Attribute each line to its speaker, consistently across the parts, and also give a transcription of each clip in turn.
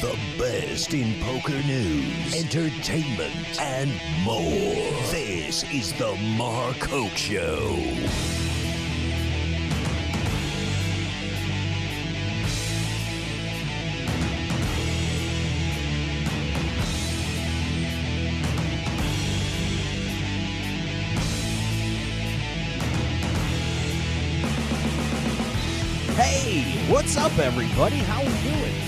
Speaker 1: The best in poker news, entertainment, and more. This is the Mark Hoke Show.
Speaker 2: Hey, what's up, everybody? How we doing?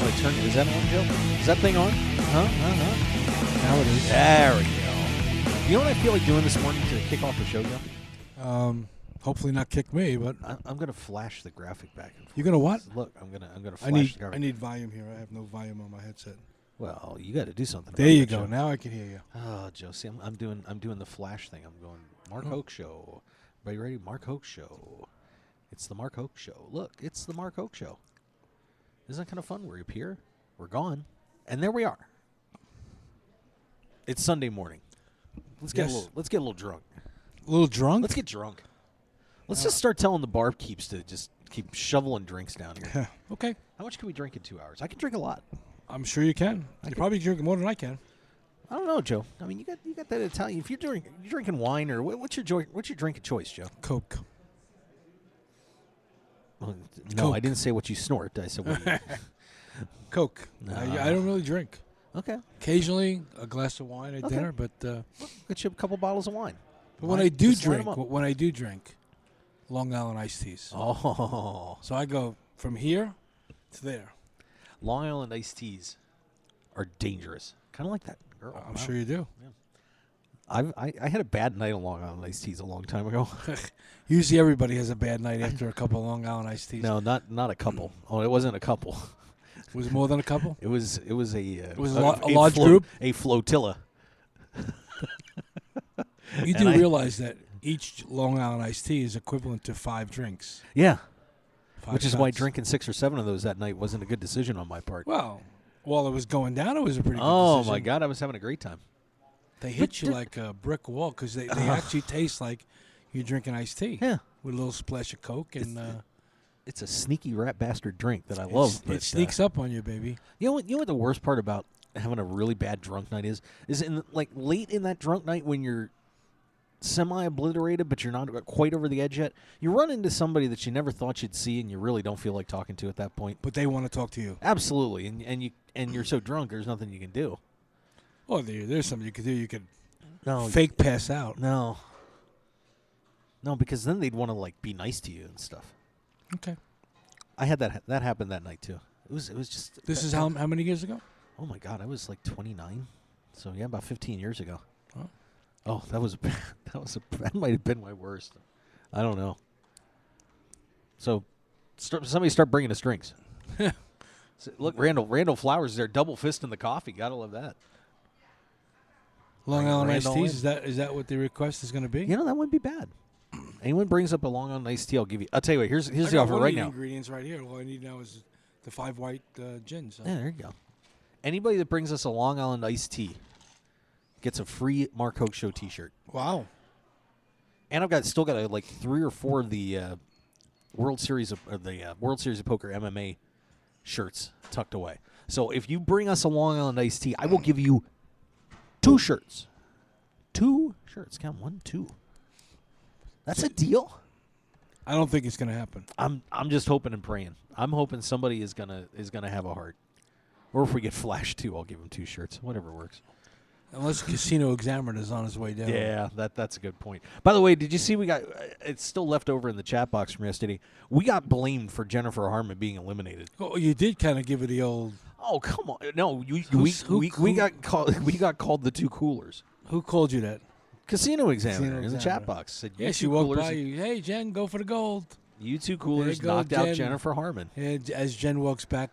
Speaker 2: No, I turned. Is that on, Joe? Is that thing on? Huh? Huh? Huh?
Speaker 3: Now it is.
Speaker 2: There we go. You know what I feel like doing this morning to kick off the show, Joe?
Speaker 3: Um, hopefully not kick me, but
Speaker 2: I, I'm gonna flash the graphic back and forth.
Speaker 3: you're gonna what?
Speaker 2: Look, I'm gonna I'm gonna
Speaker 3: I
Speaker 2: flash
Speaker 3: need
Speaker 2: the graphic.
Speaker 3: I need volume here. I have no volume on my headset.
Speaker 2: Well, you got to do something.
Speaker 3: There
Speaker 2: about
Speaker 3: you
Speaker 2: that,
Speaker 3: go.
Speaker 2: Joe.
Speaker 3: Now I can hear you.
Speaker 2: Oh, Josie, I'm, I'm doing I'm doing the flash thing. I'm going Mark
Speaker 3: Oh.
Speaker 2: Hoke show. Are you ready? Mark Hoke show. It's the Mark Hoke show. Look, it's the Mark Hoke show. Isn't that kind of fun? We're up here, we're gone, and there we are. It's Sunday morning. Let's get
Speaker 3: Yes.
Speaker 2: a little. Let's get a little drunk.
Speaker 3: A little drunk.
Speaker 2: Let's get drunk. Let's uh. just start telling the barkeeps to just keep shoveling drinks down here.
Speaker 3: okay.
Speaker 2: How much can we drink in two hours? I can drink a lot.
Speaker 3: I'm sure you can. You
Speaker 2: can-
Speaker 3: probably drink more than I can.
Speaker 2: I don't know, Joe. I mean, you got you got that Italian. If you're doing you're drinking wine or what, what's your joy, what's your drink of choice, Joe?
Speaker 3: Coke.
Speaker 2: Well, no, I didn't say what you snort. I said what you,
Speaker 3: Coke. I, I don't really drink.
Speaker 2: okay.
Speaker 3: Occasionally a glass of wine at
Speaker 2: Okay.
Speaker 3: dinner, but uh,
Speaker 2: Get you a couple bottles of wine.
Speaker 3: but when I do
Speaker 2: just line 'em
Speaker 3: drink,
Speaker 2: up.
Speaker 3: when I do drink, Long Island iced teas.
Speaker 2: Oh,
Speaker 3: So I go from here to there.
Speaker 2: Long Island iced teas are dangerous. Kind of like that girl.
Speaker 3: I'm
Speaker 2: Wow.
Speaker 3: sure you do.
Speaker 2: I've, I I had a bad night on Long Island iced teas a long time ago.
Speaker 3: Usually everybody has a bad night after a couple of Long Island iced teas.
Speaker 2: no, not not a couple. Oh, it wasn't a couple.
Speaker 3: It was more than a couple?
Speaker 2: It was it was a uh,
Speaker 3: It was a lo- a large
Speaker 2: flo-
Speaker 3: group?
Speaker 2: a flotilla.
Speaker 3: You do
Speaker 2: I-
Speaker 3: realize that each Long Island iced tea is equivalent to five drinks.
Speaker 2: Yeah,
Speaker 3: Five
Speaker 2: which is why drinking six or seven of those that night wasn't a good decision on my part.
Speaker 3: Well, while it was going down, it was a pretty good
Speaker 2: Oh my god, I was having a great time.
Speaker 3: They hit you like a brick wall because they, they actually taste like you're drinking iced tea.
Speaker 2: Yeah.
Speaker 3: With a little splash of Coke and uh,
Speaker 2: It's a sneaky rat bastard drink that I love. but,
Speaker 3: it sneaks
Speaker 2: uh,
Speaker 3: up on you, baby.
Speaker 2: You know what? You know what the worst part about having a really bad drunk night is? Is in like late in that drunk night when you're semi obliterated, but you're not quite over the edge yet. You run into somebody that you never thought you'd see, and you really don't feel like talking to at that point.
Speaker 3: But they want to talk to you.
Speaker 2: Absolutely, and and you and you're so drunk, there's nothing you can do.
Speaker 3: Oh, there, there's something you could do. You could
Speaker 2: No,
Speaker 3: fake pass out.
Speaker 2: no, no, because then they'd want to like be nice to you and stuff.
Speaker 3: Okay.
Speaker 2: I had that that happened that night too. It was it was just
Speaker 3: This
Speaker 2: that-
Speaker 3: is how how many years ago?
Speaker 2: Oh my god, I was like 29. So yeah, about 15 years ago.
Speaker 3: Oh.
Speaker 2: Oh, that was that was a that might have been my worst. I don't know. So, start, somebody start bringing us drinks. So, look, Randall Randall Flowers is there, double fist in the coffee. Gotta love that.
Speaker 3: Long Island iced teas. Is that is that what the request is going to be?
Speaker 2: You know that wouldn't be bad. Anyone brings up a long Island nice tea, I'll give you. I'll tell you what. Here's here's
Speaker 3: I
Speaker 2: the offer right
Speaker 3: the
Speaker 2: now.
Speaker 3: Ingredients right here. All I need now is the five white uh, gins.
Speaker 2: Yeah, there you go. Anybody that brings us a Long Island iced tea gets a free Mark Hoke Show T-shirt.
Speaker 3: Wow.
Speaker 2: and I've got still got uh, like three or four of the uh, World Series of the uh, World Series of Poker MMA shirts tucked away. So if you bring us a Long Island iced tea, I will give you two shirts. Two shirts. Count one, two. That's a deal.
Speaker 3: I don't think it's going to happen.
Speaker 2: I'm I'm just hoping and praying. I'm hoping somebody is gonna is gonna have a heart. Or if we get flash too, I'll give him two shirts. Whatever works.
Speaker 3: Unless Casino Examiner is on his way down.
Speaker 2: Yeah, that that's a good point. By the way, did you see we got? uh, It's still left over in the chat box from yesterday. We got blamed for Jennifer Harman being eliminated.
Speaker 3: Oh, you did kind of give it the old.
Speaker 2: Oh come on! No, you, we
Speaker 3: who-
Speaker 2: we, we
Speaker 3: who-
Speaker 2: got called we got called the two coolers.
Speaker 3: Who called you that?
Speaker 2: Casino examiner
Speaker 3: Casino
Speaker 2: in the
Speaker 3: Examiner.
Speaker 2: chat box said
Speaker 3: Yeah,
Speaker 2: you
Speaker 3: she
Speaker 2: two
Speaker 3: walked
Speaker 2: coolers,
Speaker 3: by you. Hey, Jen, go for the gold.
Speaker 2: you two coolers
Speaker 3: go,
Speaker 2: knocked out
Speaker 3: Jen.
Speaker 2: Jennifer Harman.
Speaker 3: And as Jen walks back,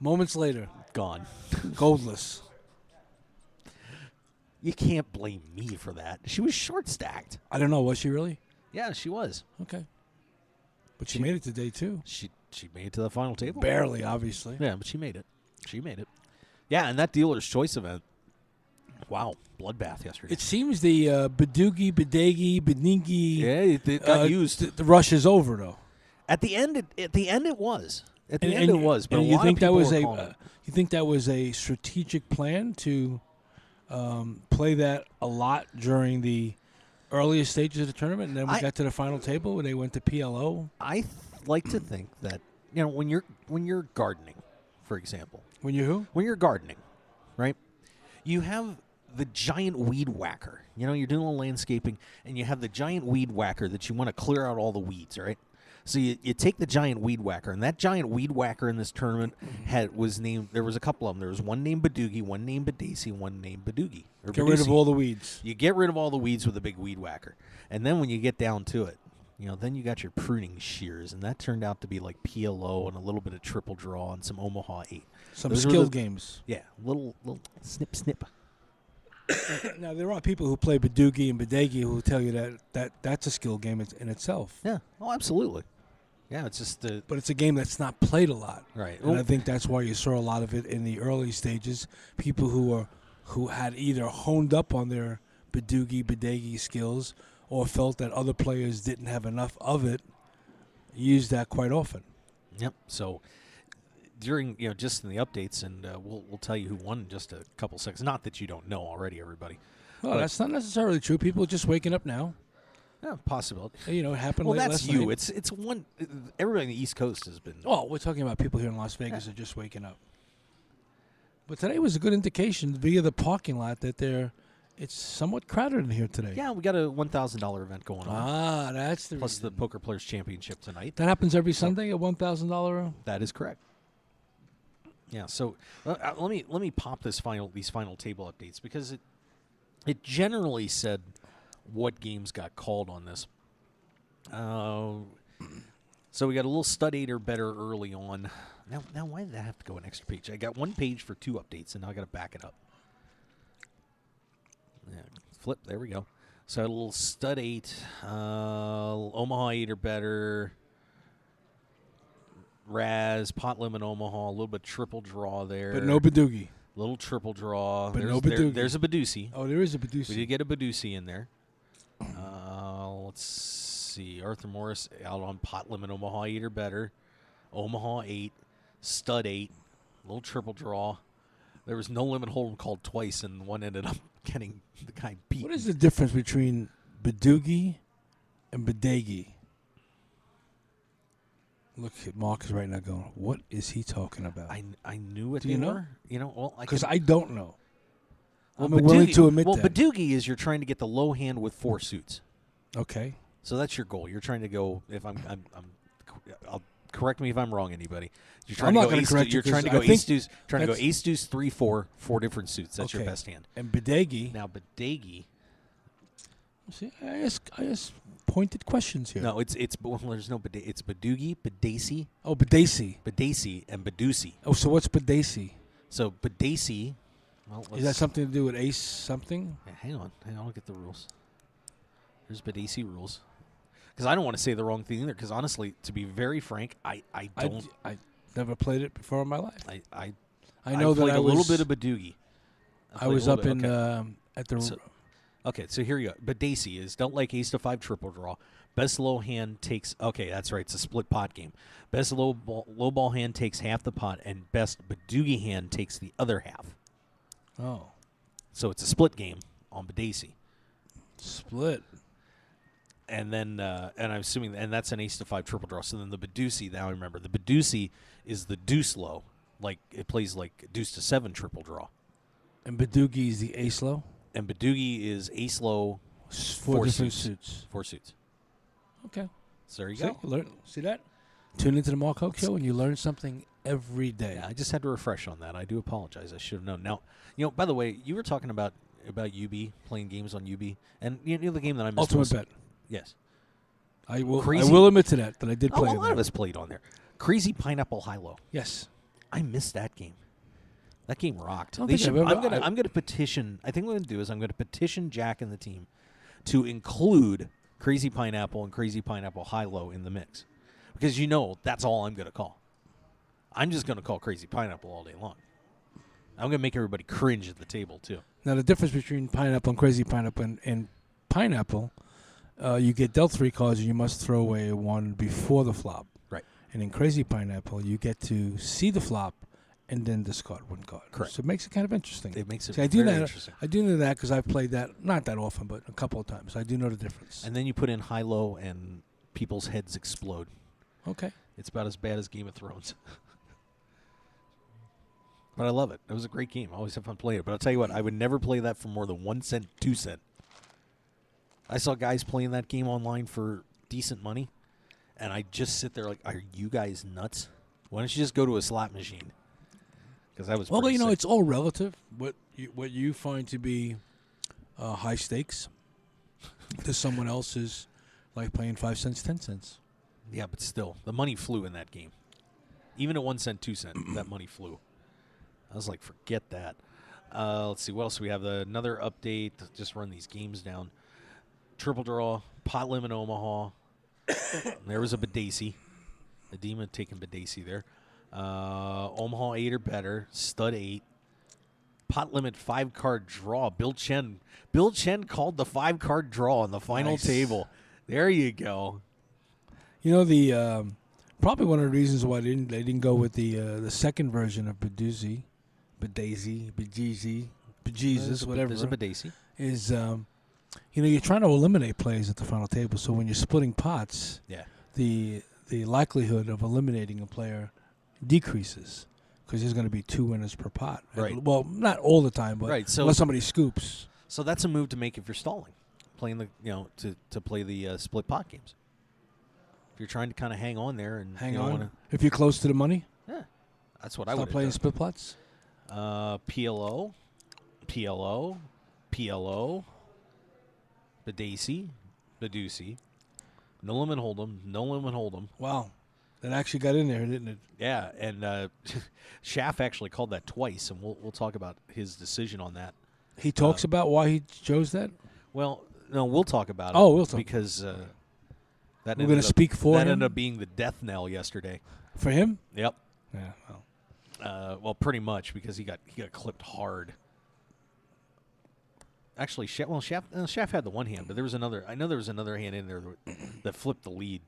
Speaker 3: moments later,
Speaker 2: Gone.
Speaker 3: goldless.
Speaker 2: You can't blame me for that. She was short stacked.
Speaker 3: I don't know. Was she really?
Speaker 2: Yeah, she was.
Speaker 3: Okay. But she,
Speaker 2: She-
Speaker 3: made it to day two.
Speaker 2: She she made it to the final table.
Speaker 3: Barely, obviously.
Speaker 2: Yeah, but she made it. She made it. Yeah, and that dealer's choice event. Wow, bloodbath yesterday.
Speaker 3: It seems the uh, Badugi, Badegi, Beningi
Speaker 2: yeah, it, it got
Speaker 3: uh,
Speaker 2: used
Speaker 3: th- the rush is over, though.
Speaker 2: at the end. It, at the end, it was. At the
Speaker 3: And,
Speaker 2: end,
Speaker 3: and
Speaker 2: it was, but
Speaker 3: you think that was a uh, you think that was a strategic plan to um, play that a lot during the earliest stages of the tournament, and then we
Speaker 2: I-
Speaker 3: got to the final table where they went to PLO.
Speaker 2: I th- like to think that you know when you're when you're gardening, for example,
Speaker 3: When you who?
Speaker 2: when you're gardening, right? You have the giant weed whacker. You know, you're doing a little landscaping, and you have the giant weed whacker that you want to clear out all the weeds, right? So you, you take the giant weed whacker, and that giant weed whacker in this tournament had was named. There was a couple of them. There was one named Badugi, one named Badacey, one named Badugi. or
Speaker 3: Get rid of all the weeds.
Speaker 2: You get rid of all the weeds with a big weed whacker, and then when you get down to it, you know, then you got your pruning shears, and that turned out to be like PLO and a little bit of triple draw and some Omaha eight.
Speaker 3: Some
Speaker 2: Those were
Speaker 3: skill
Speaker 2: the-
Speaker 3: games.
Speaker 2: Yeah, little little snip snip.
Speaker 3: Now there are people who play Badugi and Badegi who tell you that, that that's a skill game in- in itself.
Speaker 2: Yeah. Oh, absolutely. Yeah, it's just the
Speaker 3: But it's a game that's not played a lot.
Speaker 2: right.
Speaker 3: And I think that's why you saw a lot of it in the early stages. People who are who had either honed up on their Badugi, Badegi skills or felt that other players didn't have enough of it used that quite often.
Speaker 2: Yep. So during you know just in the updates, and uh, we'll we'll tell you who won in just a couple seconds. Not that you don't know already, everybody.
Speaker 3: Well,
Speaker 2: But-
Speaker 3: that's not necessarily true. People are just waking up now.
Speaker 2: Yeah, possibility.
Speaker 3: You know, it happened
Speaker 2: Well, that's you.
Speaker 3: night.
Speaker 2: It's it's one. Everybody on the East Coast has been.
Speaker 3: Oh, we're talking about people here in Las Vegas are just waking up. But today was a good indication via the parking lot that they're it's somewhat crowded in here today.
Speaker 2: Yeah, we got a one thousand dollar event going on.
Speaker 3: Ah, that's the
Speaker 2: Plus the. Poker Players Championship tonight.
Speaker 3: that happens every Sunday at one thousand dollar.
Speaker 2: That is correct. Yeah. So uh, uh, let me let me pop this final these final table updates because it it generally said what games got called on this. Uh, so we got a little stud eight or better early on. Now, now why did that have to go an extra page? I got one page for two updates, and now I got to back it up. Yeah, flip. There we go. So a little stud eight, uh, Omaha eight or better. Razz, pot limit Omaha, a little bit triple draw there.
Speaker 3: But no Badugi.
Speaker 2: little triple draw.
Speaker 3: But
Speaker 2: there's,
Speaker 3: no
Speaker 2: there- there's a Badeucey.
Speaker 3: Oh, there is a
Speaker 2: We
Speaker 3: Badugi.
Speaker 2: did get a Badeucey in there. Uh, let's see. Arthur Morris out on pot limit Omaha 8 or better. Omaha 8, stud 8, little triple draw. There was no limit hold'em called twice, and one ended up getting the guy beat.
Speaker 3: What is the difference between Badugi and Badegi? Look at Marcus right now going, what is he talking about?
Speaker 2: I, I knew it.
Speaker 3: Do you know?
Speaker 2: were. You know, well,
Speaker 3: Because
Speaker 2: can-
Speaker 3: I don't know.
Speaker 2: well,
Speaker 3: I'm willing to admit
Speaker 2: Well,
Speaker 3: that.
Speaker 2: Badugi is you're trying to get the low hand with four suits.
Speaker 3: Okay.
Speaker 2: So that's your goal. You're trying to go. If I'm, I'm, I'm I'll Correct me if I'm wrong, anybody. You're trying
Speaker 3: I'm
Speaker 2: to go ace
Speaker 3: correct you
Speaker 2: You're trying to go
Speaker 3: I
Speaker 2: ace deuce. Trying to go ace deuce three four four different suits. That's your best hand.
Speaker 3: And Badegi.
Speaker 2: Now Badegi.
Speaker 3: See, I ask, I ask pointed questions here.
Speaker 2: No, it's it's well, there's no Bada- It's Badugi, Badacey,
Speaker 3: Oh, Badesi.
Speaker 2: Badacey, and Badeucey.
Speaker 3: Oh, so what's Badesi?
Speaker 2: So Badacey. Well,
Speaker 3: Is that
Speaker 2: let's-
Speaker 3: something to do with Ace something?
Speaker 2: Yeah, hang on, hang on. I'll get the rules. There's Badacey rules. Because I don't want to say the wrong thing either. Because honestly, to be very frank, I, I
Speaker 3: I,
Speaker 2: don't.
Speaker 3: I never played it before in my life.
Speaker 2: I I,
Speaker 3: I know that
Speaker 2: played
Speaker 3: I
Speaker 2: a
Speaker 3: was,
Speaker 2: little bit of Badugi.
Speaker 3: I
Speaker 2: played a
Speaker 3: was
Speaker 2: little
Speaker 3: up
Speaker 2: bit,
Speaker 3: in
Speaker 2: okay.
Speaker 3: um, at the.
Speaker 2: So- Okay, so here you go. Badacey is don't like ace to five triple draw. Best low hand takes. Okay, that's right. It's a split pot game. Best low ball, low ball hand takes half the pot, and best Badugi hand takes the other half.
Speaker 3: oh,
Speaker 2: So it's a split game on Badacey.
Speaker 3: split.
Speaker 2: And then, uh, and I'm assuming, and that's an ace to five triple draw. So then the Badeucey, now I remember, the Badeucey is the deuce low. Like, it plays like deuce to seven triple draw.
Speaker 3: And Badugi is the ace low.
Speaker 2: And Badugi is ace low, Four
Speaker 3: Four
Speaker 2: suits.
Speaker 3: suits.
Speaker 2: four suits.
Speaker 3: Okay.
Speaker 2: So there you
Speaker 3: See,
Speaker 2: go.
Speaker 3: learn, see that? Tune into the Mark Hoke Show and you learn something every day.
Speaker 2: Yeah, I just had to refresh on that. I do apologize. I should have known. Now, you know, by the way, you were talking about about UB playing games on UB, and you know the game that I missed.
Speaker 3: Ultimate
Speaker 2: was,
Speaker 3: bet.
Speaker 2: Yes.
Speaker 3: I will.
Speaker 2: Crazy-
Speaker 3: I will admit to that that I did play.
Speaker 2: Oh,
Speaker 3: play
Speaker 2: a
Speaker 3: it
Speaker 2: lot of us played on there. Crazy Pineapple High Low.
Speaker 3: Yes.
Speaker 2: I missed that game. That game rocked. They should, I'm gonna
Speaker 3: I-
Speaker 2: I'm gonna petition. I think what I'm gonna do is I'm gonna petition Jack and the team to include Crazy Pineapple and Crazy Pineapple High Low in the mix, because you know that's all I'm gonna call. I'm just gonna call Crazy Pineapple all day long. I'm gonna make everybody cringe at the table too.
Speaker 3: Now the difference between pineapple and crazy pineapple and, and pineapple, uh, you get dealt three cards and you must throw away one before the flop.
Speaker 2: Right.
Speaker 3: and in Crazy Pineapple, you get to see the flop and then discard one card.
Speaker 2: Correct.
Speaker 3: So it makes it kind of interesting.
Speaker 2: It makes it
Speaker 3: See, I do
Speaker 2: very
Speaker 3: know.
Speaker 2: interesting.
Speaker 3: I do know that because I've played that not that often, but a couple of times. I do know the difference.
Speaker 2: And then you put in high low, and people's heads explode.
Speaker 3: okay.
Speaker 2: It's about as bad as Game of Thrones. but I love it. It was a great game. I always have fun playing it. But I'll tell you what, I would never play that for more than one cent, two cent. I saw guys playing that game online for decent money, and I just sit there like, "Are you guys nuts? Why don't you just go to a slot machine?" Because I was
Speaker 3: Well, you know,
Speaker 2: sick.
Speaker 3: it's all relative. What you, what you find to be uh, high stakes to someone else is like playing five cents, ten cents.
Speaker 2: Yeah, but still, the money flew in that game. Even at one cent, two cent, that money flew. I was like, forget that. Uh, let's see, what else we have? The, another update. Just run these games down. Triple draw, pot limit Omaha. there was a Badacey. Idema taking Badacey there. Uh, Omaha eight or better. Stud eight. Pot limit five card draw. Bill Chen. Bill Chen called the five card draw on the final
Speaker 3: Nice.
Speaker 2: table. There you go.
Speaker 3: You know the um, probably one of the reasons why they didn't they didn't go with the uh, the second version of Badoozy, Badazy, Bajeezy,
Speaker 2: There's
Speaker 3: whatever
Speaker 2: There's a Badacey.
Speaker 3: is um, you know you're trying to eliminate players at the final table. So when you're splitting pots,
Speaker 2: Yeah.
Speaker 3: the the likelihood of eliminating a player decreases because there's going to be two winners per pot.
Speaker 2: Right.
Speaker 3: Well, not all the time, but
Speaker 2: Right, so-
Speaker 3: unless somebody scoops.
Speaker 2: So that's a move to make if you're stalling, playing the you know to, to play the uh, split pot games. If you're trying to kind of hang on there and
Speaker 3: Hang on.
Speaker 2: wanna-
Speaker 3: If you're close to the money,
Speaker 2: yeah, that's what I
Speaker 3: stop
Speaker 2: would
Speaker 3: playing
Speaker 2: done.
Speaker 3: split pots.
Speaker 2: Uh, PLO, PLO, PLO, Badacey, Badeucey, no limit hold'em, no limit hold'em.
Speaker 3: Wow, that actually got in there, didn't it?
Speaker 2: Yeah, and uh, Schaff actually called that twice, and we'll we'll talk about his decision on that.
Speaker 3: He talks
Speaker 2: Uh,
Speaker 3: about why he chose that.
Speaker 2: Well, no, we'll talk about it.
Speaker 3: Oh, we'll talk.
Speaker 2: because uh, that
Speaker 3: We're
Speaker 2: ended
Speaker 3: gonna
Speaker 2: up-
Speaker 3: speak for
Speaker 2: that
Speaker 3: him?
Speaker 2: ended up being the death knell yesterday.
Speaker 3: For him?
Speaker 2: Yep.
Speaker 3: Yeah. Well,
Speaker 2: Uh, well, pretty much because he got he got clipped hard. Actually, Schaff, well, Schaff, uh, Schaff had the one hand, but there was another. I know there was another hand in there that, that flipped the lead.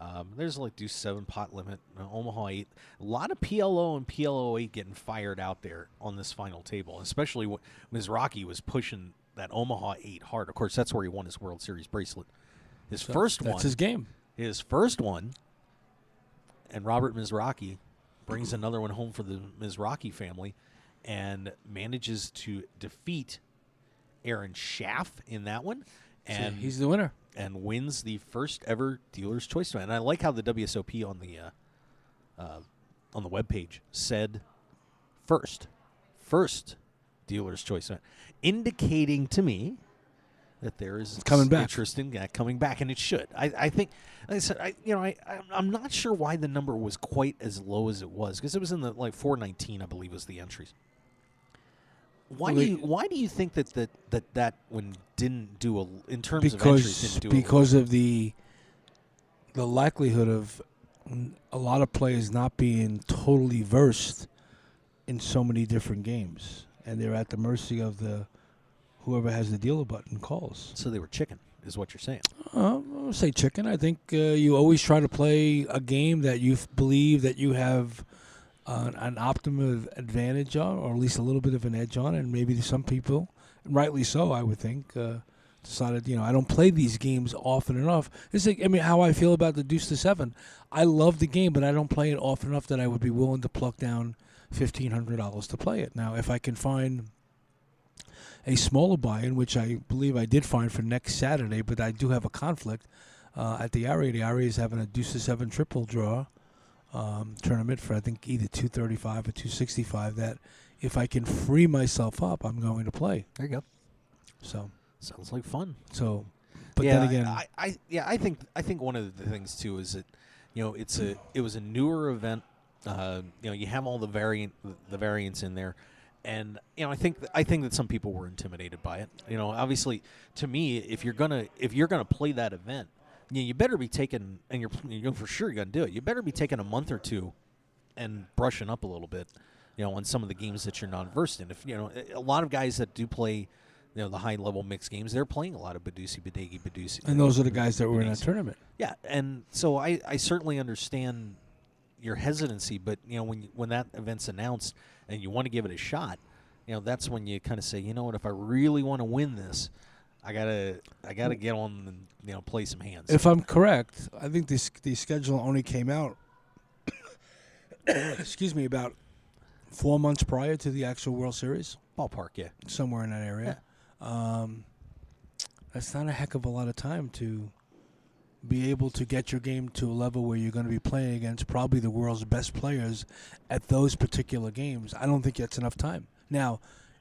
Speaker 2: Um, there's like do seven pot limit, uh, Omaha eight. A lot of PLO and PLO eight getting fired out there on this final table, especially when Mizrachi was pushing that Omaha eight hard. Of course, that's where he won his World Series bracelet. His
Speaker 3: so
Speaker 2: first
Speaker 3: That's
Speaker 2: one,
Speaker 3: his game.
Speaker 2: his first one, and Robert Mizrachi brings another one home for the Mizrachi family and manages to defeat Aaron Schaff in that one and
Speaker 3: he's the winner.
Speaker 2: And wins the first ever dealer's choice tournament. And I like how the WSOP on the uh, uh, on the webpage said first, first dealer's choice tournament, indicating to me that there is
Speaker 3: It's coming back.
Speaker 2: interest in uh, coming back, and it should. I, I think, like I said, I you know I I'm- I'm not sure why the number was quite as low as it was because it was in the like 419, I believe, was the entries. Why do you why do you think that that that, that one didn't do a in terms of entries
Speaker 3: Because
Speaker 2: didn't do a
Speaker 3: because of the the likelihood of a lot of players not being totally versed in so many different games, and they're at the mercy of the whoever has the dealer button calls.
Speaker 2: So they were chicken, is what you're saying.
Speaker 3: Uh, don't say chicken. I think uh, you always try to play a game that you f- believe that you have an optimum advantage on, or at least a little bit of an edge on, and maybe some people, rightly so, I would think, uh, decided you know I don't play these games often enough. It's like I mean how I feel about the Deuce to Seven. I love the game, but I don't play it often enough that I would be willing to pluck down fifteen hundred dollars to play it. Now, if I can find a smaller buy-in, which I believe I did find for next Saturday, but I do have a conflict uh, at the area. The area is having a deuce to seven triple draw um, tournament for I think either two thirty-five or two sixty-five. That if I can free myself up, I'm going to play.
Speaker 2: There you go.
Speaker 3: So,
Speaker 2: Sounds like fun.
Speaker 3: so, but
Speaker 2: yeah,
Speaker 3: then again,
Speaker 2: I, I yeah, I think I think one of the things too is that you know it's a it was a newer event. Uh, you know, you have all the variant the variants in there, and you know I think I think that some people were intimidated by it. You know, obviously, to me, if you're gonna if you're gonna play that event, you, you better be taking and you're you know for sure you're gonna do it. You better be taking a month or two and brushing up a little bit. You know, on some of the games that you're not versed in. If you know, a lot of guys that do play. You know the high level mixed games. They're playing a lot of Badeucey, Badegi, Badeucey.
Speaker 3: and those are the guys that were in that tournament.
Speaker 2: Yeah, and so I, I certainly understand your hesitancy, but you know when you, when that event's announced and you want to give it a shot, you know that's when you kind of say, you know what, if I really want to win this, I gotta I gotta get on and you know play some hands.
Speaker 3: If I'm correct, I think this the schedule only came out. excuse me, about four months prior to the actual World Series,
Speaker 2: ballpark, yeah,
Speaker 3: somewhere in that area. Um, that's not a heck of a lot of time to be able to get your game to a level where you're going to be playing against probably the world's best players at those particular games. I don't think that's enough time. Now,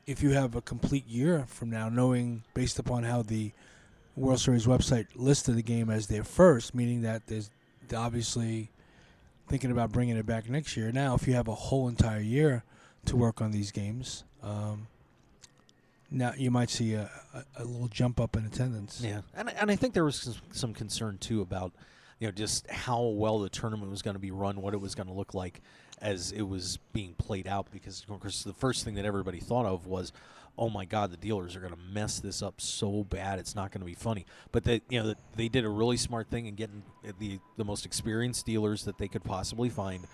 Speaker 3: if you have a complete year from now, knowing based upon how the World Series website listed the game as their first, meaning that there's obviously thinking about bringing it back next year. Now, if you have a whole entire year to work on these games, um, now you might see a, a, a little jump up in attendance.
Speaker 2: Yeah, and and I think there was some concern too about you know just how well the tournament was going to be run, what it was going to look like as it was being played out. Because of course, the first thing that everybody thought of was, oh my God, the dealers are going to mess this up so bad, it's not going to be funny. But they you know they did a really smart thing in getting the the most experienced dealers that they could possibly find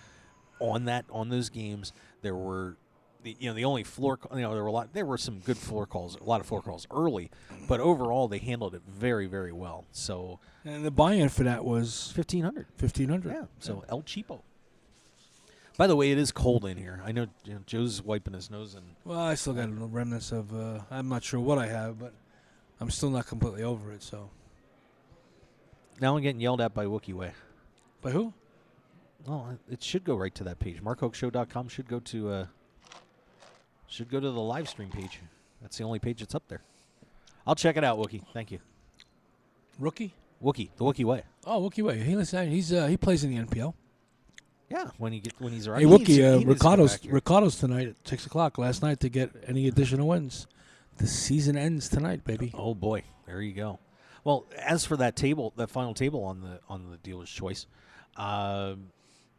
Speaker 2: on that on those games. There were the, you know the only floor you know there were a lot there were some good floor calls a lot of floor calls early but overall they handled it very very well so
Speaker 3: And the buy-in for that was
Speaker 2: 1500
Speaker 3: fifteen hundred.
Speaker 2: yeah so el cheapo by the way it is cold in here i know, you know joe's wiping his nose and
Speaker 3: Well, I still got little remnants of. Uh, I'm not sure what I have, but I'm still not completely over it. So,
Speaker 2: now i'm getting yelled at by wookie way
Speaker 3: by who?
Speaker 2: oh it should go right to that page markhokeshow.com should go to uh should go to the live stream page that's the only page that's up there i'll check it out wookie thank you
Speaker 3: Rookie?
Speaker 2: wookie the wookie way
Speaker 3: Oh, Wookie Way. He listen, he's uh, he plays in the NPL.
Speaker 2: Yeah, when he get when he's around.
Speaker 3: Hey,
Speaker 2: He needs
Speaker 3: Wookie, uh,
Speaker 2: he needs to
Speaker 3: Ricardo's
Speaker 2: back.
Speaker 3: Ricardo's tonight at six o'clock last night to get any additional wins. The season ends tonight, baby.
Speaker 2: Oh boy, there you go. Well, as for that table, that final table on the on the dealer's choice, uh,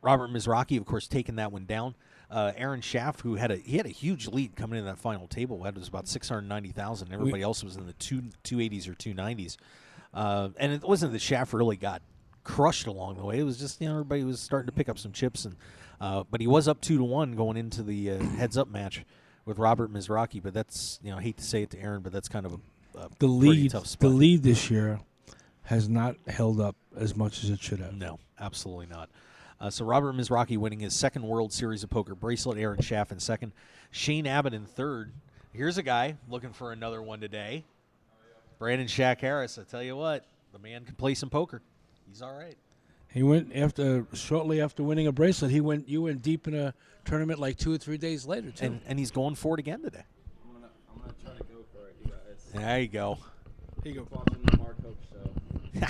Speaker 2: Robert Mizrachi, of course, taking that one down. Uh, Aaron Schaff, who had a he had a huge lead coming into that final table, that was about six hundred ninety thousand. Everybody else was in the two two eighties or two nineties, uh, and it wasn't that Schaff really got crushed along the way. It was just you know everybody was starting to pick up some chips, and uh, but he was up two to one going into the uh, heads up match with Robert Mizrachi. But that's you know I hate to say it to Aaron, but that's kind of a, a
Speaker 3: The lead,
Speaker 2: tough
Speaker 3: the lead this year has not held up as much as it should have.
Speaker 2: No, absolutely not. Uh, so Robert Mizrachi winning his second World Series of Poker bracelet. Aaron Schaff in second. Shane Abbott in third. Here's a guy looking for another one today. Brandon Shack Harris. I tell you what, the man can play some poker. He's all right.
Speaker 3: He went after shortly after winning a bracelet. He went. You went deep in a tournament like two or three days later too.
Speaker 2: And and he's going for it again today.
Speaker 4: I'm gonna, I'm gonna try to go for it, you guys.
Speaker 2: There you go.
Speaker 3: Here you go.
Speaker 4: Watching the Mark Hoke show.
Speaker 3: Here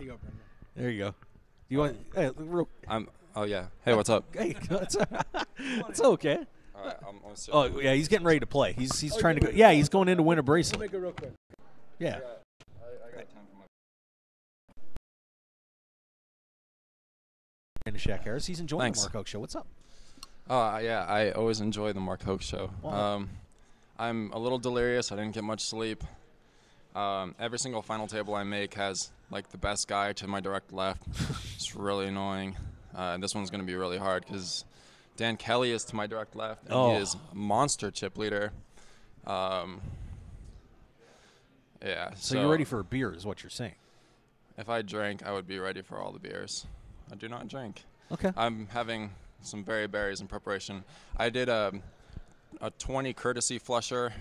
Speaker 3: you go, Brandon.
Speaker 2: There you go. You want? Hey, real,
Speaker 4: I'm. Oh yeah. Hey, what's up?
Speaker 2: hey, it's, it's okay.
Speaker 4: All right, I'm, I'm
Speaker 2: Oh yeah, he's getting ready to play. He's he's trying to go. Yeah, he's going in to win a bracelet.
Speaker 3: Make it real quick.
Speaker 2: Yeah.
Speaker 4: I, I got time for my.
Speaker 2: Brandon Shack Harris. He's enjoying
Speaker 4: Thanks.
Speaker 2: the Mark Hoke show. What's up?
Speaker 4: Oh uh, yeah, I always enjoy the Mark Hoke show.
Speaker 2: Wow.
Speaker 4: Um, I'm a little delirious. I didn't get much sleep. Um, every single final table I make has like the best guy to my direct left. it's really annoying. Uh, and this one's gonna be really hard because Dan Kelly is to my direct left, and
Speaker 2: Oh.
Speaker 4: he is a monster chip leader. Um, yeah.
Speaker 2: So, you're ready for a beer, is what you're saying?
Speaker 4: If I drank, I would be ready for all the beers. I do not drink.
Speaker 2: Okay.
Speaker 4: I'm having some berry berries in preparation. I did a, a 20 courtesy flusher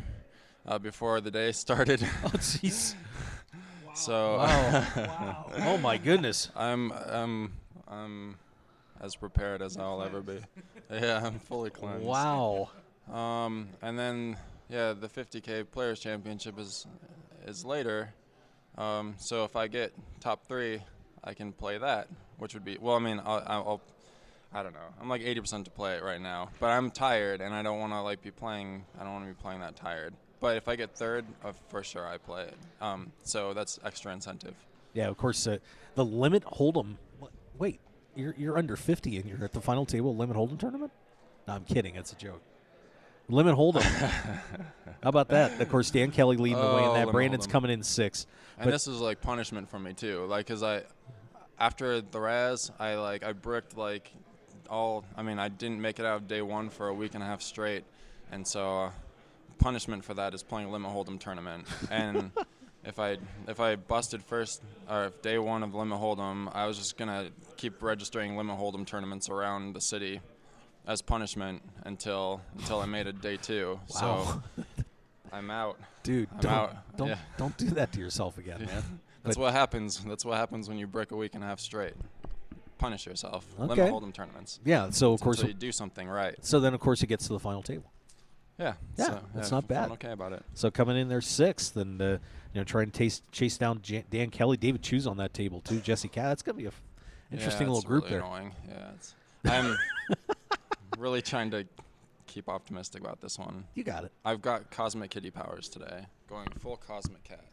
Speaker 4: uh, before the day started.
Speaker 2: Oh jeez.
Speaker 4: so
Speaker 2: Wow. oh my goodness.
Speaker 4: I'm, I'm, I'm as prepared as I'll ever be. Yeah, I'm fully cleansed.
Speaker 2: Wow.
Speaker 4: Um, and then yeah, the 50k Players Championship is is later. Um, so if I get top three, I can play that, which would be well. I mean, I'll, I'll I don't know. I'm like 80% to play it right now, but I'm tired and I don't want to like be playing. I don't want to be playing that tired. But if I get third, uh, for sure I play it. Um, so that's extra incentive.
Speaker 2: Yeah, of course. Uh, the limit hold'em. Wait, you're you're under 50 and you're at the final table limit hold'em tournament? No, I'm kidding. That's a joke. Limit hold'em. How about that? Of course, Dan Kelly leading the way in
Speaker 4: Oh,
Speaker 2: that. Brandon's coming in six.
Speaker 4: And this is like punishment for me too, like, cause I, after the Razz, I like I bricked like all. I mean, I didn't make it out of day one for a week and a half straight, and so uh, punishment for that is playing limit hold'em tournament. And if I if I busted first or if day one of limit hold'em, I was just gonna keep registering limit hold'em tournaments around the city as punishment until until I made it day two.
Speaker 2: Wow.
Speaker 4: So I'm out.
Speaker 2: Dude,
Speaker 4: I'm
Speaker 2: don't
Speaker 4: out.
Speaker 2: don't
Speaker 4: Yeah.
Speaker 2: don't do that to yourself again, man.
Speaker 4: That's
Speaker 2: But-
Speaker 4: what happens. That's what happens when you break a week and a half straight. Punish yourself.
Speaker 2: Okay.
Speaker 4: Limit hold'em tournaments.
Speaker 2: Yeah. So of course,
Speaker 4: you do something right.
Speaker 2: so then of course it gets to the final table.
Speaker 4: Yeah.
Speaker 2: Yeah,
Speaker 4: so,
Speaker 2: that's
Speaker 4: yeah,
Speaker 2: not bad.
Speaker 4: okay about it.
Speaker 2: So coming in there sixth, and uh, you know trying to taste, chase down Jan- Dan Kelly, David Chiu on that table too. Jesse Cat. That's gonna be a interesting
Speaker 4: yeah,
Speaker 2: little group
Speaker 4: really
Speaker 2: there.
Speaker 4: Annoying. Yeah. It's, I'm really trying to keep optimistic about this one.
Speaker 2: You got it.
Speaker 4: I've got cosmic kitty powers today, going full cosmic cat.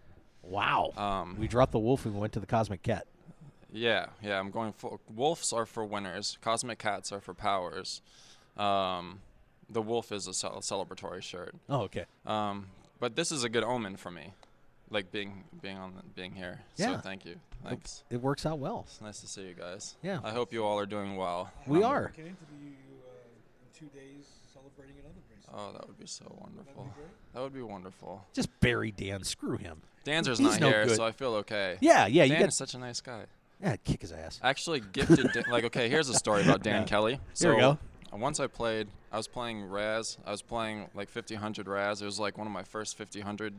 Speaker 2: Wow.
Speaker 4: Um,
Speaker 2: we dropped the wolf and we went to the cosmic cat.
Speaker 4: Yeah, yeah, I'm going full. Wolves are for winners. Cosmic cats are for powers. Um, the wolf is a cel- celebratory shirt.
Speaker 2: Oh, okay.
Speaker 4: Um, but this is a good omen for me, like being being on the, being here.
Speaker 2: Yeah.
Speaker 4: So thank you. Thanks.
Speaker 2: It works out well.
Speaker 4: It's nice to see you guys.
Speaker 2: Yeah.
Speaker 4: I hope you all are doing well.
Speaker 2: We
Speaker 4: Um,
Speaker 2: are.
Speaker 3: Can interview you uh, in two days, celebrating another bracelet.
Speaker 4: Oh, that would be so wonderful.
Speaker 3: great.
Speaker 4: That would be wonderful.
Speaker 2: Just bury Dan. Screw him.
Speaker 4: Danzer's
Speaker 2: He's
Speaker 4: not
Speaker 2: no
Speaker 4: here,
Speaker 2: good.
Speaker 4: so I feel okay.
Speaker 2: Yeah, yeah. You
Speaker 4: Dan
Speaker 2: get
Speaker 4: is such a nice guy.
Speaker 2: yeah. Kick his ass.
Speaker 4: Actually gifted Dan, like okay here's a story about Dan
Speaker 2: Yeah.
Speaker 4: Kelly. So
Speaker 2: Here we go.
Speaker 4: Uh, once I played, I was playing Razz. I was playing like 50-100 Razz. It was like one of my first 50-100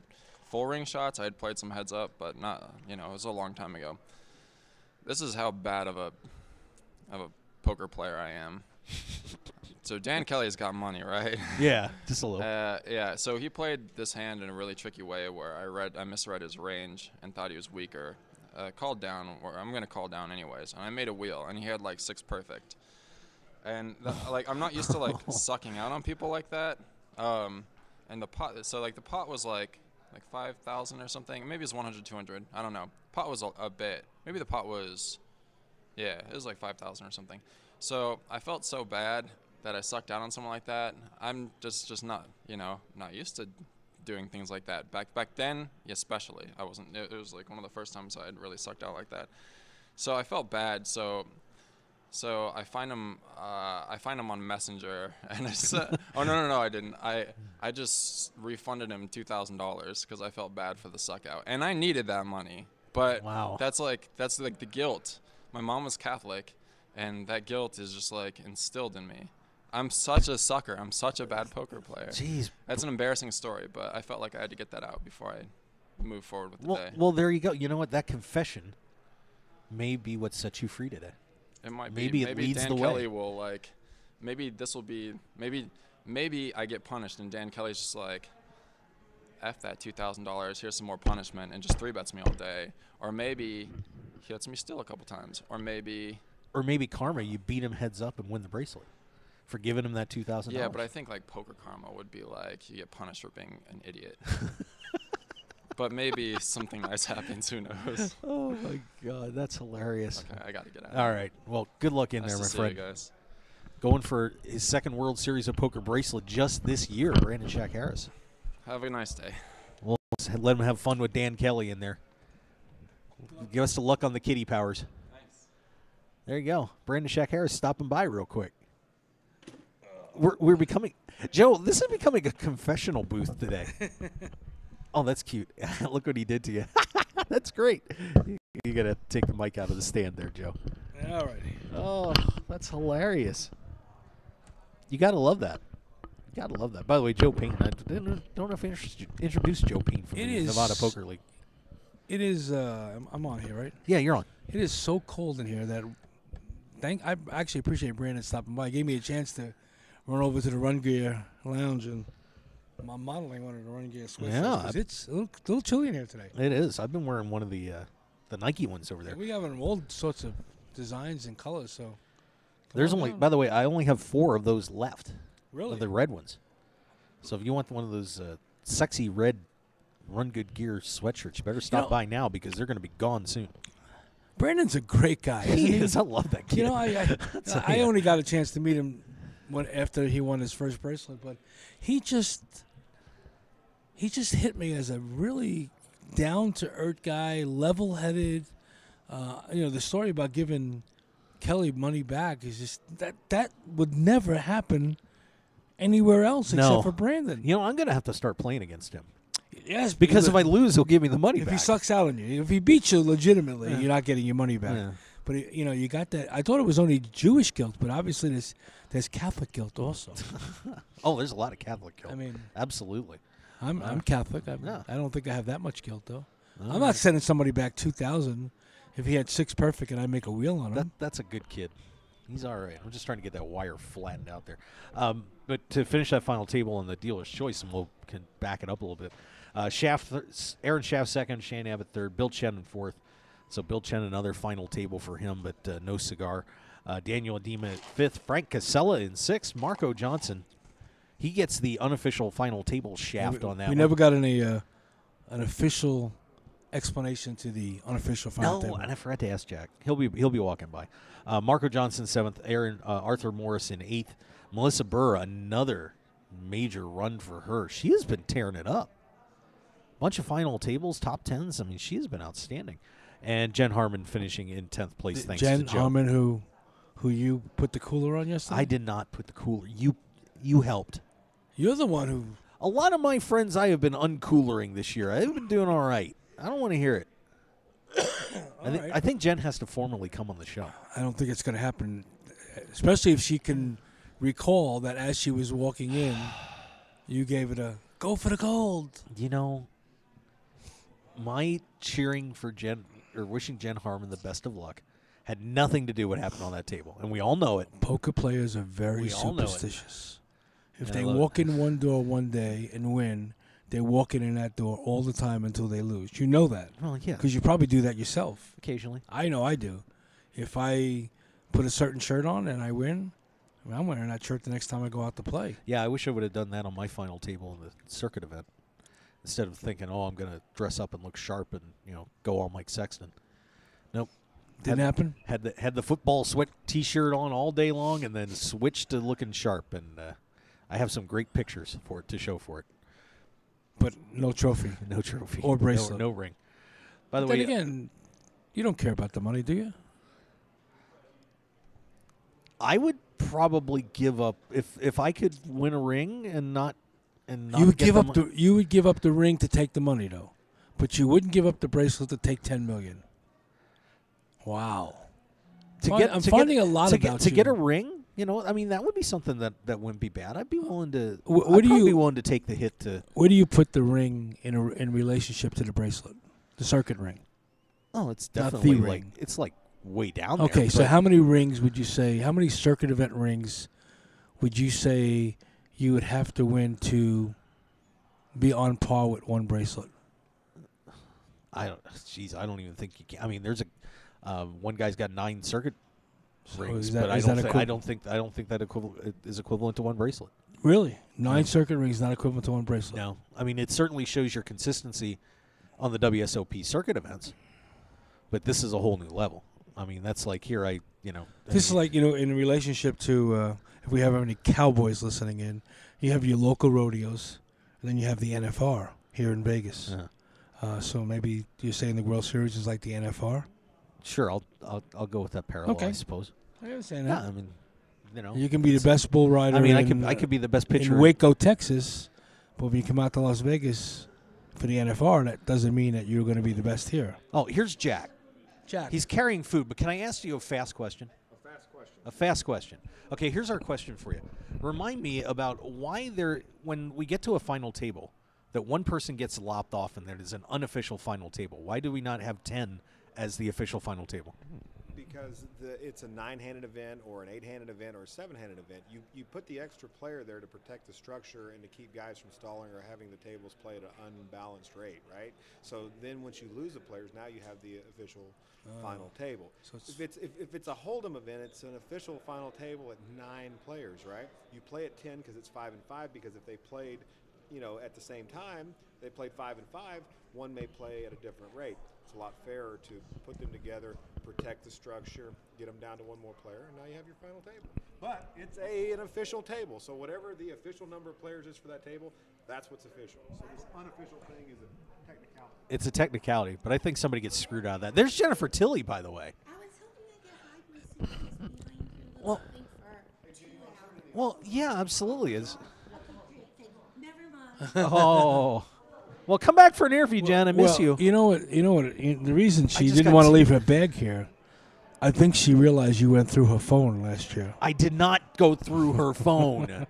Speaker 4: full ring shots. I had played some heads up, but not you know it was a long time ago. This is how bad of a of a poker player I am. so Dan Kelly's got money, right?
Speaker 2: Yeah, just a little.
Speaker 4: Uh, yeah, so he played this hand in a really tricky way where I read, I misread his range and thought he was weaker. Uh, called down, or I'm gonna call down anyways, and I made a wheel, and he had like six perfect. And the, like I'm not used to like sucking out on people like that. Um, and the pot, so like the pot was like like five thousand or something. Maybe it's 100, 200. I don't know. Pot was a, a bit. Maybe the pot was, yeah, it was like five thousand or something. So I felt so bad that I sucked out on someone like that. I'm just just not you know not used to doing things like that. Back back then, especially, I wasn't. It, it was like one of the first times I had really sucked out like that. So I felt bad. So so I find him. Uh, I find him on Messenger, and I said, "Oh no, no, no! I didn't. I I just refunded him two thousand dollars because I felt bad for the suck out, and I needed that money. But
Speaker 2: Wow.
Speaker 4: that's like that's like the guilt. My mom was Catholic, and that guilt is just like instilled in me. I'm such a sucker. I'm such a bad poker player.
Speaker 2: Jeez.
Speaker 4: That's an embarrassing story, but I felt like I had to get that out before I move forward with the
Speaker 2: Well,
Speaker 4: day.
Speaker 2: well, there you go. You know what? That confession may be what set you free today.
Speaker 4: It might
Speaker 2: Maybe
Speaker 4: be.
Speaker 2: it
Speaker 4: Maybe
Speaker 2: leads
Speaker 4: Dan
Speaker 2: the way.
Speaker 4: Kelly will like. Maybe this will be. Maybe maybe I get punished and Dan Kelly's just like, f that two thousand dollars. Here's some more punishment and just three bets me all day. Or maybe he lets me steal a couple times. Or maybe
Speaker 2: Or maybe karma, you beat him heads up and win the bracelet for giving him that two thousand.
Speaker 4: yeah, but I think like poker karma would be like you get punished for being an idiot. but maybe something nice happens. Who knows?
Speaker 2: Oh my god, that's hilarious.
Speaker 4: Okay, I gotta get out.
Speaker 2: All right. Well, good luck in
Speaker 4: Nice
Speaker 2: there,
Speaker 4: to
Speaker 2: my
Speaker 4: see
Speaker 2: friend.
Speaker 4: you guys.
Speaker 2: Going for his second World Series of Poker bracelet just this year, Brandon Shack Harris.
Speaker 4: Have a nice day.
Speaker 2: We'll let him have fun with Dan Kelly in there. Give us the luck on the kitty powers.
Speaker 4: Thanks.
Speaker 2: There you go. Brandon Shack Harris stopping by real quick. We're, we're becoming, Joe, this is becoming a confessional booth today. oh, that's cute. Look what he did to you. that's great. You, got to take the mic out of the stand there, Joe.
Speaker 3: All righty.
Speaker 2: Oh, that's hilarious. You gotta love that. You gotta love that. By the way, Joe Pane. I didn't, don't know if I introduced Joe Pane from
Speaker 3: It
Speaker 2: the
Speaker 3: is-
Speaker 2: Nevada Poker League.
Speaker 3: It is. Uh, I'm- I'm on here, right?
Speaker 2: Yeah, you're on.
Speaker 3: It is so cold in here that thank I actually appreciate Brandon stopping by. He Gave me a chance to run over to the Run Gear Lounge and my modeling one of the Run Gear sweatshirts.
Speaker 2: Yeah,
Speaker 3: it's a little, little chilly in here today.
Speaker 2: It is. I've been wearing one of the uh, the Nike ones over there.
Speaker 3: We have all sorts of designs and colors. So
Speaker 2: There's
Speaker 3: on
Speaker 2: only,
Speaker 3: down.
Speaker 2: by the way, I only have four of those left.
Speaker 3: really
Speaker 2: Of the red ones. So if you want one of those uh, sexy red Run Good Gear sweatshirts, you better stop
Speaker 3: know-
Speaker 2: by now because they're going to be gone soon.
Speaker 3: Brandon's a great guy.
Speaker 2: He
Speaker 3: he?
Speaker 2: is. I love that kid.
Speaker 3: You know, I I, I
Speaker 2: yeah.
Speaker 3: only got a chance to meet him when after he won his first bracelet, but he just he just hit me as a really down to earth guy, level headed. Uh, you know, the story about giving Kelly money back is just that that would never happen anywhere else
Speaker 2: No.
Speaker 3: except for Brandon.
Speaker 2: You know, I'm going to have to start playing against him
Speaker 3: Yes,
Speaker 2: because if I lose, he'll give me the money
Speaker 3: if
Speaker 2: back.
Speaker 3: he sucks out on you, if he beats you legitimately,
Speaker 2: Yeah.
Speaker 3: you're not getting your money back.
Speaker 2: Yeah.
Speaker 3: But you know, you got that. I thought it was only Jewish guilt, but obviously there's there's Catholic guilt also.
Speaker 2: Oh, there's a lot of Catholic guilt.
Speaker 3: I mean,
Speaker 2: absolutely.
Speaker 3: I'm I'm Catholic. I'm,
Speaker 2: Yeah.
Speaker 3: I don't think I have that much guilt though.
Speaker 2: All
Speaker 3: I'm not sending somebody back two thousand if he had six perfect and I make a wheel on him.
Speaker 2: That, that's a good kid. He's all right. I'm just trying to get that wire flattened out there. Um, but to finish that final table on the dealer's choice, and we'll can back it up a little bit. Uh, Schaff, th- Aaron Schaff second, Shane Abbott third, Bill Chen in fourth. So Bill Chen another final table for him, but uh, no cigar. Uh, Daniel Idema at fifth, Frank Kassela in sixth, Marco Johnson. He gets the unofficial final table shaft
Speaker 3: we,
Speaker 2: on that.
Speaker 3: we
Speaker 2: one.
Speaker 3: never got any uh, an official explanation to the unofficial final
Speaker 2: No,
Speaker 3: table.
Speaker 2: and I forgot to ask Jack. He'll be he'll be walking by. Uh, Marco Johnson seventh, Aaron uh, Arthur Morris in eighth, Melissa Burr another major run for her. She has been tearing it up. Bunch of final tables, top tens. I mean, she has been outstanding. And Jen Harman finishing in tenth place. Thanks
Speaker 3: Jen
Speaker 2: to Joe.
Speaker 3: Harman, who who you put the cooler on yesterday.
Speaker 2: I did not put the cooler. You you helped.
Speaker 3: You're the one who.
Speaker 2: A lot of my friends I have been uncoolering this year. I've been doing all right. I don't want to hear it. I, thi-
Speaker 3: right.
Speaker 2: I think Jen has to formally come on the show.
Speaker 3: I don't think it's going to happen, especially if she can recall that as she was walking in, you gave it a go for the gold.
Speaker 2: You know, my cheering for Jen or wishing Jen Harman the best of luck had nothing to do with what happened on that table, and we all know it.
Speaker 3: Poker players are very
Speaker 2: We all know it.
Speaker 3: superstitious. If they
Speaker 2: love it.
Speaker 3: walk in one door one day and win, they walk in in that door all the time until they lose. You know that
Speaker 2: Well, yeah,
Speaker 3: because you probably do that yourself.
Speaker 2: occasionally.
Speaker 3: I know I do. If I put a certain shirt on and I win, I mean, I'm wearing that shirt the next time I go out to play.
Speaker 2: Yeah, I wish I would have done that on my final table in the circuit event instead of thinking, "Oh, I'm going to dress up and look sharp and you know go all Mike Sexton." Nope.
Speaker 3: Didn't
Speaker 2: had,
Speaker 3: happen.
Speaker 2: Had the had the football sweat T-shirt on all day long, and then switched to looking sharp. And uh, I have some great pictures for it to show for it.
Speaker 3: But no trophy.
Speaker 2: No trophy
Speaker 3: Or
Speaker 2: No-
Speaker 3: bracelet.
Speaker 2: no, ring. By the
Speaker 3: then
Speaker 2: way, uh,
Speaker 3: again, you don't care about the money, do you?
Speaker 2: I would probably give up if if I could win a ring and not and not
Speaker 3: you would give up the you would give up the ring to take the money though, but you wouldn't give up the bracelet to take ten million. Wow.
Speaker 2: to get
Speaker 3: I'm
Speaker 2: to
Speaker 3: finding
Speaker 2: get,
Speaker 3: a lot
Speaker 2: to
Speaker 3: about
Speaker 2: get, to
Speaker 3: you.
Speaker 2: get a ring. You know, I mean, that would be something that, that wouldn't be bad. I'd be willing to.
Speaker 3: Wh- what
Speaker 2: I'd
Speaker 3: do you-
Speaker 2: be willing to take the hit to.
Speaker 3: Where do you put the ring in a, in relationship to the bracelet, the circuit ring?
Speaker 2: Oh, it's
Speaker 3: Not the
Speaker 2: definitely like
Speaker 3: ring.
Speaker 2: it's like way down there.
Speaker 3: Okay, so how many rings would you say? How many circuit event rings would you say you would have to win to be on par with one bracelet?
Speaker 2: I don't. Jeez, I don't even think you can. I mean, there's a um, one guy's got nine circuit
Speaker 3: So
Speaker 2: rings,
Speaker 3: is that-
Speaker 2: but I don't. Think, I don't think. I don't think that equivalent is equivalent to one bracelet.
Speaker 3: Really, nine
Speaker 2: No.
Speaker 3: circuit rings not equivalent to one bracelet.
Speaker 2: No, I mean it certainly shows your consistency on the WSOP circuit events, but this is a whole new level. I mean, that's like here I, you know, I
Speaker 3: This is
Speaker 2: mean,
Speaker 3: like you know, in relationship to uh, if we have any cowboys listening in, you have your local rodeos, and then you have the NFR here in Vegas.
Speaker 2: uh,
Speaker 3: Uh, so maybe you're saying the World Series is like the NFR.
Speaker 2: Sure. I'll, I'll I'll go with that parallel. I suppose.
Speaker 3: I understand
Speaker 2: Yeah, I mean, you know,
Speaker 3: You can be the best bull rider.
Speaker 2: I mean, I
Speaker 3: in,
Speaker 2: could I could be the best pitcher.
Speaker 3: in Waco, Texas, but when you come out to Las Vegas for the NFR, that doesn't mean that you're going to be the best here.
Speaker 2: Oh, here's Jack.
Speaker 3: Jack,
Speaker 2: He's carrying food, but can I ask you a fast question? A fast question. A fast question. Okay, here's our question for you. Remind me about why there, when we get to a final table, that one person gets lopped off and there is an unofficial final table. Why do we not have ten as the official final table?
Speaker 5: because the, it's a nine-handed event or an eight-handed event or a seven-handed event. You you put the extra player there to protect the structure and to keep guys from stalling or having the tables play at an unbalanced rate, right? So then once you lose the players, now you have the official oh. final table.
Speaker 3: So it's-
Speaker 5: if it's if, if it's a hold'em event, it's an official final table at nine players, right? You play at ten because it's five and five. Because if they played, you know, at the same time, they played five and five. One may play at a different rate. It's a lot fairer to put them together, protect the structure, get them down to one more player, and now you have your final table. But it's a an official table, so whatever the official number of players is for that table, that's what's official. So this unofficial thing is a technicality.
Speaker 2: It's a technicality, but I think somebody gets screwed out of that. There's Jennifer Tilly, by the way.
Speaker 6: I was hoping I'd get high
Speaker 2: Well, well, yeah, absolutely. Is
Speaker 6: Never mind.
Speaker 2: oh, well, come back for an interview, Jen. I miss
Speaker 3: Well,
Speaker 2: you.
Speaker 3: You know what? You know what? The reason she didn't want to leave her bag here, I think she realized you went through her phone last year.
Speaker 2: I did not go through her phone.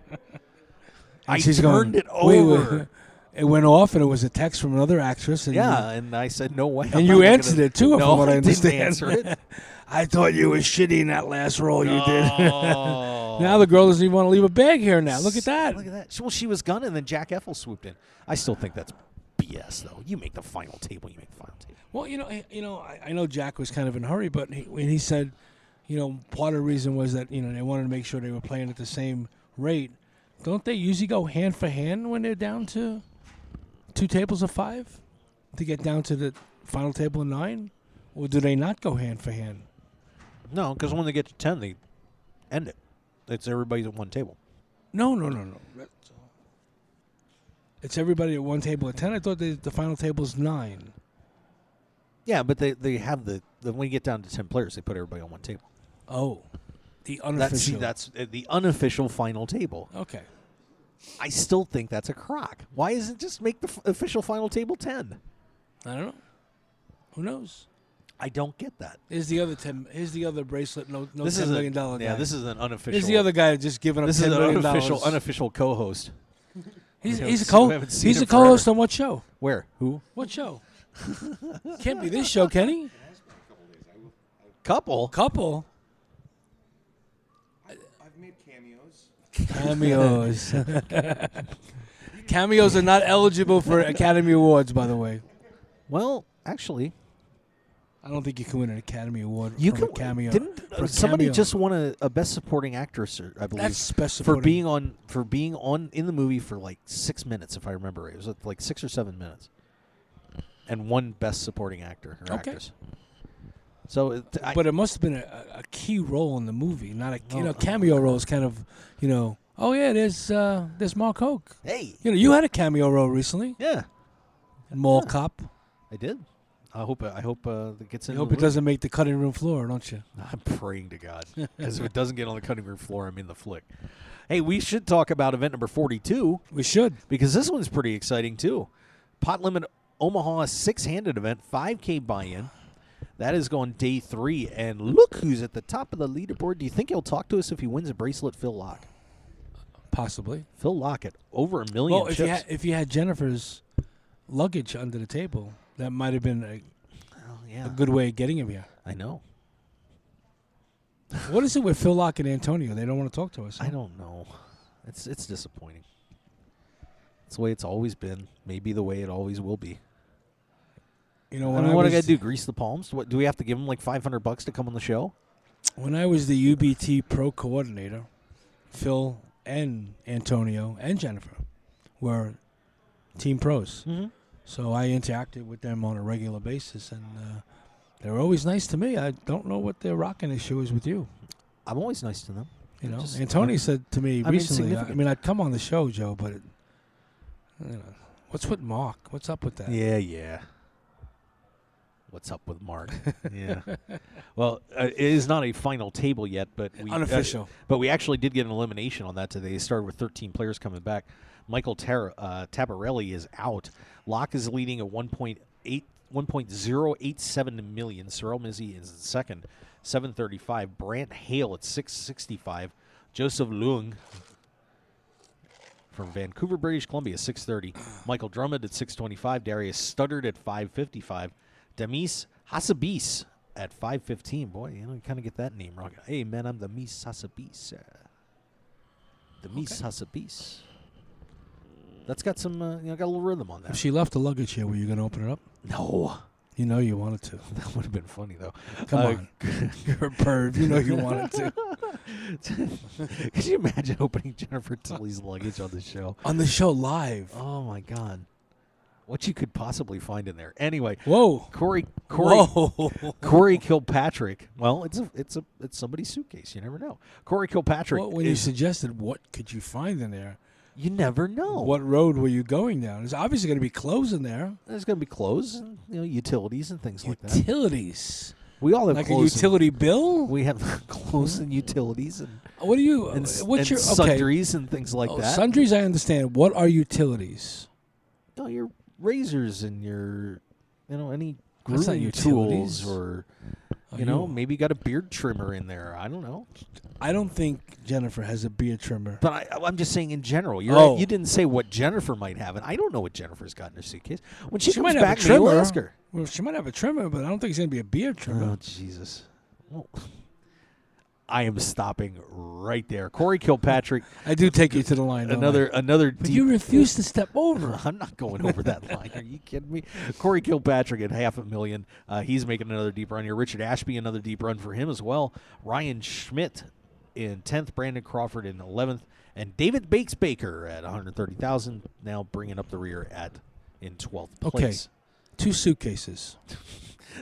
Speaker 2: I
Speaker 3: she's
Speaker 2: turned
Speaker 3: going,
Speaker 2: it over.
Speaker 3: wait." It went off, and it was a text from another actress. And
Speaker 2: Yeah, and I said no way. I'm
Speaker 3: and you answered
Speaker 2: at-
Speaker 3: it too,
Speaker 2: No,
Speaker 3: from what I
Speaker 2: didn't
Speaker 3: understand. I thought you were shitty in that last role you did.
Speaker 2: Oh.
Speaker 3: now the girl doesn't even want to leave a bag here. Now look at that.
Speaker 2: Look at that. Well, she was gone, and then Jack Effel swooped in. I still think that's BS, though. You make the final table. You make the final table.
Speaker 3: Well, you know, I- you know, I, I know Jack was kind of in a hurry, but he, when he said, you know, part of the reason was that you know they wanted to make sure they were playing at the same rate. Don't they usually go hand for hand when they're down to two tables of five to get down to the final table of nine, or do they not go hand for hand?
Speaker 2: No, because when they get to ten, they end it. It's everybody's at one table.
Speaker 3: No, no, no, no. That's- It's everybody at one table at ten. I thought they, the final table is nine.
Speaker 2: Yeah, but they, they have the, the when you get down to ten players, they put everybody on one table.
Speaker 3: Oh, the unofficial.
Speaker 2: see, that's uh, the unofficial final table.
Speaker 3: okay.
Speaker 2: I still think that's a crock. Why isn't just make the f- official final table ten?
Speaker 3: I don't know. Who knows?
Speaker 2: I don't get that.
Speaker 3: Here's the other ten. Here's the other bracelet. No, no
Speaker 2: this
Speaker 3: ten
Speaker 2: is
Speaker 3: million
Speaker 2: a,
Speaker 3: dollar
Speaker 2: Yeah,
Speaker 3: guy.
Speaker 2: this is an unofficial.
Speaker 3: Here's the other guy just giving up
Speaker 2: This is an unofficial
Speaker 3: dollars.
Speaker 2: unofficial co-host.
Speaker 3: He's, he's a co.
Speaker 2: we haven't seen
Speaker 3: He's
Speaker 2: him
Speaker 3: a co-host
Speaker 2: forever.
Speaker 3: on what show?
Speaker 2: Where? Who?
Speaker 3: What show? Can't be this show, Kenny.
Speaker 2: Couple.
Speaker 3: Couple
Speaker 5: I've made cameos.
Speaker 3: cameos. cameos are not eligible for Academy Awards, by the way.
Speaker 2: Well, actually,
Speaker 3: I don't think you can win an Academy Award
Speaker 2: you can.
Speaker 3: a cameo.
Speaker 2: Didn't uh, somebody
Speaker 3: cameo.
Speaker 2: just won a, a best supporting actress? Or, I believe
Speaker 3: That's best
Speaker 2: for being on for being on in the movie for like six minutes, if I remember right. It was like six or seven minutes, and one best supporting actor or
Speaker 3: Okay.
Speaker 2: actress. So, it, I,
Speaker 3: But it must have been a, a key role in the movie, not a you
Speaker 2: No.
Speaker 3: know cameo role is kind of you know. Oh yeah, there's uh, there's Mark Hoke.
Speaker 2: hey,
Speaker 3: You know, you had a cameo role recently
Speaker 2: yeah,
Speaker 3: Mall Cop.
Speaker 2: I did. I hope I hope uh, it gets in.
Speaker 3: You hope it doesn't make the cutting room floor, don't you?
Speaker 2: I'm praying to God because if it doesn't get on the cutting room floor, I'm in the flick. Hey, we should talk about event number 42
Speaker 3: We should.
Speaker 2: because this one's pretty exciting too. Pot Limit Omaha six-handed event, 5K buy-in. That is going day three, and look who's at the top of the leaderboard. Do you think he'll talk to us if he wins a bracelet? Phil Laak.
Speaker 3: Possibly.
Speaker 2: Phil Lockett, over a million
Speaker 3: Well, if
Speaker 2: chips.
Speaker 3: you had if you had Jennifer's luggage under the table, that might have been a,
Speaker 2: Oh, yeah,
Speaker 3: a good way of getting him here.
Speaker 2: I know.
Speaker 3: What is it with Phil Laak and Antonio? They don't want to talk to us.
Speaker 2: I don't know. It's it's disappointing. It's the way it's always been. Maybe the way it always will be.
Speaker 3: You know
Speaker 2: I
Speaker 3: when
Speaker 2: mean,
Speaker 3: I,
Speaker 2: what do I gotta do? Grease the palms? What do we have to give them like five hundred bucks to come on the show?
Speaker 3: when I was the UBT pro coordinator, Phil and Antonio and Jennifer were team pros.
Speaker 2: Mm-hmm.
Speaker 3: So I interacted with them on a regular basis, and uh, they're always nice to me. I don't know what their rocking issue is with you.
Speaker 2: I'm always nice to them.
Speaker 3: You know,
Speaker 2: and
Speaker 3: Tony said to me
Speaker 2: I'm
Speaker 3: recently. I, I mean, I'd come on the show, Joe, but it, you know, what's with Mark? What's up with that?
Speaker 2: Yeah, yeah. What's up with Mark? yeah. Well, uh, it is not a final table yet, but we uh,
Speaker 3: Unofficial.
Speaker 2: but we actually did get an elimination on that today. It started with 13 players coming back. Michael uh, Tabarelli is out. Laak is leading at 1.8, 1.087 million. Sorel Mizzi is in second, 735. Brant Hale at 665. Joseph Leung from Vancouver, British Columbia, 630. Michael Drummond at 625. Darius Studdard at 555. Demis Hassabis at 515. Boy, you know, you kind of get that name wrong. Hey, man, I'm the Demis Hassabis. Uh, Demis Hassabis. That's got some, uh, you know, got a little rhythm on
Speaker 3: If
Speaker 2: that.
Speaker 3: she left the luggage here, were you going to open it up?
Speaker 2: No,
Speaker 3: You know you wanted to.
Speaker 2: that would have been funny though.
Speaker 3: Come
Speaker 2: Uh,
Speaker 3: on. You're a perv. You know you wanted to.
Speaker 2: Could you imagine opening Jennifer Tilly's luggage on the show?
Speaker 3: On the show live.
Speaker 2: Oh my God, what you could possibly find in there? Anyway,
Speaker 3: Whoa.
Speaker 2: Corey, Corey,
Speaker 3: Whoa.
Speaker 2: Corey Kilpatrick. Well, it's a, it's a, it's somebody's suitcase. You never know. Corey Kilpatrick.
Speaker 3: Well, when you suggested what could you find in there,
Speaker 2: you never know.
Speaker 3: what road were you going down? There's obviously going to be clothes in there.
Speaker 2: There's going to be clothes and you know utilities and things like that.
Speaker 3: Utilities.
Speaker 2: We all have
Speaker 3: like a
Speaker 2: clothes. and-
Speaker 3: utility bill.
Speaker 2: we have clothes and utilities and, uh,
Speaker 3: What do you?
Speaker 2: and, uh,
Speaker 3: what's
Speaker 2: and
Speaker 3: your okay?
Speaker 2: sundries and things like
Speaker 3: Oh,
Speaker 2: that.
Speaker 3: Sundries, I understand. What are utilities?
Speaker 2: no, your razors and your, you know, any grooming tools or, you know, maybe you got a beard trimmer in there. I don't know.
Speaker 3: I don't think Jennifer has a beard trimmer.
Speaker 2: But I, oh, I'm just saying in general. You're
Speaker 3: Oh.
Speaker 2: you didn't say what Jennifer might have, and I don't know what Jennifer's got in her suitcase. When she,
Speaker 3: She
Speaker 2: comes
Speaker 3: might have a
Speaker 2: back, maybe we'll ask her.
Speaker 3: Well, she might have a trimmer, but I don't think it's gonna be a beard trimmer.
Speaker 2: Oh Jesus! Well, I am stopping right there. Corey Kilpatrick,
Speaker 3: I do take you to the line. I?
Speaker 2: another another.
Speaker 3: but
Speaker 2: deep,
Speaker 3: you refuse to step over.
Speaker 2: I'm not going over that line. Are you kidding me? Corey Kilpatrick at half a million. Uh, he's making another deep run here. Richard Ashby, another deep run for him as well. Ryan Schmidt in 10th. Brandon Crawford in 11th. And David Bakes Baker at 130,000. Now bringing up the rear at in 12th
Speaker 3: Okay.
Speaker 2: place.
Speaker 3: Two suitcases.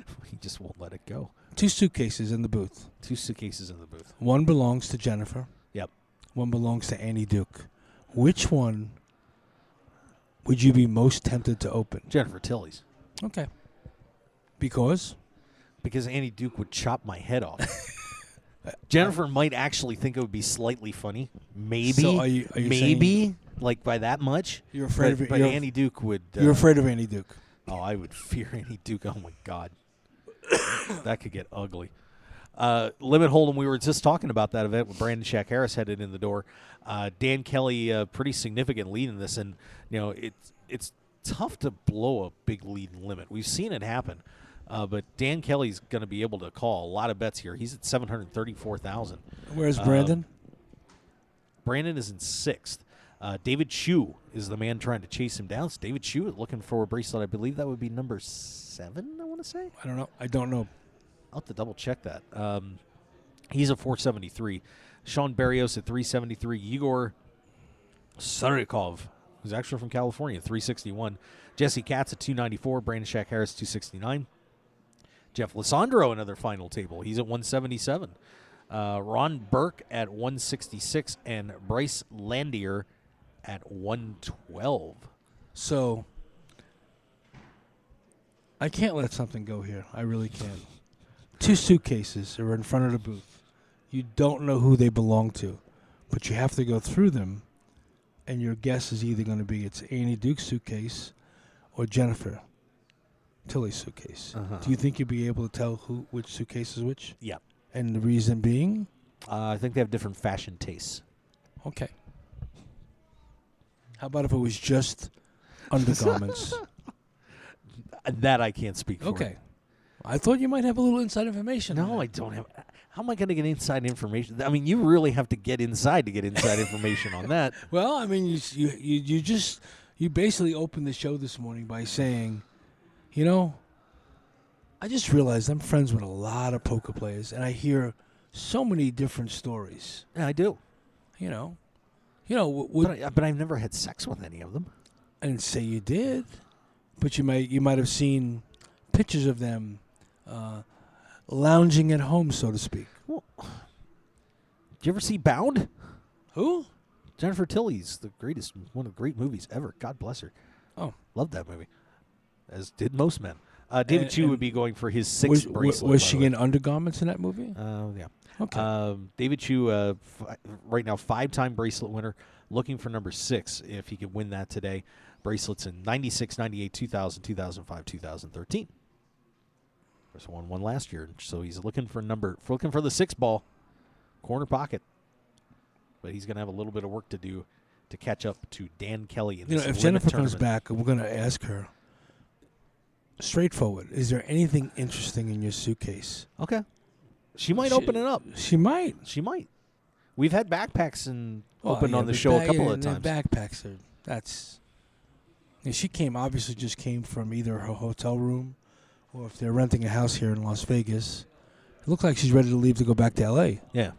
Speaker 2: he just won't let it go.
Speaker 3: Two suitcases in the booth.
Speaker 2: Two suitcases in the booth.
Speaker 3: One belongs to Jennifer.
Speaker 2: Yep.
Speaker 3: One belongs to Annie Duke. Which one would you be most tempted to open?
Speaker 2: Jennifer Tilly's.
Speaker 3: Okay. Because
Speaker 2: Because Annie Duke would chop my head off. Jennifer might actually think it would be slightly funny. Maybe.
Speaker 3: So are you- are you
Speaker 2: maybe. Like by that much.
Speaker 3: you're afraid
Speaker 2: but,
Speaker 3: of it.
Speaker 2: but Annie Duke would. Uh,
Speaker 3: you're afraid of Annie Duke.
Speaker 2: Oh, I would fear Annie Duke. Oh my God, that could get ugly. Uh, Limit Hold'em. We were just talking about that event with Brandon Shack Harris headed in the door. Uh, Dan Kelly, uh, pretty significant lead in this, and you know it's it's tough to blow a big lead in limit. We've seen it happen, uh, but Dan Kelly's going to be able to call a lot of bets here. He's at seven hundred thirty-four thousand.
Speaker 3: Where's
Speaker 2: Uh,
Speaker 3: Brandon?
Speaker 2: Brandon is in sixth. Uh, David Chiu is the man trying to chase him down. So David Chiu is looking for a bracelet. I believe that would be number seven. I want to say.
Speaker 3: I don't know. I don't know.
Speaker 2: I'll have to double check that. Um, he's at 473. Sean Barrios at 373. Igor Sarikov, who's actually from California, 361. Jesse Katz at 294. Brandon Shack Harris, 269. Jeff Lisandro, another final table. He's at 177. Uh, Ron Burke at 166. And Bryce Landier at 112.
Speaker 3: So I can't let something go here. I really can't. Two suitcases are in front of the booth. You don't know who they belong to, but you have to go through them, and your guess is either going to be it's Annie Duke's suitcase or Jennifer Tilly's suitcase.
Speaker 2: Uh-huh.
Speaker 3: Do you think you'd be able to tell who which suitcase is which?
Speaker 2: Yeah.
Speaker 3: And the reason being,
Speaker 2: Uh, I think they have different fashion tastes.
Speaker 3: okay. How about if it was just undergarments?
Speaker 2: That I can't speak for.
Speaker 3: Okay. I thought you might have a little inside information.
Speaker 2: No, I don't have. How am I going to get inside information? I mean, you really have to get inside to get inside information on that.
Speaker 3: Well, I mean, you you you just you basically opened the show this morning by saying, you know, I just realized I'm friends with a lot of poker players, and I hear so many different stories.
Speaker 2: Yeah, I do,
Speaker 3: You know, you know, w-
Speaker 2: but, I, but I've never had sex with any of them.
Speaker 3: I didn't say you did, but you might you might have seen pictures of them uh, lounging at home, so to speak.
Speaker 2: Well, did you ever see Bound?
Speaker 3: Who?
Speaker 2: Jennifer Tilly's the greatest, one of the great movies ever. God bless her.
Speaker 3: Oh.
Speaker 2: loved that movie, as did most men. Uh, David
Speaker 3: And-
Speaker 2: Chiu
Speaker 3: and
Speaker 2: would be going for his sixth
Speaker 3: wa-
Speaker 2: bracelet.
Speaker 3: was she in undergarments in that movie?
Speaker 2: Uh, yeah.
Speaker 3: Okay.
Speaker 2: Um, David Chiu, uh, f- right now, five time bracelet winner, looking for number six if he could win that today. Bracelets in 96, 98, 2000, 2005, 2013. First one won last year, so he's looking for number, for looking for the six ball, corner pocket. But he's going to have a little bit of work to do to catch up to Dan Kelly in
Speaker 3: You know, if Jennifer comes back, we're going to ask her straightforward. Is there anything interesting in your suitcase?
Speaker 2: Okay. She might
Speaker 3: She-
Speaker 2: open it up.
Speaker 3: She might.
Speaker 2: She might. We've had backpacks and
Speaker 3: Well,
Speaker 2: opened
Speaker 3: yeah,
Speaker 2: on the
Speaker 3: but
Speaker 2: show a couple
Speaker 3: yeah,
Speaker 2: of
Speaker 3: the
Speaker 2: times.
Speaker 3: Backpacks are that's. Yeah, she came obviously just came from either her hotel room, or if they're renting a house here in Las Vegas. It looks like she's ready to leave to go back to L.A.
Speaker 2: Yeah.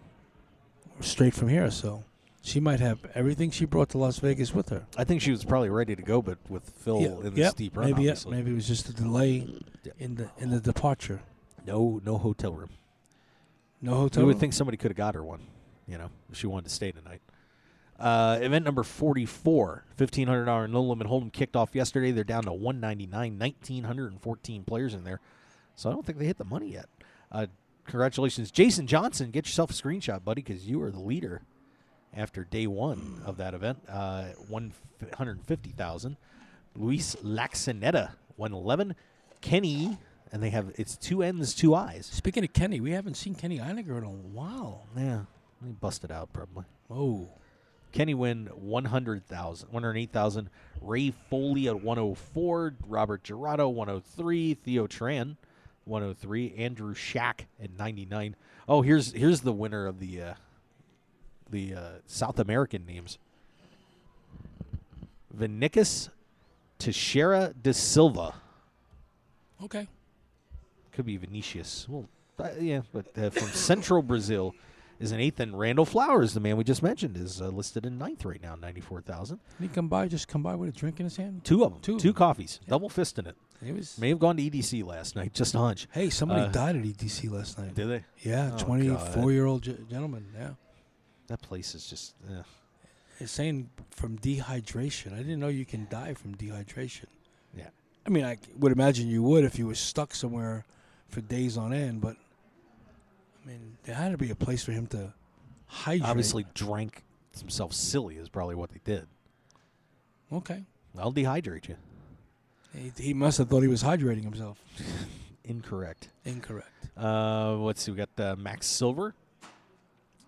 Speaker 3: straight from here. So she might have everything she brought to Las Vegas with her.
Speaker 2: I think she was probably ready to go, but with Phil
Speaker 3: Yeah,
Speaker 2: in the
Speaker 3: yep,
Speaker 2: steep run,
Speaker 3: maybe yeah, maybe it was just a delay
Speaker 2: Yeah.
Speaker 3: in the in the departure.
Speaker 2: no, no hotel room.
Speaker 3: No hotel.
Speaker 2: you would
Speaker 3: room?
Speaker 2: think somebody could have got her one, you know, if she wanted to stay tonight. Uh, event number 44, $1,500 no limit hold'em kicked off yesterday. They're down to 199, 1,914 players in there. So I don't think they hit the money yet. Uh, congratulations, Jason Johnson. Get yourself a screenshot, buddy, because you are the leader after day one of that event. Uh, one hundred fifty thousand. Luis Laxaneta, one eleven. Kenny, and they have it's two N's, two eyes.
Speaker 3: Speaking of Kenny, we haven't seen Kenny Einiger in a while.
Speaker 2: Yeah, he busted out probably.
Speaker 3: Oh,
Speaker 2: Kenny win 100,000, 108,000. Ray Foley at 104. Robert Gerardo 103. Theo Tran 103. Andrew Shack at 99. Oh, here's here's the winner of the uh, the uh, South American names. Vinicus Teixeira de Silva.
Speaker 3: okay.
Speaker 2: Could be Vinicius. Well, uh, yeah, but uh, from Central Brazil is an eighth, and Randall Flowers, the man we just mentioned, is uh, listed in ninth right now, ninety-four thousand.
Speaker 3: Did he come by? Just come by with a drink in his hand?
Speaker 2: Two of them,
Speaker 3: Two
Speaker 2: two, coffees, double fisting it.
Speaker 3: It was.
Speaker 2: May have gone to EDC last night, just a hunch.
Speaker 3: Hey, somebody
Speaker 2: Uh,
Speaker 3: died at EDC last night.
Speaker 2: Did they?
Speaker 3: Yeah,
Speaker 2: Oh,
Speaker 3: twenty-four-year-old ge- gentleman. Yeah,
Speaker 2: That place is just. Uh,
Speaker 3: it's saying from dehydration. I didn't know you can die from dehydration.
Speaker 2: yeah.
Speaker 3: I mean, I would imagine you would if you were stuck somewhere for days on end. But I mean, there had to be a place for him to hydrate.
Speaker 2: Obviously, drank himself silly is probably what they did.
Speaker 3: Okay.
Speaker 2: I'll dehydrate you.
Speaker 3: He, he must have thought he was hydrating himself.
Speaker 2: Incorrect.
Speaker 3: Incorrect.
Speaker 2: Uh, let's see. We got uh, Max Silver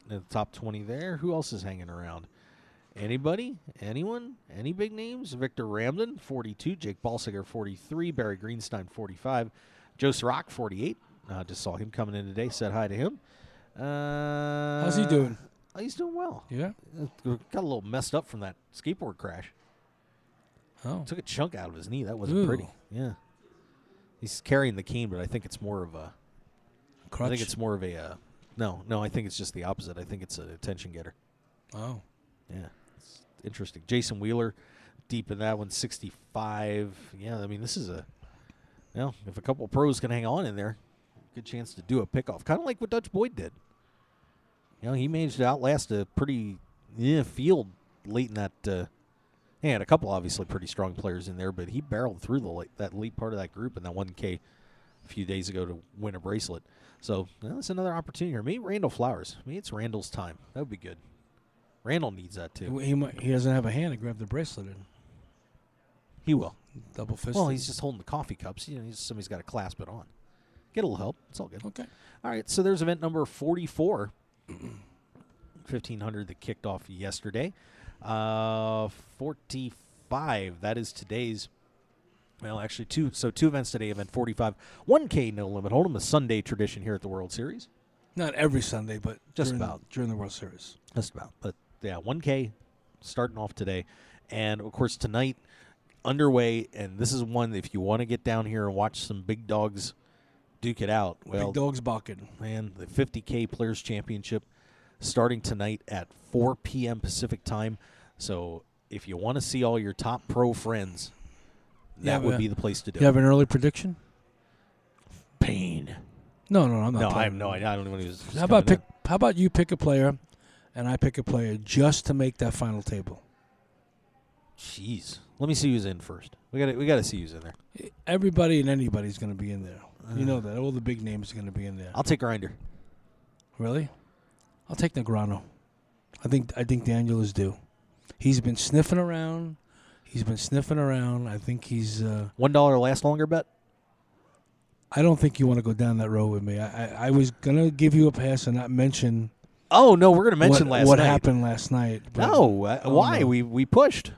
Speaker 2: in the top 20 there. Who else is hanging around? Anybody? Anyone? Any big names? Victor Ramdin, 42. Jake Balsiger, 43. Barry Greenstein, 45. Joe Rock, 48. Uh, just saw him coming in today. Said hi to him. Uh,
Speaker 3: How's he doing?
Speaker 2: oh, he's doing well.
Speaker 3: Yeah.
Speaker 2: Uh, Got a little messed up from that skateboard crash.
Speaker 3: Oh.
Speaker 2: Took a chunk out of his knee. That wasn't pretty. Yeah. He's carrying the cane, but I think it's more of a
Speaker 3: Crutch.
Speaker 2: I think it's more of a uh, no, no. I think it's just the opposite. I think it's an attention getter.
Speaker 3: Oh.
Speaker 2: Yeah, it's interesting. Jason Wheeler, deep in that one, sixty-five. Yeah, I mean this is a, you know, if a couple pros can hang on in there, good chance to do a pickoff. Kind of like what Dutch Boyd did. You know, he managed to outlast a pretty yeah, field late in that. Uh, he had a couple obviously pretty strong players in there, but he barreled through the late, that late part of that group in that one K a few days ago to win a bracelet. So well, that's another opportunity here. Maybe Randall Flowers. Maybe it's Randall's time. That would be good. Randall needs that too.
Speaker 3: He, might, he doesn't have a hand to grab the bracelet in.
Speaker 2: He will.
Speaker 3: Double fist.
Speaker 2: Well, he's just holding the coffee cups. You know, he's, somebody's got to clasp it on. Get a little help. It's all good.
Speaker 3: okay.
Speaker 2: All right, so there's event number 44, 1500 that kicked off yesterday. Uh, 45, that is today's. Well, actually, two. So two events today. Event 45, 1K no limit hold'em, a Sunday tradition here at the World Series.
Speaker 3: Not every Sunday, but
Speaker 2: Just
Speaker 3: during,
Speaker 2: about.
Speaker 3: during the World Series.
Speaker 2: Just about. But yeah, 1K starting off today. And of course, tonight underway. And this is one, if you want to get down here and watch some big dogs duke it out, well,
Speaker 3: Big dogs barking.
Speaker 2: man, the 50K Players Championship starting tonight at 4 p.m. Pacific time. So if you want to see all your top pro friends, that would
Speaker 3: a-
Speaker 2: be the place to do
Speaker 3: You have an early prediction?
Speaker 2: Pane.
Speaker 3: No, no, I'm not.
Speaker 2: No, I have no idea. I don't know when he.
Speaker 3: How about pick?
Speaker 2: in.
Speaker 3: How about you pick a player, and I pick a player just to make that final table.
Speaker 2: Jeez. Let me see who's in first. We got to we got to see who's in there.
Speaker 3: Everybody and anybody's going to be in there. you uh. know that all the big names are going to be in there.
Speaker 2: I'll take Grinder.
Speaker 3: Really? I'll take Negreanu. I think I think Daniel is due. He's been sniffing around. He's been sniffing around. I think he's. Uh,
Speaker 2: One dollar last longer bet.
Speaker 3: I don't think you want to go down that road with me. I, I, I was gonna give you a pass and not mention
Speaker 2: Oh no, we're gonna mention
Speaker 3: what,
Speaker 2: last
Speaker 3: what
Speaker 2: night.
Speaker 3: happened last night.
Speaker 2: No, uh, why?
Speaker 3: no.
Speaker 2: We we pushed.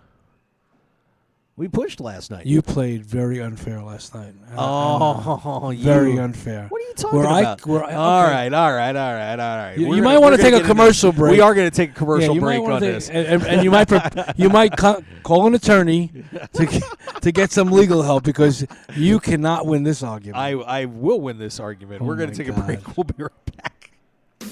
Speaker 2: We pushed last night.
Speaker 3: You played very unfair last night. I- I don't
Speaker 2: oh, you,
Speaker 3: very unfair.
Speaker 2: What are you talking
Speaker 3: Where I-
Speaker 2: about?
Speaker 3: where I-
Speaker 2: all
Speaker 3: okay.
Speaker 2: right, all right, all right, all right.
Speaker 3: You- you might wanna take a commercial break.
Speaker 2: We are going to take a commercial
Speaker 3: yeah,
Speaker 2: break on
Speaker 3: take-
Speaker 2: this.
Speaker 3: and, and, and you might you might call an attorney to get, to get some legal help because you cannot win this argument.
Speaker 2: I I will win this argument.
Speaker 3: Oh
Speaker 2: we're going to take a break. We'll be right back.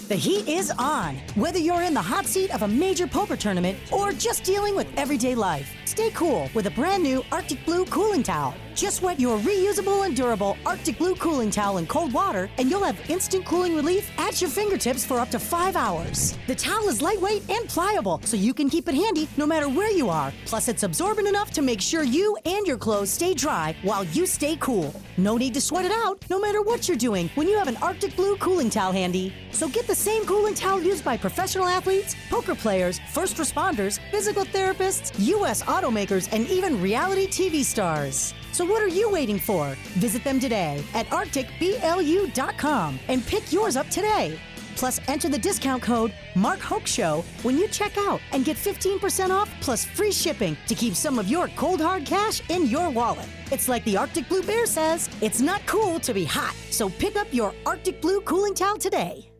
Speaker 6: The heat is on. Whether you're in the hot seat of a major poker tournament or just dealing with everyday life, stay cool with a brand new Arctic Blue cooling towel. Just wet your reusable and durable Arctic Blue cooling towel in cold water, and you'll have instant cooling relief at your fingertips for up to five hours. The towel is lightweight and pliable, so you can keep it handy no matter where you are. Plus, it's absorbent enough to make sure you and your clothes stay dry while you stay cool. No need to sweat it out, no matter what you're doing, when you have an Arctic Blue cooling towel handy. So get the same cooling towel used by professional athletes, poker players, first responders, physical therapists, U.S. automakers, and even reality TV stars. So what are you waiting for? Visit them today at arcticblu.com and pick yours up today. Plus, enter the discount code Mark Hoke Show when you check out and get 15% off plus free shipping to keep some of your cold hard cash in your wallet. It's like the Arctic Blue Bear says, it's not cool to be hot. So pick up your Arctic Blue cooling towel today.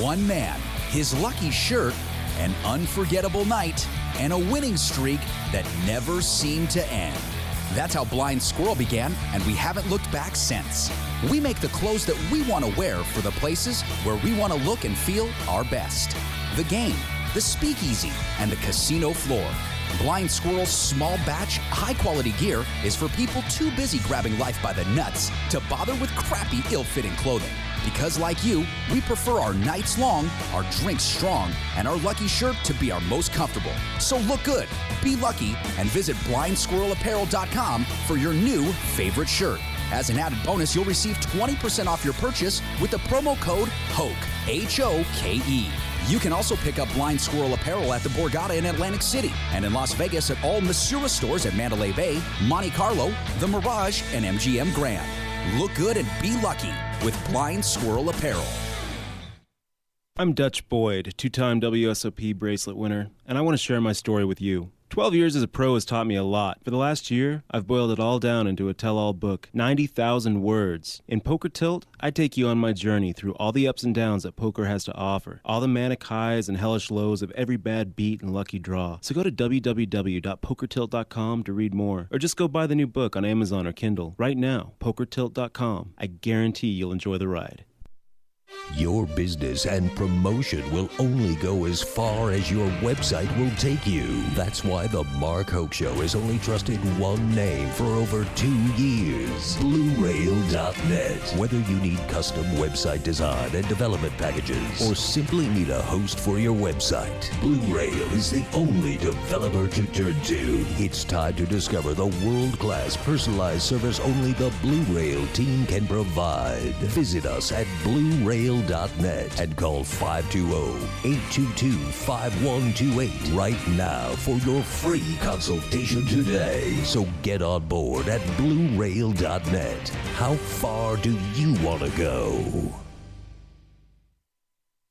Speaker 7: One man, his lucky shirt, an unforgettable night, and a winning streak that never seemed to end. That's how Blind Squirrel began, and we haven't looked back since. We make the clothes that we want to wear for the places where we want to look and feel our best. The game, the speakeasy, and the casino floor. Blind Squirrel's small batch, high quality gear is for people too busy grabbing life by the nuts to bother with crappy, ill fitting clothing. Because, like you, we prefer our nights long, our drinks strong, and our lucky shirt to be our most comfortable. So look good, be lucky, and visit blindsquirrelapparel.com for your new favorite shirt. As an added bonus, you'll receive 20% off your purchase with the promo code HOKE, H O K E. You can also pick up Blind Squirrel apparel at the Borgata in Atlantic City and in Las Vegas at all Masura stores at Mandalay Bay, Monte Carlo, The Mirage, and MGM Grand. Look good and be lucky with Blind Squirrel Apparel.
Speaker 8: I'm Dutch Boyd, two time WSOP bracelet winner, and I want to share my story with you. 12 years as a pro has taught me a lot. For the last year, I've boiled it all down into a tell all book 90,000 words. In Poker Tilt, I take you on my journey through all the ups and downs that poker has to offer, all the manic highs and hellish lows of every bad beat and lucky draw. So go to www.pokertilt.com to read more, or just go buy the new book on Amazon or Kindle right now. PokerTilt.com. I guarantee you'll enjoy the ride.
Speaker 1: Your business and promotion will only go as far as your website will take you. That's why the Mark Hoke Show has only trusted one name for over two years BlueRail.net. Whether you need custom website design and development packages or simply need a host for your website, Blue Rail is the only developer to turn to. It's time to discover the world class personalized service only the Blue Rail team can provide. Visit us at BlueRail.net and call 520-822-5128 right now for your free consultation today. So get on board at BlueRail.net. How far do you want to go?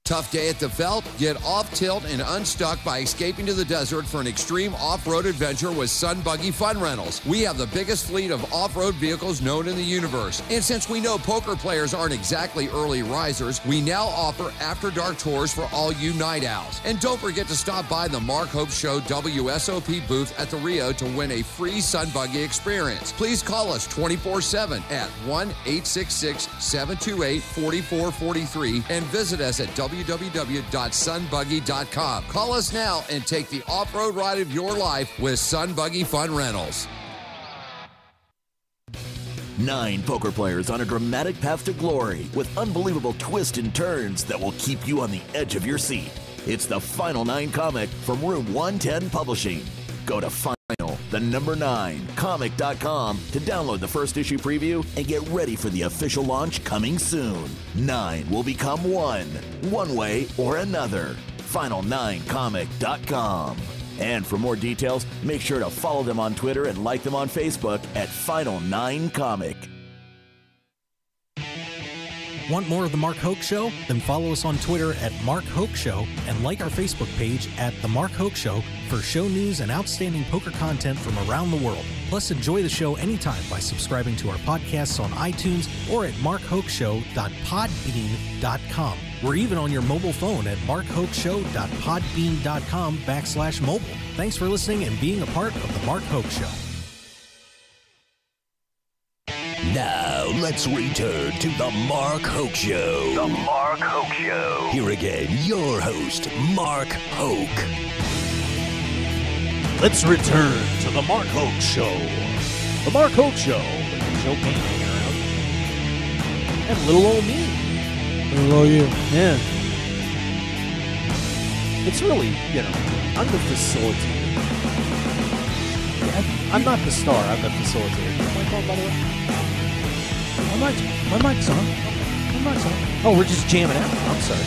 Speaker 9: Tough day at the Veld? Get off tilt and unstuck by escaping to the desert for an extreme off road adventure with Sun Buggy Fun Rentals. We have the biggest fleet of off road vehicles known in the universe. And since we know poker players aren't exactly early risers, we now offer after dark tours for all you night owls. And don't forget to stop by the Mark Hoke Show WSOP booth at the Rio to win a free Sun Buggy experience. Please call us 24 7 at 1 866 728 4443 and visit us at www www.sunbuggy.com. Call us now and take the off road ride of your life with Sun Buggy Fun Rentals.
Speaker 10: Nine poker players on a dramatic path to glory with unbelievable twists and turns that will keep you on the edge of your seat. It's the Final Nine comic from Room 110 Publishing. Go to Final, the number nine, comic.com to download the first issue preview and get ready for the official launch coming soon. Nine will become one, one way or another. Final9comic.com. And for more details, make sure to follow them on Twitter and like them on Facebook at Final Nine Comic.
Speaker 2: Want more of The Mark Hoke Show? Then follow us on Twitter at Mark Hoke Show and like our Facebook page at The Mark Hoke Show for show news and outstanding poker content from around the world. Plus, enjoy the show anytime by subscribing to our podcasts on iTunes or at markhokeshow.podbean.com. We're even on your mobile phone at markhokeshow.podbean.com backslash mobile. Thanks for listening and being a part of The Mark Hoke Show.
Speaker 1: Now, let's return to the Mark Hoke Show. The Mark Hoke Show. Here again, your host, Mark Hoke.
Speaker 2: Let's return to the Mark Hoke Show. The Mark Hoke Show. Joe Pane around. And little old me.
Speaker 3: Hello, you.
Speaker 2: Yeah. It's really, you know, I'm the facilitator. Yeah, I'm not the star, I'm the facilitator. My phone, by the way?
Speaker 3: My mic's, my mic's on. My mic's on.
Speaker 2: Oh, we're just jamming out. I'm sorry.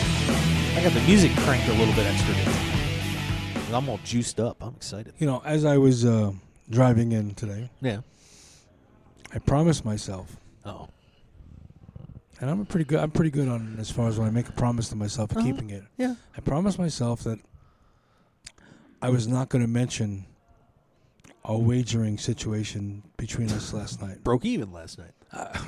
Speaker 2: I got the music cranked a little bit extra today. I'm all juiced up. I'm excited.
Speaker 3: You know, as I was uh, driving in today,
Speaker 2: Yeah.
Speaker 3: I promised myself,
Speaker 2: Oh.
Speaker 3: and I'm a pretty good. I'm pretty good on as far as when I make a promise to myself of
Speaker 2: Uh-huh.
Speaker 3: keeping it.
Speaker 2: Yeah.
Speaker 3: I promised myself that I was not going to mention a wagering situation between us last night.
Speaker 2: Broke even last night.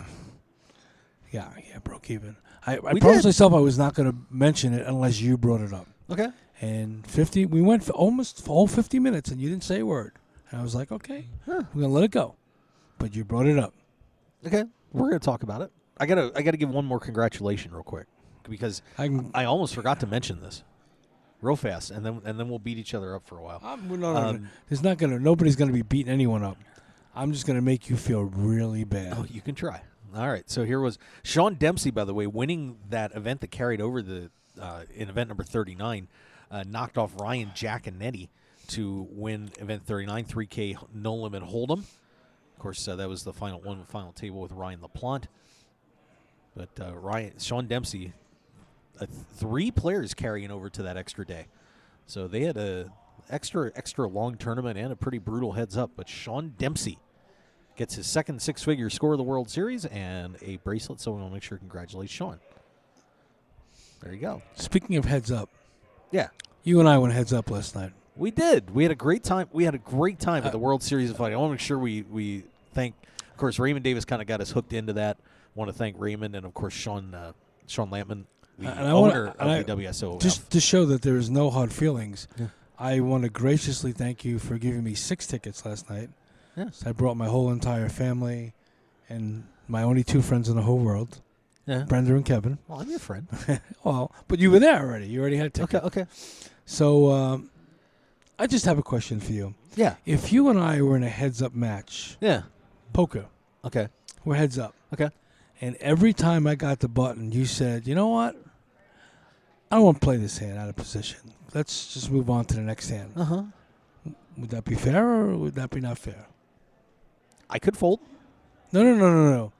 Speaker 3: Yeah, yeah, broke even. I, I promised
Speaker 2: did.
Speaker 3: myself I was not going to mention it unless you brought it up.
Speaker 2: Okay.
Speaker 3: And 50, we went for almost for all 50 minutes and you didn't say a word. And I was like, okay, we're going to let it go. But you brought it up.
Speaker 2: Okay. We're gonna talk about it. I gotta I gotta give one more congratulation real quick. Because
Speaker 3: I
Speaker 2: I almost forgot to mention this. Real fast, and then and then we'll beat each other up for a while.
Speaker 3: I'm, no, no, no.
Speaker 2: Um,
Speaker 3: There's not going to, nobody's going to be beating anyone up. I'm just going to make you feel really bad.
Speaker 2: Oh, you can try. All right. So here was Sean Dempsey, by the way, winning that event that carried over the uh, in event number 39, uh, knocked off Ryan Jack and Giaconetti to win event 39, 3K no limit hold'em. Of course, uh, that was the final one, final table with Ryan LaPlante. But uh, Ryan, Sean Dempsey, uh, three players carrying over to that extra day. So they had a extra extra long tournament and a pretty brutal heads up. But Sean Dempsey gets his second six figure score of the World Series and a bracelet. So we want to make sure to congratulate Sean. There you go.
Speaker 3: Speaking of heads up,
Speaker 2: Yeah,
Speaker 3: you and I went heads up last night.
Speaker 2: we did. We had a great time. We had a great time
Speaker 3: Uh,
Speaker 2: at the World Series of Fighting. I want to make sure we we thank. Of course, Raymond Davis kind of got us hooked into that. Want to thank Raymond and of course Sean uh, Sean Lampman, the
Speaker 3: And I wanna-
Speaker 2: owner
Speaker 3: I-
Speaker 2: of the WSO.
Speaker 3: Just to show that there is no hard feelings,
Speaker 2: Yeah.
Speaker 3: I want to graciously thank you for giving me six tickets last night.
Speaker 2: Yes.
Speaker 3: I brought my whole entire family and my only two friends in the whole world,
Speaker 2: Yeah.
Speaker 3: Brenda and Kevin.
Speaker 2: Well, I'm your friend.
Speaker 3: Well, but you were there already. You already had a ticket.
Speaker 2: okay. Okay.
Speaker 3: So um, I just have a question for you.
Speaker 2: Yeah.
Speaker 3: If you and I were in a heads up match,
Speaker 2: Yeah.
Speaker 3: poker,
Speaker 2: Okay.
Speaker 3: we're heads up.
Speaker 2: Okay.
Speaker 3: And every time I got the button, you said, you know what? I don't want to play this hand out of position. Let's just move on to the next hand.
Speaker 2: Uh huh.
Speaker 3: Would that be fair or would that be not fair?
Speaker 2: I could fold.
Speaker 3: No, no, no, no, no.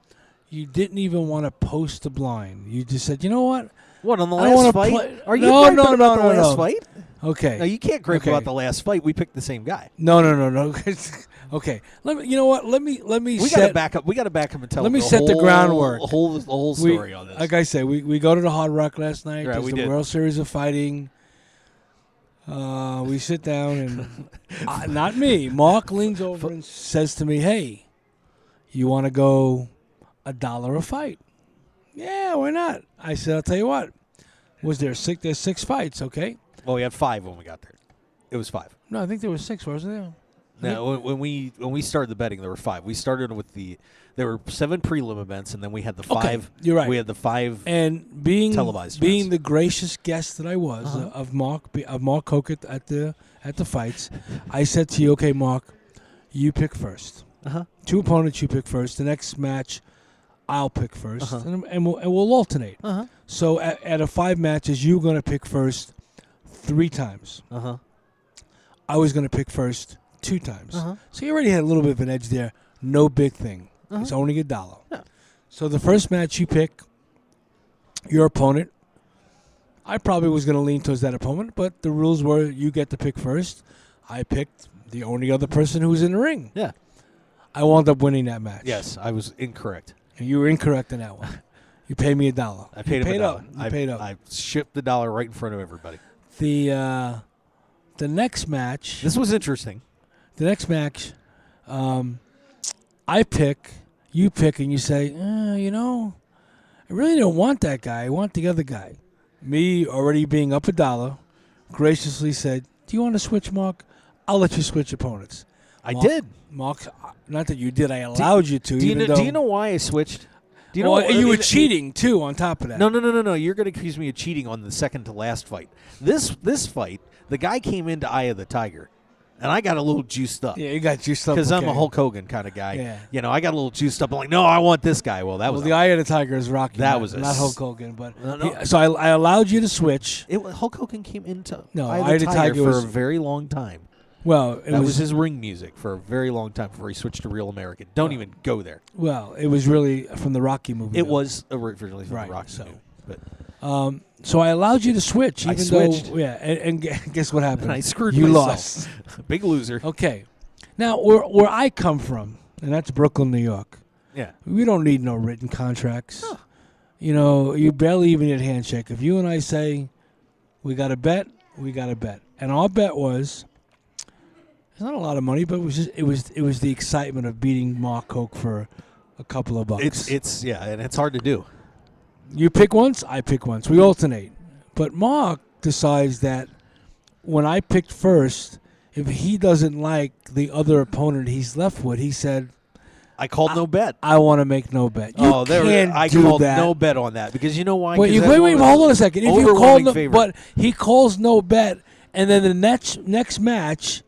Speaker 3: You didn't even want to post the blind. You just said, you know what?
Speaker 2: What on the
Speaker 3: I
Speaker 2: last
Speaker 3: wanna
Speaker 2: fight?
Speaker 3: play-
Speaker 2: Are you
Speaker 3: No,
Speaker 2: griping
Speaker 3: no,
Speaker 2: about
Speaker 3: no,
Speaker 2: the
Speaker 3: no,
Speaker 2: last
Speaker 3: no.
Speaker 2: fight?
Speaker 3: Okay.
Speaker 2: No, you can't gripe
Speaker 3: Okay.
Speaker 2: about the last fight. We picked the same guy.
Speaker 3: No, no, no, no. okay. Let me. You know what? Let me. Let me.
Speaker 2: We
Speaker 3: set,
Speaker 2: got to back up. We got to back up and tell.
Speaker 3: Let me
Speaker 2: the
Speaker 3: set the groundwork.
Speaker 2: The whole, the whole
Speaker 3: we-
Speaker 2: story on this.
Speaker 3: Like I said, we, we go to the Hard Rock last night.
Speaker 2: Right, we
Speaker 3: the
Speaker 2: did.
Speaker 3: World Series of Fighting. Uh, we sit down and uh, not me. Mark leans over and says to me, "Hey, you want to go a dollar a fight?" Yeah, why not? I said, "I'll tell you what. Was there six? There's six fights, okay?
Speaker 2: well, we had five when we got there. It was five.
Speaker 3: No, I think there was six, wasn't there?
Speaker 2: Now, when, when we when we started the betting, there were five. We started with the there were seven prelim events, and then we had the
Speaker 3: Okay,
Speaker 2: five.
Speaker 3: you're right.
Speaker 2: We had the five.
Speaker 3: And being
Speaker 2: Televised
Speaker 3: being
Speaker 2: events.
Speaker 3: the gracious guest that I was
Speaker 2: Uh-huh.
Speaker 3: uh, of Mark of Mark Hoke at, at the at the fights, I said to you, "Okay, Mark, you pick first.
Speaker 2: Uh-huh.
Speaker 3: Two opponents, you pick first. The next match, I'll pick 1st
Speaker 2: Uh-huh.
Speaker 3: and, and we'll and we'll alternate.
Speaker 2: Uh huh.
Speaker 3: So at, at a five matches, you're going to pick first three times.
Speaker 2: Uh huh.
Speaker 3: I was going to pick first two times.
Speaker 2: Uh-huh.
Speaker 3: So you already had a little bit of an edge there. No big thing.
Speaker 2: Uh-huh.
Speaker 3: It's only a dollar.
Speaker 2: Yeah.
Speaker 3: So the first match you pick, your opponent. I probably was going to lean towards that opponent, but the rules were you get to pick first. I picked the only other person who was in the ring.
Speaker 2: Yeah.
Speaker 3: I wound up winning that match.
Speaker 2: Yes, I was incorrect.
Speaker 3: And you were incorrect in that one. You paid me a dollar.
Speaker 2: I paid
Speaker 3: you
Speaker 2: him
Speaker 3: paid
Speaker 2: a
Speaker 3: up.
Speaker 2: dollar.
Speaker 3: You
Speaker 2: I
Speaker 3: paid up.
Speaker 2: I shipped the dollar right in front of everybody.
Speaker 3: the uh, the next match.
Speaker 2: This was interesting.
Speaker 3: The next match, um, I pick, you pick, and you say, uh, you know, I really don't want that guy. I want the other guy. Me already being up a dollar, graciously said, "Do you want to switch, Mark? I'll let you switch opponents."
Speaker 2: I
Speaker 3: Mark-
Speaker 2: did.
Speaker 3: Mark, not that you did. I allowed you to.
Speaker 2: Do you, know, do you know why I switched? Do you know
Speaker 3: Well, you were cheating too. On top of that,
Speaker 2: No, no, no, no, no. You're going to accuse me of cheating on the second to last fight. This this fight, the guy came into Eye of the Tiger, and I got a little juiced up.
Speaker 3: Yeah, you got juiced up
Speaker 2: because I'm a. Hulk Hogan kind of guy.
Speaker 3: Yeah.
Speaker 2: You know, I got a little juiced up. I'm like, no, I want this guy. Well, that
Speaker 3: Well,
Speaker 2: was
Speaker 3: the
Speaker 2: a-
Speaker 3: eye of the tiger is Rocky.
Speaker 2: That
Speaker 3: not-
Speaker 2: was
Speaker 3: not Hulk Hogan, but
Speaker 2: No, no.
Speaker 3: he- so I, I allowed you to switch.
Speaker 2: It was, Hulk Hogan came into
Speaker 3: No,
Speaker 2: Eye of the Tiger,
Speaker 3: Tiger
Speaker 2: for
Speaker 3: was-
Speaker 2: a very long time.
Speaker 3: Well, it
Speaker 2: that was,
Speaker 3: was,
Speaker 2: his ring music for a very long time before he switched to Real American. Don't even go there.
Speaker 3: well, it was really from the Rocky movie.
Speaker 2: It
Speaker 3: though.
Speaker 2: was originally from
Speaker 3: Right,
Speaker 2: the Rocky
Speaker 3: so-
Speaker 2: movie, but
Speaker 3: Um, so I allowed you to switch,
Speaker 2: I
Speaker 3: even
Speaker 2: switched.
Speaker 3: though yeah. And, and guess what happened?
Speaker 2: I screwed
Speaker 3: you
Speaker 2: myself.
Speaker 3: lost.
Speaker 2: big loser.
Speaker 3: Okay, now where where I come from, and that's Brooklyn, New York.
Speaker 2: Yeah.
Speaker 3: We don't need no written contracts. You know, you barely even need a handshake. If you and I say we got a bet, we got a bet, and our bet was it's not a lot of money, but it was just it was it was the excitement of beating Mark Hoke for a couple of bucks.
Speaker 2: It's it's yeah, and it's hard to do.
Speaker 3: You pick once, I pick once. We alternate. But Mark decides that when I picked first, if he doesn't like the other opponent he's left with, he said,
Speaker 2: I called no bet.
Speaker 3: I want to make no bet. You
Speaker 2: oh, there
Speaker 3: can't
Speaker 2: I
Speaker 3: do
Speaker 2: called
Speaker 3: that.
Speaker 2: no bet on that because you know why?
Speaker 3: Wait, you, wait, wait, hold on a second. If you call no,
Speaker 2: favorite.
Speaker 3: but he calls no bet, and then the next next match,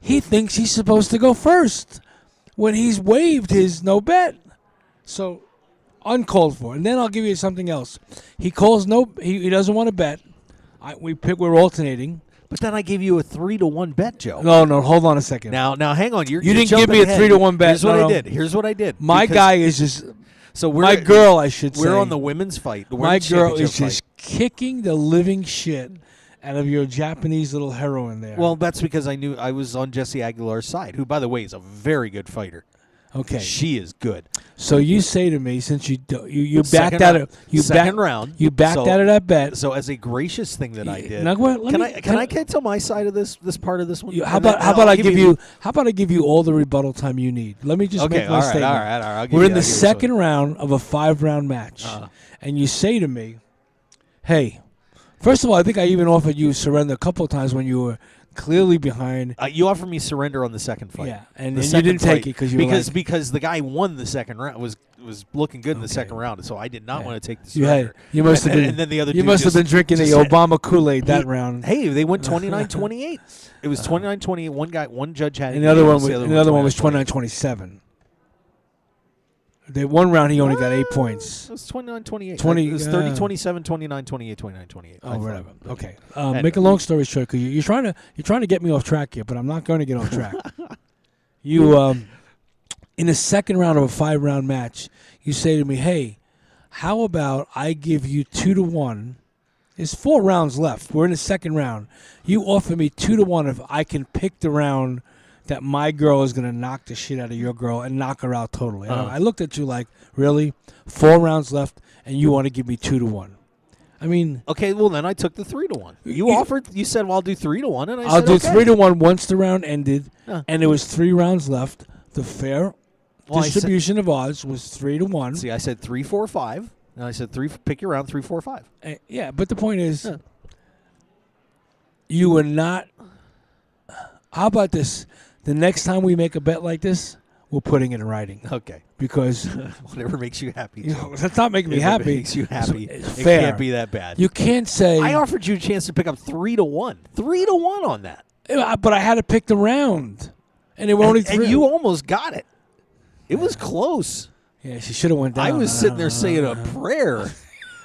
Speaker 3: he thinks he's supposed to go first when he's waived his no bet. So uncalled for. And then I'll give you something else. He calls no. He, he doesn't want to bet. I, we pick. We're alternating.
Speaker 2: But then I gave you a three to one bet, Joe.
Speaker 3: No, no. Hold on a second.
Speaker 2: Now, now, hang on. You're,
Speaker 3: You
Speaker 2: you're
Speaker 3: didn't give me a
Speaker 2: ahead.
Speaker 3: three to one bet.
Speaker 2: Here's what
Speaker 3: No,
Speaker 2: I did. Here's what I did.
Speaker 3: My guy is just.
Speaker 2: So we're
Speaker 3: my girl, I should say.
Speaker 2: We're on the women's fight. The
Speaker 3: My girl is
Speaker 2: championship
Speaker 3: just kicking the living shit out of your Japanese little heroine there.
Speaker 2: Well, that's because I knew I was on Jesse Aguilar's side, who, by the way, is a very good fighter.
Speaker 3: Okay.
Speaker 2: She is good.
Speaker 3: So you say to me, since you do, you you
Speaker 2: Second
Speaker 3: backed out of you
Speaker 2: second
Speaker 3: back,
Speaker 2: round.
Speaker 3: you backed
Speaker 2: So-
Speaker 3: out of that bet.
Speaker 2: So, as a gracious thing that I did,
Speaker 3: now
Speaker 2: can
Speaker 3: me-
Speaker 2: I can,
Speaker 3: can
Speaker 2: I can I tell my side of this this part of this one?
Speaker 3: You- how
Speaker 2: And then
Speaker 3: about how
Speaker 2: I'll
Speaker 3: about I give you how about I give you all the rebuttal time you need? Let me just
Speaker 2: Okay,
Speaker 3: make my
Speaker 2: all right,
Speaker 3: statement.
Speaker 2: all right, all right, I'll
Speaker 3: We're
Speaker 2: you-
Speaker 3: in the
Speaker 2: I'll
Speaker 3: second round of a five round match,
Speaker 2: Uh-huh.
Speaker 3: and you say to me, "Hey, first of all, I think I even offered you surrender a couple of times when you were clearly behind."
Speaker 2: Uh, you offered me surrender on the second fight.
Speaker 3: Yeah, and-
Speaker 2: The
Speaker 3: and you didn't take
Speaker 2: it
Speaker 3: it 'cause you
Speaker 2: because
Speaker 3: like-
Speaker 2: because the guy won the second round was was looking good in the second round, so I did not
Speaker 3: Yeah.
Speaker 2: want to take the
Speaker 3: You had you must have been
Speaker 2: and then the other
Speaker 3: you must have been drinking the Obama Kool Aid that
Speaker 2: He-
Speaker 3: round.
Speaker 2: Hey, they went 29-28. It was 29-28. One guy, one judge had it.
Speaker 3: And the other one, was, and the other one was 29-27. The one round he only got eight points.
Speaker 2: It was 29-28.
Speaker 3: 20,
Speaker 2: It was
Speaker 3: uh,
Speaker 2: 30 27, 29 28, 29 28.
Speaker 3: Oh, whatever. Okay. Um,
Speaker 2: Anyway.
Speaker 3: Make a long story short, because you're trying to you're trying to get me off track here, but I'm not going to get off track. you um, in the second round of a five round match, you say to me, "Hey, how about I give you two to one? There's four rounds left. We're in the second round. You offer me two to one if I can pick the round." That my girl is gonna knock the shit out of your girl and knock her out totally.
Speaker 2: Uh-huh.
Speaker 3: I looked at you like, really? Four rounds left, and you want to give me two to one? I mean,
Speaker 2: Okay, well then I took the three to one. You
Speaker 3: You-
Speaker 2: offered. You said, "Well, I'll do three to one," and I
Speaker 3: I'll
Speaker 2: said,
Speaker 3: do
Speaker 2: okay.
Speaker 3: three to one once the round ended,
Speaker 2: Huh.
Speaker 3: and there was three rounds left. The fair
Speaker 2: Well, I said-
Speaker 3: distribution of odds was three to one.
Speaker 2: See, I said three, four, five, and I said three. Pick your round, three, four, five.
Speaker 3: Uh, yeah, but the point is,
Speaker 2: Yeah.
Speaker 3: you were not. How about this? The next time we make a bet like this, we're putting it in writing
Speaker 2: Okay,
Speaker 3: because
Speaker 2: whatever makes you happy.
Speaker 3: You know, that's not making me happy.
Speaker 2: Makes you happy.
Speaker 3: it's
Speaker 2: it
Speaker 3: fair.
Speaker 2: can't be that bad.
Speaker 3: You can't say.
Speaker 2: I offered you a chance to pick up three to one. Three to one on that.
Speaker 3: But I had to pick the round, and it were only
Speaker 2: and, and you almost got it. It was close.
Speaker 3: yeah, she should have went down.
Speaker 2: I was sitting there saying a prayer.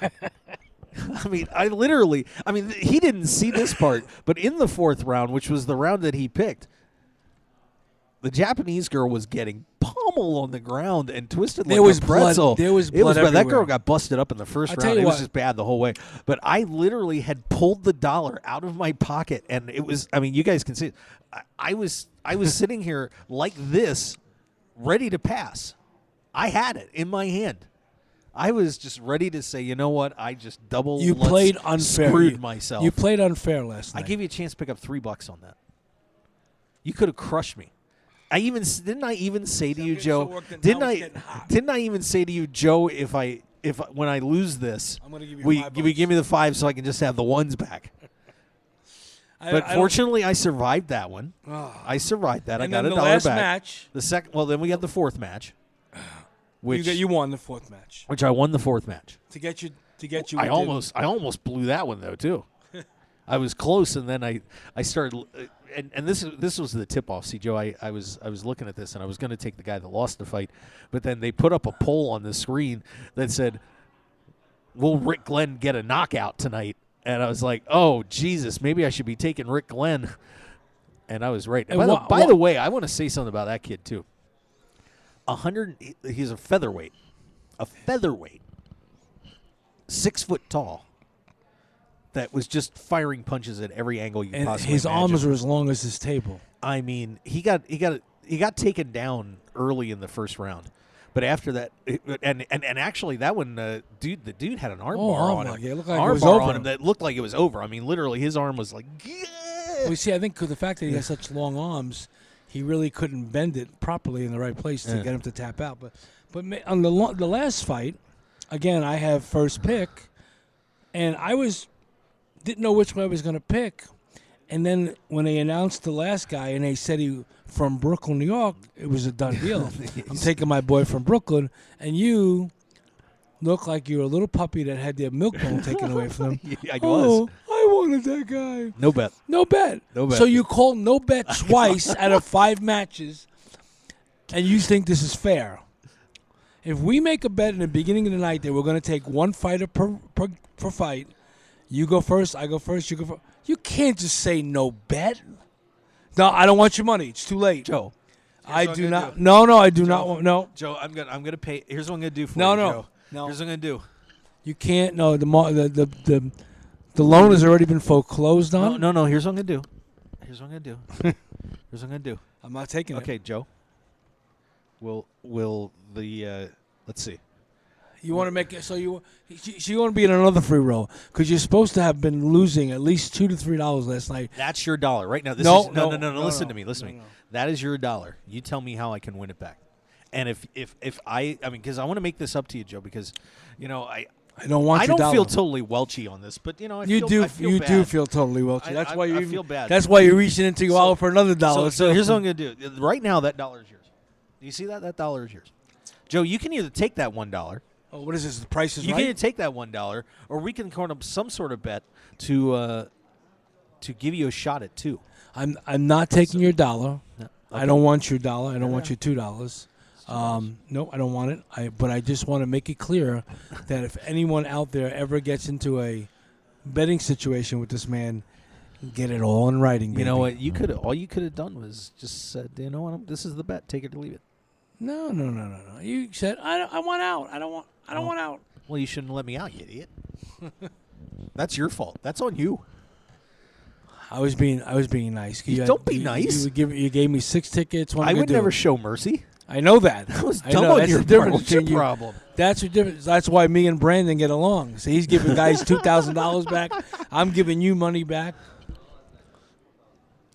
Speaker 2: I mean, I literally, I mean, he didn't see this part, but in the fourth round, which was the round that he picked, the Japanese girl was getting pummeled on the ground and twisted
Speaker 3: There
Speaker 2: like
Speaker 3: was
Speaker 2: a
Speaker 3: blood-
Speaker 2: pretzel.
Speaker 3: there was
Speaker 2: It
Speaker 3: blood
Speaker 2: bad. That girl got busted up in the first
Speaker 3: I tell
Speaker 2: round. It was just bad the whole way. But I literally had pulled the dollar out of my pocket, and it was. I mean, you guys can see. It. I, I was. I was sitting here like this, ready to pass. I had it in my hand. I was just ready to say, you know what? I just double.
Speaker 3: You played unfair.
Speaker 2: Screwed myself.
Speaker 3: You played unfair last night.
Speaker 2: I gave you a chance to pick up three bucks on that. You could have crushed me. I even didn't. I even say to you, Joe. Didn't I? Didn't I even say to you, Joe? If I if when I lose this,
Speaker 3: I'm gonna give you
Speaker 2: we
Speaker 3: five
Speaker 2: give me give me the five so I can just have the ones back.
Speaker 3: I-
Speaker 2: But
Speaker 3: I
Speaker 2: fortunately, I survived that one.
Speaker 3: Oh.
Speaker 2: I survived that. I got a
Speaker 3: the
Speaker 2: dollar
Speaker 3: last
Speaker 2: back.
Speaker 3: match-
Speaker 2: The second. Well, then we got the fourth match, which
Speaker 3: you, got, you won the fourth match
Speaker 2: which I won the fourth match.
Speaker 3: to get you to get you.
Speaker 2: I almost I almost blew that one though too. I was close, and then I I started, uh, and and this is this was the tip off. See, Joe, I, I was I was looking at this, and I was going to take the guy that lost the fight, but then they put up a poll on the screen that said, "Will Rick Glenn get a knockout tonight?" And I was like, "Oh Jesus, maybe I should be taking Rick Glenn." And I was right.
Speaker 3: And
Speaker 2: by the, by
Speaker 3: wha-
Speaker 2: the way, I want to say something about that kid too. A hundred, he's a featherweight, a featherweight, six foot tall. That was just firing punches at every angle you
Speaker 3: and
Speaker 2: possibly
Speaker 3: his
Speaker 2: imagine.
Speaker 3: arms were as long as his table.
Speaker 2: I mean, he got he got he got taken down early in the first round, but after that, it- and and, and actually that one, uh, dude, the dude had an arm
Speaker 3: Oh,
Speaker 2: bar
Speaker 3: oh
Speaker 2: on him,
Speaker 3: it looked like it
Speaker 2: arm
Speaker 3: was
Speaker 2: bar
Speaker 3: over.
Speaker 2: on him that looked like it was over. I mean, literally, his arm was like,
Speaker 3: Well, you see, I think 'cause the fact that he has such long arms, he really couldn't bend it properly in the right place to
Speaker 2: Yeah.
Speaker 3: get him to tap out. But but on the the last fight, again, I have first pick, and I was didn't know which way I was going to pick, and then when they announced the last guy and they said he from Brooklyn, New York, it was a done deal. I'm taking my boy from Brooklyn, and you. Look like you're a little puppy that had their milk bone taken away from them.
Speaker 2: Yeah, I
Speaker 3: oh,
Speaker 2: was.
Speaker 3: I wanted that guy.
Speaker 2: no bet.
Speaker 3: No bet.
Speaker 2: No bet.
Speaker 3: So you call no bet twice out of five matches, and you think this is fair? If we make a bet in the beginning of the night that we're going to take one fighter per, per per fight, you go first, I go first, you go first. You can't just say no bet. No, I don't want your money. It's too late.
Speaker 2: Joe.
Speaker 3: I do not.
Speaker 2: do.
Speaker 3: No, no, I do
Speaker 2: Joe.
Speaker 3: not want. No,
Speaker 2: Joe, I'm gonna I'm gonna pay. Here's what I'm gonna do for
Speaker 3: No,
Speaker 2: you,
Speaker 3: no,
Speaker 2: Joe.
Speaker 3: no.
Speaker 2: Here's what I'm gonna do.
Speaker 3: you can't. No, the the the the, the loan has already been foreclosed on.
Speaker 2: No, no, no. Here's what I'm gonna do. Here's what I'm gonna do. here's what I'm gonna do.
Speaker 3: I'm not taking it.
Speaker 2: Okay, Joe. Will will the uh, let's see.
Speaker 3: You want to make it so you she, she want to be in another free roll because you're supposed to have been losing at least two to three dollars last night.
Speaker 2: That's your dollar right now. This
Speaker 3: No,
Speaker 2: is, no,
Speaker 3: no,
Speaker 2: no, no, no,
Speaker 3: no,
Speaker 2: Listen
Speaker 3: no,
Speaker 2: to me. Listen to me.
Speaker 3: no.
Speaker 2: That is your dollar. You tell me how I can win it back. And if if if I I mean because I want to make this up to you, Joe, because you know I
Speaker 3: I don't want
Speaker 2: I don't
Speaker 3: dollar.
Speaker 2: feel totally welchy on this, but you know I
Speaker 3: you
Speaker 2: feel,
Speaker 3: do
Speaker 2: I feel
Speaker 3: you
Speaker 2: bad.
Speaker 3: do feel totally
Speaker 2: welchy.
Speaker 3: That's
Speaker 2: I-
Speaker 3: why you
Speaker 2: I feel bad.
Speaker 3: That's why you're reaching into your
Speaker 2: So-
Speaker 3: wallet for another
Speaker 2: So,
Speaker 3: dollar.
Speaker 2: so here's what I'm gonna do. Right now, that dollar is yours. Do you see that? That dollar is yours. Joe, you can either take that one dollar.
Speaker 3: Oh, what is this? The price is
Speaker 2: You
Speaker 3: right.
Speaker 2: can take that one dollar, or we can come up some sort of bet to uh, to give you a shot at two.
Speaker 3: I'm I'm not taking your dollar.
Speaker 2: No.
Speaker 3: I don't want your dollar. I don't want your two dollars. Um, no, I don't want it. I but I just want to make it clear that if anyone out there ever gets into a betting situation with this man, get it all in writing.
Speaker 2: You know what? You could all you could have done was just said, you know what? This is the bet. Take it or leave it.
Speaker 3: No, no, no, no, no. You said I, I want out. I don't want. I don't
Speaker 2: Oh.
Speaker 3: want out.
Speaker 2: Well, you shouldn't let me out, you idiot. That's your fault. That's on you.
Speaker 3: I was being I was being nice.
Speaker 2: You
Speaker 3: had-
Speaker 2: don't be
Speaker 3: you,
Speaker 2: nice.
Speaker 3: You, give, you gave me six tickets. What
Speaker 2: I
Speaker 3: gonna
Speaker 2: would
Speaker 3: do?
Speaker 2: never show mercy.
Speaker 3: I know that.
Speaker 2: That was dumb on
Speaker 3: That's
Speaker 2: your
Speaker 3: the difference
Speaker 2: part. What's your problem?
Speaker 3: That's the difference. That's why me and Brandon get along. So he's giving guys two thousand dollars back. I'm giving you money back.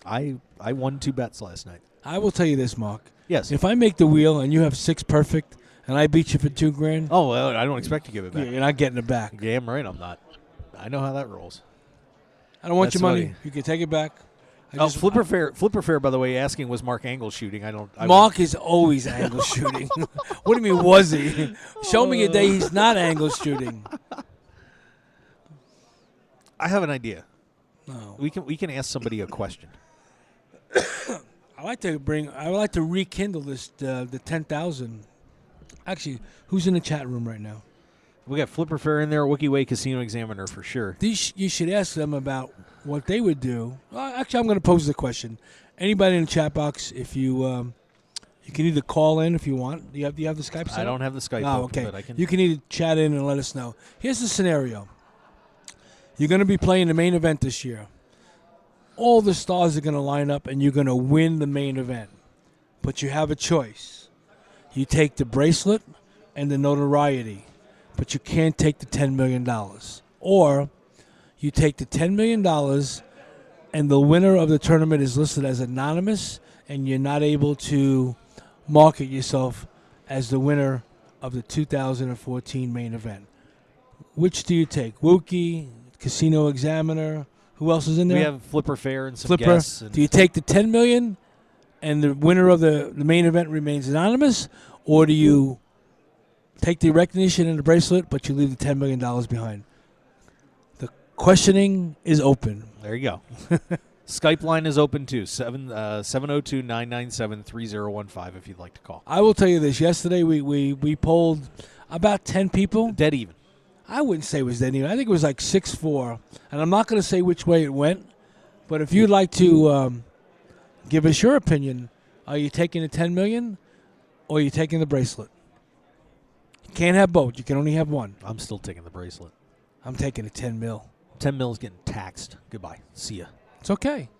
Speaker 2: I I won two bets last night.
Speaker 3: I will tell you this, Mark.
Speaker 2: Yes.
Speaker 3: If I make the wheel and you have six perfect, and I beat you for two grand,
Speaker 2: Oh well, I don't expect to give it back.
Speaker 3: you're not getting it back.
Speaker 2: Damn right, I'm not. I know how that rolls.
Speaker 3: I don't want
Speaker 2: That's
Speaker 3: your money.
Speaker 2: funny.
Speaker 3: You can take it back. I
Speaker 2: Oh,
Speaker 3: just-
Speaker 2: Flipper Fair. Flipper Fair. By the way, asking was Mark Angle shooting. I don't. I
Speaker 3: Mark is always angle shooting. what do you mean was he? Show me a day he's not angle shooting.
Speaker 2: I have an idea.
Speaker 3: No.
Speaker 2: We can we can ask somebody a question.
Speaker 3: I like to bring. I would like to rekindle this uh, the ten thousand. Actually, who's in the chat room right now?
Speaker 2: We got Flipper Fair in there, Wookie Way Casino Examiner for sure.
Speaker 3: These you should ask them about what they would do. Well, actually, I'm going to pose the question. Anybody in the chat box, if you um, you can either call in if you want. Do you have do you have the Skype? set
Speaker 2: I don't have the Skype.
Speaker 3: Oh,
Speaker 2: open,
Speaker 3: okay.
Speaker 2: But I can.
Speaker 3: You can either chat in and let us know. Here's the scenario. You're going to be playing the main event this year. All the stars are going to line up, and you're going to win the main event. But you have a choice. You take the bracelet and the notoriety, but you can't take the $10 million. Or you take the $10 million, and the winner of the tournament is listed as anonymous, and you're not able to market yourself as the winner of the 2014 main event. Which do you take? Wookie, Casino Examiner. Who else is in there?
Speaker 2: we have Flipper Fair and some
Speaker 3: Flipper.
Speaker 2: guests. And
Speaker 3: Do you take the 10 million and the winner of the, the main event remains anonymous, or do you take the recognition and the bracelet, but you leave the ten million dollars behind. The questioning is open.
Speaker 2: There you go. Skype line is open too. Seven uh, seven zero two nine nine seven three zero one five. If you'd like to call.
Speaker 3: I will tell you this. Yesterday we we, we polled about ten people.
Speaker 2: Dead even.
Speaker 3: I wouldn't say it was dead even. I think it was like six four, and I'm not going to say which way it went. But if you'd like to um, give us your opinion, are you taking the ten million, or are you taking the bracelet? You can't have both. You can only have one.
Speaker 2: I'm still taking the bracelet.
Speaker 3: I'm taking the ten mil.
Speaker 2: Ten mil is getting taxed. Goodbye. See ya.
Speaker 3: It's okay.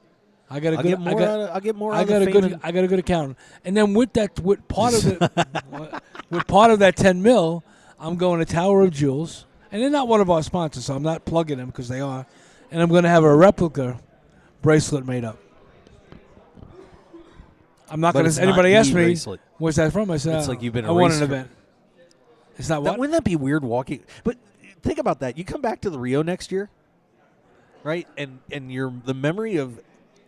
Speaker 3: I got a
Speaker 2: I'll
Speaker 3: good.
Speaker 2: get more
Speaker 3: I got,
Speaker 2: of- I'll get more
Speaker 3: I got a good. I got a good account. And then with that, with part of the, with part of that ten mil, I'm going to Tower of Jewels, and they're not one of our sponsors, so I'm not plugging them because they are. And I'm going to have a replica bracelet made up. I'm not going to. Anybody asked me,
Speaker 2: bracelet.
Speaker 3: "Where's that from?" I said,
Speaker 2: It's like you've been
Speaker 3: I won an event. It's not
Speaker 2: That,
Speaker 3: what.
Speaker 2: wouldn't that be weird walking? But think about that. You come back to the Rio next year, right? And and your the memory of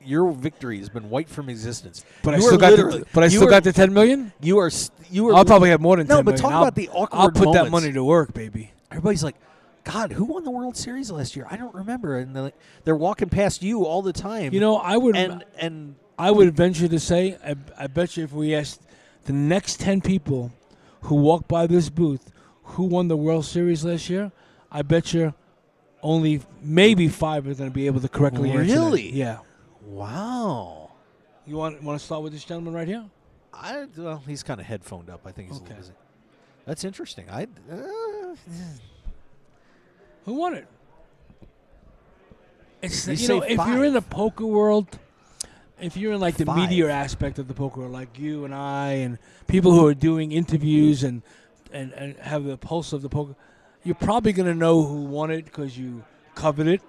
Speaker 2: your victory has been wiped from existence.
Speaker 3: But I still got the. But I still
Speaker 2: are-
Speaker 3: got the ten million.
Speaker 2: You are you are.
Speaker 3: I'll probably have more than
Speaker 2: no.
Speaker 3: 10
Speaker 2: but
Speaker 3: million.
Speaker 2: talk
Speaker 3: I'll-
Speaker 2: about the awkward.
Speaker 3: I'll put that money to work, baby.
Speaker 2: Everybody's like, God, who won the World Series last year? I don't remember. And they're, like, they're walking past you all the time.
Speaker 3: You know, I would
Speaker 2: and and
Speaker 3: I would venture to say, I, I bet you if we asked the next 10 people who walked by this booth who won the World Series last year, I bet you only maybe five are going to be able to correctly answer. that.
Speaker 2: Really?
Speaker 3: Yeah.
Speaker 2: wow.
Speaker 3: You want want to start with this gentleman right here?
Speaker 2: I well, he's kind of headphoned up. I think he's a
Speaker 3: Okay.
Speaker 2: little busy. That's interesting. I. Uh,
Speaker 3: Who won it? It's
Speaker 2: You
Speaker 3: you, know if you're in the
Speaker 2: five.
Speaker 3: poker world, if you're in like the
Speaker 2: Five.
Speaker 3: media aspect of the poker world, like you and I and people who are doing interviews and and, and have the pulse of the poker, you're probably going to know who won it because you covered it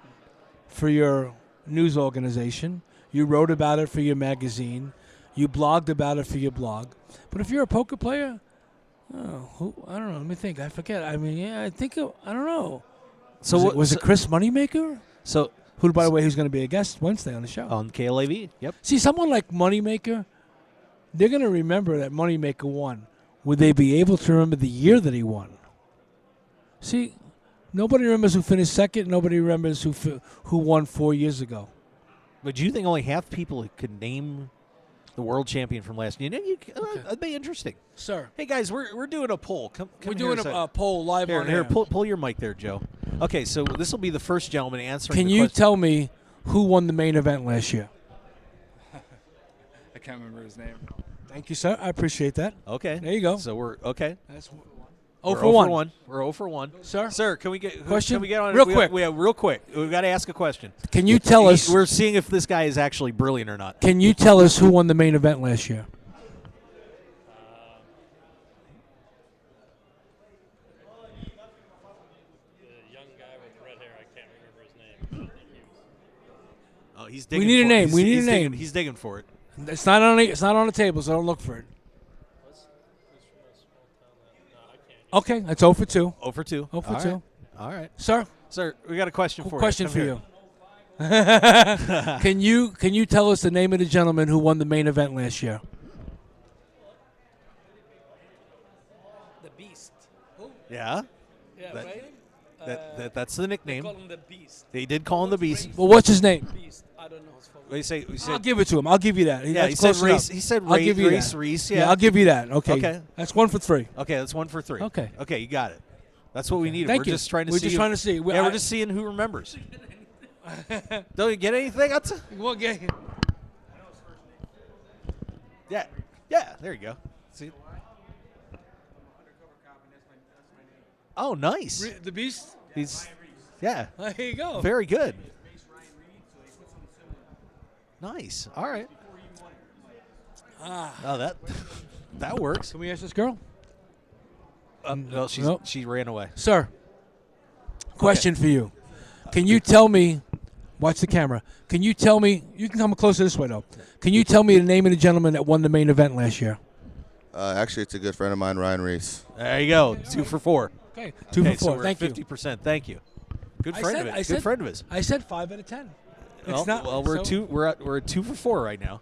Speaker 3: for your news organization. You wrote about it for your magazine. You blogged about it for your blog. But if you're a poker player, oh, who, I don't know. Let me think. I forget. I mean, yeah, I think it, I don't know.
Speaker 2: So
Speaker 3: was,
Speaker 2: what-
Speaker 3: it, was
Speaker 2: so-
Speaker 3: it Chris Moneymaker?
Speaker 2: so
Speaker 3: Who, by the way, who's going to be a guest Wednesday on the show?
Speaker 2: on KLAV. Yep.
Speaker 3: See, someone like Moneymaker, they're going to remember that Moneymaker won. Would they be able to remember the year that he won? See, nobody remembers who finished second. Nobody remembers who fi- who won four years ago.
Speaker 2: But do you think only half people could name the world champion from last year? You, uh, That'd be interesting.
Speaker 3: Sir,
Speaker 2: Hey guys, we're, we're doing a poll. Come, come
Speaker 3: we're doing
Speaker 2: a
Speaker 3: a, poll live
Speaker 2: here,
Speaker 3: on
Speaker 2: here
Speaker 3: air.
Speaker 2: pull, pull your mic there, Joe. Okay, so this will be the first gentleman answering.
Speaker 3: Can
Speaker 2: the
Speaker 3: you
Speaker 2: question.
Speaker 3: tell me who won the main event last year?
Speaker 11: I can't remember his name.
Speaker 3: Thank you, sir. I appreciate that.
Speaker 2: Okay,
Speaker 3: There you go.
Speaker 2: So we're okay.
Speaker 3: That's
Speaker 2: We're
Speaker 3: Oh, oh for
Speaker 2: 0
Speaker 3: one.
Speaker 2: for one. We're 0 for one.
Speaker 3: Sir?
Speaker 2: Sir, can we get
Speaker 3: Question?
Speaker 2: Can we get on
Speaker 3: Real
Speaker 2: we,
Speaker 3: quick.
Speaker 2: We, have real quick. We've got to ask a question.
Speaker 3: Can you tell us?
Speaker 2: We're seeing if this guy is actually brilliant or not.
Speaker 3: Can you tell us who won the main event last year?
Speaker 2: Oh, he's
Speaker 3: We
Speaker 2: digging
Speaker 3: need a
Speaker 2: for
Speaker 3: name.
Speaker 2: He's-
Speaker 3: We need a
Speaker 2: digging-
Speaker 3: name.
Speaker 2: He's digging for it.
Speaker 3: It's not on. The, it's not on the table, so don't look for it. Okay, that's 0 for 2.
Speaker 2: 0 for 2.
Speaker 3: 0 for
Speaker 2: All
Speaker 3: 2.
Speaker 2: right. All right.
Speaker 3: Sir,
Speaker 2: Sir, we got a question for
Speaker 3: question
Speaker 2: you.
Speaker 3: for you. can you can you tell us the name of the gentleman who won the main event last year?
Speaker 12: The Beast.
Speaker 2: Yeah.
Speaker 12: Yeah,
Speaker 2: That-
Speaker 12: right?
Speaker 2: That, that uh, that's the nickname.
Speaker 12: Call him the Beast.
Speaker 2: They did call him the beast.
Speaker 3: Well, what's his name?
Speaker 12: Beast. I don't know
Speaker 2: They say we
Speaker 3: I'll give it to him. I'll give you that.
Speaker 2: Yeah, he said race- he said
Speaker 3: I'll
Speaker 2: ra-
Speaker 3: give you that.
Speaker 2: Riess,
Speaker 3: Yeah.
Speaker 2: yeah.
Speaker 3: I'll give you that. Okay.
Speaker 2: Okay.
Speaker 3: That's one for three.
Speaker 2: Okay, that's one for three.
Speaker 3: Okay.
Speaker 2: Okay, you got it. That's what we needed.
Speaker 3: Thank
Speaker 2: we're
Speaker 3: you.
Speaker 2: just trying to
Speaker 3: We're
Speaker 2: see.
Speaker 3: just
Speaker 2: if-
Speaker 3: trying to see. We-
Speaker 2: yeah,
Speaker 3: I-
Speaker 2: we're just seeing who remembers. Don't you get anything? That's
Speaker 3: Well, get-
Speaker 2: yeah, yeah. There you go. See. Oh, nice.
Speaker 3: Re- the Beast.
Speaker 2: He's yeah.
Speaker 3: There you go.
Speaker 2: Very good. Nice. All right.
Speaker 3: Ah.
Speaker 2: Oh, that that works.
Speaker 3: Can we ask this girl?
Speaker 2: Um, well, she's,
Speaker 3: Nope.
Speaker 2: she ran away.
Speaker 3: Sir, question for you. Can you tell me, watch the camera, can you tell me, you can come closer this way though, can you tell me the name of the gentleman that won the main event last year?
Speaker 13: Uh, actually, it's a good friend of mine, Ryan Riess.
Speaker 2: There you go. Two for four.
Speaker 3: Okay, two
Speaker 2: Okay,
Speaker 3: for
Speaker 2: so
Speaker 3: four.
Speaker 2: we're
Speaker 3: Thank you.
Speaker 2: Fifty percent. Thank you. Good friend
Speaker 3: said-
Speaker 2: of
Speaker 3: I
Speaker 2: it.
Speaker 3: said-
Speaker 2: Good friend of his.
Speaker 3: I said five out of ten.
Speaker 2: Well,
Speaker 3: It's not.
Speaker 2: well, we're
Speaker 3: so-
Speaker 2: two. We're at we're at two for four right now.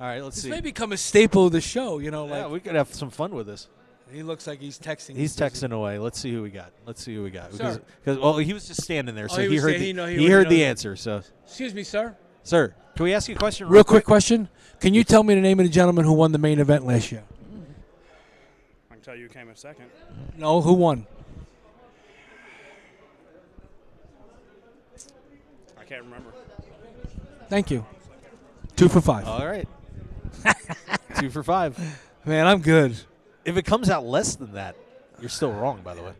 Speaker 2: All right, let's
Speaker 3: This
Speaker 2: see.
Speaker 3: may become a staple of the show. You know,
Speaker 2: yeah,
Speaker 3: like
Speaker 2: we could have some fun with this.
Speaker 3: He looks like he's texting.
Speaker 2: He's texting away. Let's see who we got. Let's see who we got.
Speaker 3: Sir.
Speaker 2: Because well, he was just standing there,
Speaker 3: Oh,
Speaker 2: so
Speaker 3: he
Speaker 2: he, heard
Speaker 3: sta-
Speaker 2: the,
Speaker 3: he know- he
Speaker 2: he
Speaker 3: already
Speaker 2: heard the answer. So,
Speaker 3: Excuse me, sir.
Speaker 2: sir, can we ask you a question?
Speaker 3: Real quick question. Can you tell me the name of the gentleman who won the main event last year?
Speaker 11: I can tell you who came in second.
Speaker 3: No, who won?
Speaker 11: I can't remember.
Speaker 3: Thank you. Two for five.
Speaker 2: All right. Two for five.
Speaker 3: Man, I'm good.
Speaker 2: If it comes out less than that, you're still wrong. By the way.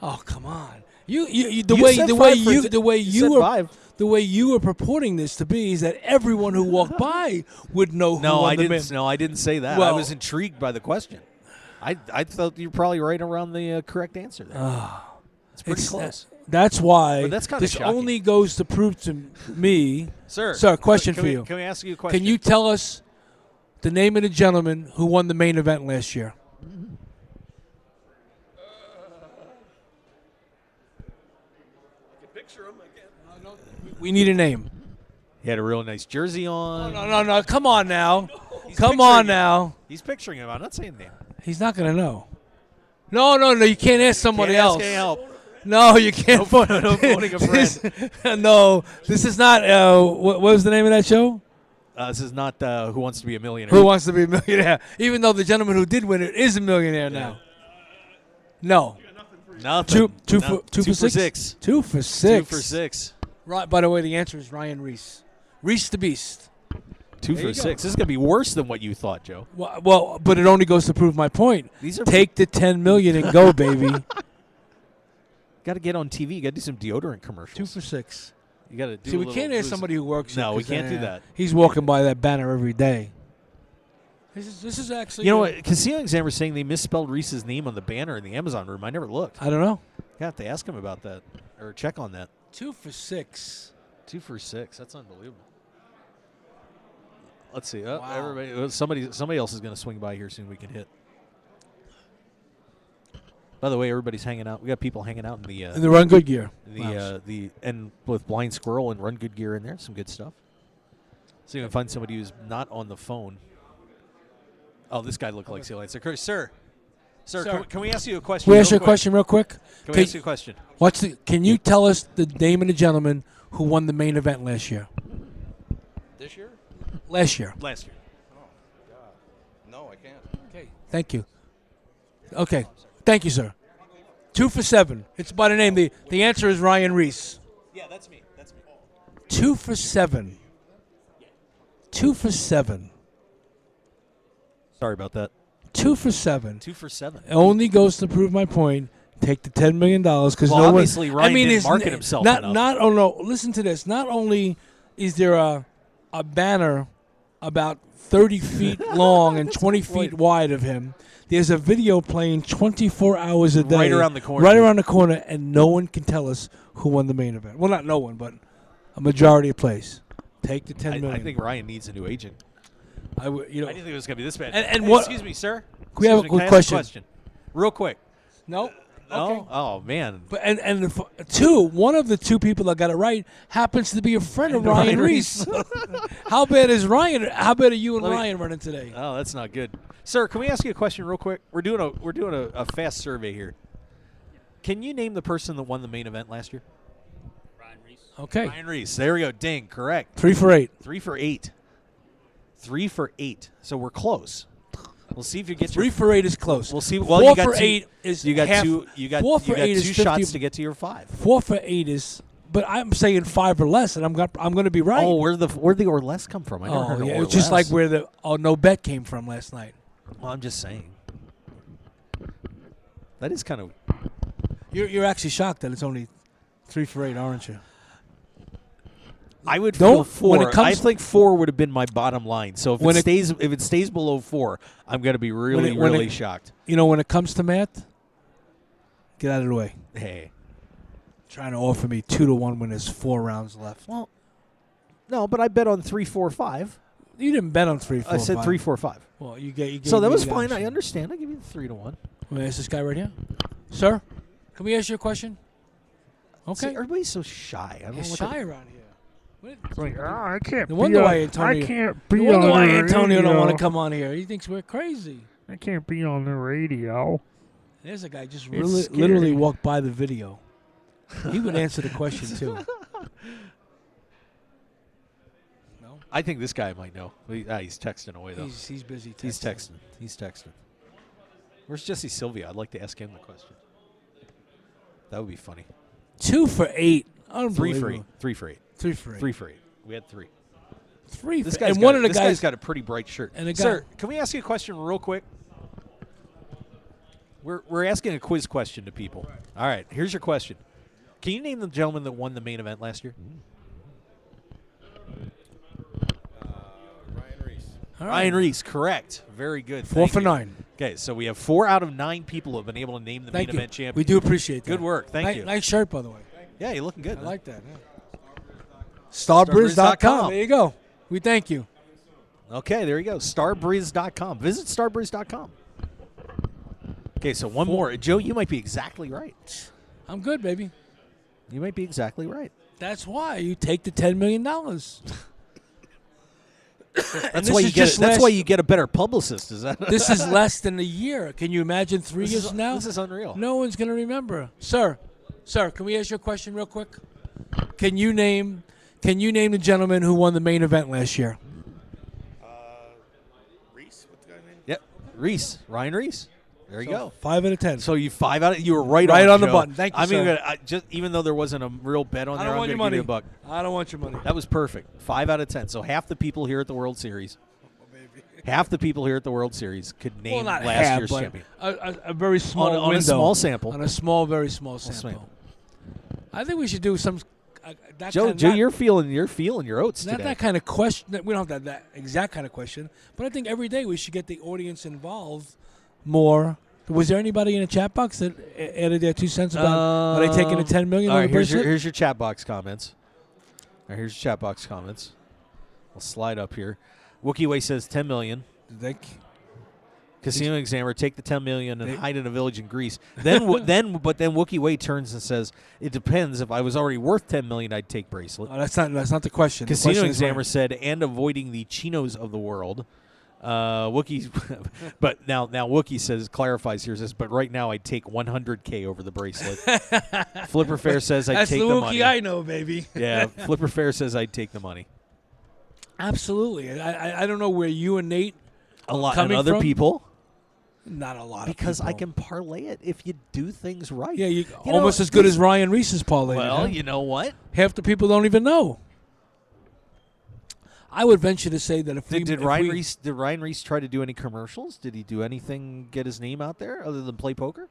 Speaker 3: Oh come on. You, you, you the
Speaker 2: You
Speaker 3: way the way you the way
Speaker 2: you
Speaker 3: you were
Speaker 2: five.
Speaker 3: the way you were purporting this to be is that everyone who walked by would know who
Speaker 2: No, I didn't.
Speaker 3: main-
Speaker 2: No, I didn't say that. I was intrigued by the question. I I thought you're probably right around the uh, correct answer there.
Speaker 3: Ah.
Speaker 2: it's pretty
Speaker 3: It's-
Speaker 2: close.
Speaker 3: That's why
Speaker 2: But that's kinda
Speaker 3: this
Speaker 2: shocking.
Speaker 3: only goes to prove to me,
Speaker 2: Sir,
Speaker 3: Sir, question
Speaker 2: can
Speaker 3: for
Speaker 2: we-
Speaker 3: you.
Speaker 2: can we ask you a question?
Speaker 3: Can you tell us the name of the gentleman who won the main event last year? We need a name.
Speaker 2: He had a real nice jersey on.
Speaker 3: No, no, no. Come on now. Come
Speaker 2: picturing
Speaker 3: on
Speaker 2: it.
Speaker 3: now.
Speaker 2: He's picturing him. I'm not saying name.
Speaker 3: He's not going to know. No, no, no. You can't ask somebody
Speaker 2: Can't ask
Speaker 3: else.
Speaker 2: any help.
Speaker 3: No, you can't.
Speaker 2: No
Speaker 3: phone-
Speaker 2: no phoning a
Speaker 3: This- no, this is not. Uh, what, what was the name of that show?
Speaker 2: Uh, this is not uh, Who Wants to Be a Millionaire.
Speaker 3: Who wants to be a millionaire? Even though the gentleman who did win it is a millionaire now. No.
Speaker 2: Nothing.
Speaker 3: Two, two,
Speaker 2: No.
Speaker 3: for, two,
Speaker 2: Two
Speaker 3: for
Speaker 2: for
Speaker 3: six.
Speaker 2: six.
Speaker 3: Two for six.
Speaker 2: Two for six.
Speaker 3: Right. By the way, the answer is Ryan Riess. Riess the Beast.
Speaker 2: Two
Speaker 3: There
Speaker 2: for
Speaker 3: you go.
Speaker 2: six. This is gonna be worse than what you thought, Joe.
Speaker 3: Well, well, but it only goes to prove my point.
Speaker 2: These are-
Speaker 3: Take the ten million and go, baby.
Speaker 2: Got to get on TV. You got to do some deodorant commercials.
Speaker 3: Two for six.
Speaker 2: You got to do.
Speaker 3: See,
Speaker 2: a
Speaker 3: we can't ask somebody who works. here
Speaker 2: No, we
Speaker 3: 'cause,
Speaker 2: can't do
Speaker 3: uh,
Speaker 2: that.
Speaker 3: He's walking by that banner every day. This is this is actually.
Speaker 2: You know
Speaker 3: uh,
Speaker 2: what? Casino Examiner saying they misspelled Riess's name on the banner in the Amazon room. I never looked.
Speaker 3: I don't know.
Speaker 2: You have to ask him about that or check on that.
Speaker 3: Two for six.
Speaker 2: Two for six. That's unbelievable. Let's see. Oh,
Speaker 3: Wow.
Speaker 2: Everybody, somebody, somebody else is going to swing by here soon. We can hit. By the way, everybody's hanging out. We got people hanging out in the uh,
Speaker 3: In the Run Good Gear
Speaker 2: The uh, the and with Blind Squirrel and Run Good Gear in there, some good stuff. See if we can find somebody who's not on the phone. Oh, this guy looked like Seal Answer. Sir, sir,
Speaker 3: Sir.
Speaker 2: Can, we, can we ask you a question?
Speaker 3: we ask you a
Speaker 2: quick?
Speaker 3: question real quick.
Speaker 2: Can we ask you a question?
Speaker 3: What's the? Can you tell us the name of the gentleman who won the main event last year?
Speaker 13: This year?
Speaker 3: Last year.
Speaker 2: Last year.
Speaker 13: Oh God, No, I can't.
Speaker 3: Okay. Thank you. Okay. Thank you, sir. Two for seven. It's by the name. The the answer is Ryan Riess.
Speaker 2: Yeah, that's me. That's me.
Speaker 3: Two for seven. Two for seven.
Speaker 2: Sorry about that.
Speaker 3: Two for seven.
Speaker 2: Two for seven.
Speaker 3: It only goes to prove my point. Take the ten million dollars because
Speaker 2: Well,
Speaker 3: no
Speaker 2: obviously
Speaker 3: one.
Speaker 2: Ryan
Speaker 3: I mean,
Speaker 2: didn't market himself
Speaker 3: Not
Speaker 2: enough.
Speaker 3: not. Oh no! Listen to this. Not only is there a a banner about thirty feet long and twenty feet wide of him. There's a video playing 24 hours a day,
Speaker 2: Right around the corner.
Speaker 3: right around the corner, and no one can tell us who won the main event. Well, not no one, but a majority of plays. Take the ten
Speaker 2: I,
Speaker 3: million.
Speaker 2: I think Ryan needs a new agent.
Speaker 3: I w- you know,
Speaker 2: I didn't think it was going to be this bad.
Speaker 3: And- and
Speaker 2: Hey,
Speaker 3: what-
Speaker 2: Excuse me, sir.
Speaker 3: we have a
Speaker 2: me,
Speaker 3: quick
Speaker 2: ask
Speaker 3: question?
Speaker 2: Real quick.
Speaker 3: No.
Speaker 2: No.
Speaker 3: Okay.
Speaker 2: Oh man.
Speaker 3: But and and the, two, one of the two people that got it right happens to be a friend of
Speaker 2: Ryan
Speaker 3: Ryan Riess. how bad is Ryan? How bad are you and
Speaker 2: me-
Speaker 3: Ryan running today?
Speaker 2: Oh, that's not good, sir. Can we ask you a question real quick? We're doing a we're doing a, a fast survey here. Can you name the person that won the main event last year? Ryan Riess.
Speaker 3: Okay,
Speaker 2: Ryan Riess. There we go. Ding. Correct.
Speaker 3: three for eight.
Speaker 2: Three for eight. Three for eight. So we're close. We'll see if you get
Speaker 3: Three
Speaker 2: your
Speaker 3: for eight is close.
Speaker 2: We'll see. Well,
Speaker 3: Four
Speaker 2: you got
Speaker 3: for
Speaker 2: two,
Speaker 3: eight is
Speaker 2: you got
Speaker 3: half-
Speaker 2: two. You got
Speaker 3: four
Speaker 2: you
Speaker 3: for
Speaker 2: got
Speaker 3: eight
Speaker 2: two
Speaker 3: is
Speaker 2: shots
Speaker 3: 50
Speaker 2: to get to your five.
Speaker 3: Four for eight is, but I'm saying five or less, and I'm got, I'm going to be right.
Speaker 2: Oh, where the where the or less come from? I never
Speaker 3: Oh,
Speaker 2: heard of
Speaker 3: yeah,
Speaker 2: or
Speaker 3: it's just like where the oh no bet came from last night.
Speaker 2: Well, I'm just saying. That is kind of.
Speaker 3: You're you're actually shocked that it's only three for eight, aren't you?
Speaker 2: I would
Speaker 3: Don't-
Speaker 2: four.
Speaker 3: when it
Speaker 2: I
Speaker 3: comes-
Speaker 2: think four would have been my bottom line. So if
Speaker 3: When
Speaker 2: it,
Speaker 3: it-
Speaker 2: stays if it stays below four, I'm going to be really
Speaker 3: it-
Speaker 2: really
Speaker 3: it-
Speaker 2: shocked.
Speaker 3: You know, when it comes to math, get out of the way.
Speaker 2: Hey,
Speaker 3: Trying to offer me two to one when there's four rounds left.
Speaker 2: well, no, but I bet on three, four, five.
Speaker 3: You didn't bet on three, four,
Speaker 2: I said
Speaker 3: five.
Speaker 2: three, four, five.
Speaker 3: Well, you get. You
Speaker 2: So that was fine. I understand. I give you the three to one.
Speaker 3: To ask this guy right here, sir? Can we ask you a question?
Speaker 2: See,
Speaker 3: Okay.
Speaker 2: everybody's so shy. I don't
Speaker 3: He's
Speaker 2: know what
Speaker 3: shy around here. What-
Speaker 11: It's like, oh, I can't
Speaker 3: No wonder why Antonio.
Speaker 11: I can't be
Speaker 3: no wonder
Speaker 11: on
Speaker 3: why
Speaker 11: the
Speaker 3: Antonio don't want to come on here. He thinks we're crazy.
Speaker 14: I can't be on the radio.
Speaker 3: There's a guy just really, literally walked by the video. He would answer the question too.
Speaker 2: no, I think this guy might know. He- ah, he's texting away though.
Speaker 3: He's- he's busy
Speaker 2: He's
Speaker 3: texting.
Speaker 2: texting. He's texting. Where's Jesse Sylvia? I'd like to ask him the question. That would be funny.
Speaker 3: Two for eight.
Speaker 2: Three for eight. Three for eight.
Speaker 3: Three for eight.
Speaker 2: Three for eight. We had three.
Speaker 3: Three
Speaker 2: This
Speaker 3: for-
Speaker 2: guy's
Speaker 3: and
Speaker 2: got,
Speaker 3: one of the
Speaker 2: this
Speaker 3: guys-
Speaker 2: guy's got a pretty bright shirt.
Speaker 3: And a guy-
Speaker 2: Sir, can we ask you a question real quick? We're we're asking a quiz question to people. All right, here's your question. Can you name the gentleman that won the main event last year?
Speaker 5: Ryan Riess.
Speaker 3: All
Speaker 2: Ryan. Riess, correct. Very good.
Speaker 3: Four
Speaker 2: Thank
Speaker 3: for
Speaker 2: you.
Speaker 3: nine.
Speaker 2: Okay, so we have four out of nine people who have been able to name the
Speaker 3: Thank
Speaker 2: main
Speaker 3: you.
Speaker 2: event champion.
Speaker 3: We do appreciate that.
Speaker 2: Good work. Thank
Speaker 3: Ni-
Speaker 2: you.
Speaker 3: Nice shirt, by the way.
Speaker 2: Yeah, you're looking good.
Speaker 3: I
Speaker 2: man.
Speaker 3: like that. Starbrizz.com. There you go. We thank you.
Speaker 2: Okay, there you go. Starbrizz.com. Visit starbrizz.com. Okay, so one more. Joe, you might be exactly right.
Speaker 3: I'm good, baby.
Speaker 2: You might be exactly right.
Speaker 3: That's why you take the ten million dollars.
Speaker 2: That's why you get. That's why you get a better publicist. Is that?
Speaker 3: this is less than a year. Can you imagine three
Speaker 2: This
Speaker 3: years
Speaker 2: is-
Speaker 3: from now?
Speaker 2: this is unreal.
Speaker 3: No one's going to remember, sir. Sir, can we ask you a question real quick? Can you name? Can you name the gentleman who won the main event last year?
Speaker 5: Uh, Riess, what's the guy's name?
Speaker 2: Yep, Riess, Ryan Riess. There you
Speaker 3: So,
Speaker 2: go.
Speaker 3: Five out of ten.
Speaker 2: So you five out. Of, you were right,
Speaker 3: Right
Speaker 2: on,
Speaker 3: on the
Speaker 2: Joe.
Speaker 3: button. Thank you,
Speaker 2: I'm even
Speaker 3: sir.
Speaker 2: gonna, I just even though there wasn't a real bet on
Speaker 3: I
Speaker 2: there,
Speaker 3: don't
Speaker 2: I'm
Speaker 3: want your
Speaker 2: gonna
Speaker 3: money.
Speaker 2: give you a buck.
Speaker 3: I don't want your money.
Speaker 2: That was perfect. Five out of ten. So half the people here at the World Series, oh, half the people here at the World Series could name
Speaker 3: well, not
Speaker 2: last
Speaker 3: half,
Speaker 2: year's
Speaker 3: but
Speaker 2: champion.
Speaker 3: A, a, a very small
Speaker 2: On a- on a small sample.
Speaker 3: On a small, very small
Speaker 2: Small
Speaker 3: sample.
Speaker 2: sample.
Speaker 3: I think we should do some. Uh, that
Speaker 2: Joe,
Speaker 3: kind,
Speaker 2: Joe,
Speaker 3: not,
Speaker 2: you're feeling you're feeling your oats
Speaker 3: not
Speaker 2: today.
Speaker 3: that kind of question. We don't have that, that exact kind of question, but I think every day we should get the audience involved more. Was there anybody in the chat box that added their two cents about are they taking the
Speaker 2: Um,
Speaker 3: ten million
Speaker 2: All right, here's your, here's your chat box comments. All right, here's your chat box comments. We'll slide up here. Wookie Way says 10 million.
Speaker 3: Thank
Speaker 2: Casino Examiner, take the 10 million and
Speaker 3: They-
Speaker 2: hide in a village in Greece. Then, then, but then Wookie Way turns and says, "It depends. If I was already worth 10 million, I'd take bracelet."
Speaker 3: Oh, that's not that's not the question. The
Speaker 2: Casino
Speaker 3: question
Speaker 2: Examiner said, "And avoiding the chinos of the world." Uh, Wookie, but now now Wookie says clarifies here says, but right now I'd take 100k over the bracelet. Flipper Fair says I'd
Speaker 3: That's
Speaker 2: take
Speaker 3: the
Speaker 2: the,
Speaker 3: Wookiee
Speaker 2: money.
Speaker 3: I know, baby.
Speaker 2: yeah, Flipper Fair says I'd take the money.
Speaker 3: Absolutely. I, I I don't know where you and Nate
Speaker 2: A lot and other
Speaker 3: from.
Speaker 2: people
Speaker 3: Not a lot
Speaker 2: because
Speaker 3: of
Speaker 2: I can parlay it if you do things right.
Speaker 3: Yeah, you,
Speaker 2: You know,
Speaker 3: almost as good as Ryan Riess's parlay.
Speaker 2: Well,
Speaker 3: huh?
Speaker 2: you know what?
Speaker 3: half the people don't even know. I would venture to say that if we
Speaker 2: Did, did
Speaker 3: if
Speaker 2: Ryan
Speaker 3: we-
Speaker 2: Riess did Ryan Riess try to do any commercials? Did he do anything get his name out there other than play poker?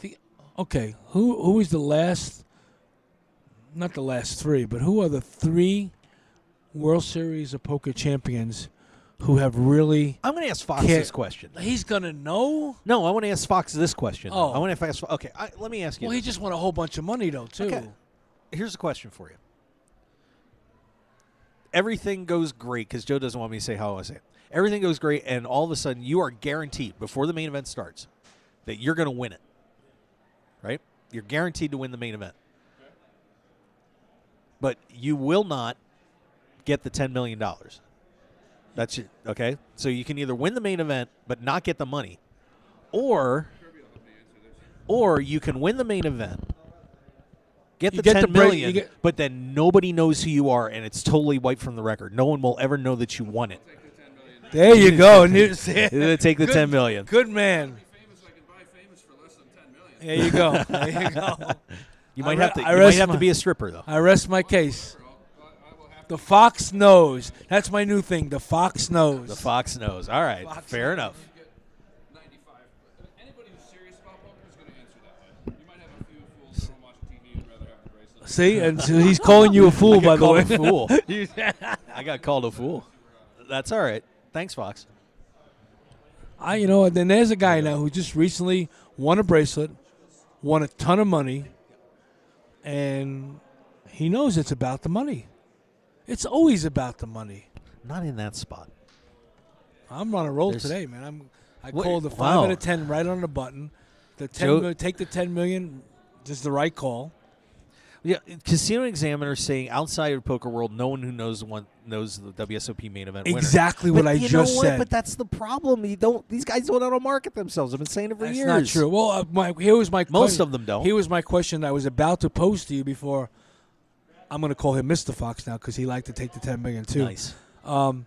Speaker 3: The okay, who who is the last? Not the last three, but who are the three World Series of Poker champions who have really?
Speaker 2: I'm going to ask Fox
Speaker 3: Can't-
Speaker 2: this question.
Speaker 3: He's gonna know.
Speaker 2: No, I want to ask Fox this question.
Speaker 3: Oh.
Speaker 2: I want to ask. Okay, I, let me ask you.
Speaker 3: Well, he just won a whole bunch of money though too.
Speaker 2: Okay. Here's a question for you. Everything goes great because Joe doesn't want me to say how I say it. Everything goes great, and all of a sudden you are guaranteed before the main event starts that you're going to win it. Right? You're guaranteed to win the main event. But you will not get the $10 million. That's it. Okay? So you can either win the main event but not get the money, or or you can win the main event, get
Speaker 3: You
Speaker 2: the
Speaker 3: get
Speaker 2: ten
Speaker 3: the
Speaker 2: million,
Speaker 3: break- you get-
Speaker 2: but then nobody knows who you are, and it's totally wiped from the record. No one will ever know that you won it.
Speaker 3: There you go. New-
Speaker 2: take the
Speaker 3: Good-
Speaker 2: ten million.
Speaker 3: Good man. There you go. There you go.
Speaker 2: You might
Speaker 3: re-
Speaker 2: have to.
Speaker 3: I
Speaker 2: You might have
Speaker 3: my-
Speaker 2: to be a stripper though.
Speaker 3: I rest my case. The fox knows. That's my new thing. The fox knows.
Speaker 2: The fox knows. All right, fair enough.
Speaker 3: See, and so he's calling you a fool,
Speaker 2: I
Speaker 3: by the way.
Speaker 2: a fool. I got called a fool. That's all right. Thanks, Fox.
Speaker 3: I, you know, and then there's a guy now who just recently won a bracelet, won a ton of money, and he knows it's about the money. It's always about the money.
Speaker 2: Not in that spot.
Speaker 3: I'm on a roll
Speaker 2: There's-
Speaker 3: today, man. I'm. I
Speaker 2: What-
Speaker 3: called the five
Speaker 2: wow.
Speaker 3: out of ten right on the button. The ten,
Speaker 2: Joe-
Speaker 3: mil- take the ten million, just the right call.
Speaker 2: Yeah, Casino Examiner saying outside of poker world, no one who knows one knows the WSOP main event. winner.
Speaker 3: Exactly what
Speaker 2: But
Speaker 3: I
Speaker 2: you
Speaker 3: just
Speaker 2: know what?
Speaker 3: said.
Speaker 2: But that's the problem. You don't. These guys don't know how to market themselves. I've been saying it for
Speaker 3: That's
Speaker 2: years.
Speaker 3: not true. Well, uh, my, here was my
Speaker 2: Most
Speaker 3: que-
Speaker 2: of them don't.
Speaker 3: Here was my question I was about to pose to you before. I'm going to call him Mr. Fox now because he liked to take the 10 million too.
Speaker 2: Nice.
Speaker 3: Um,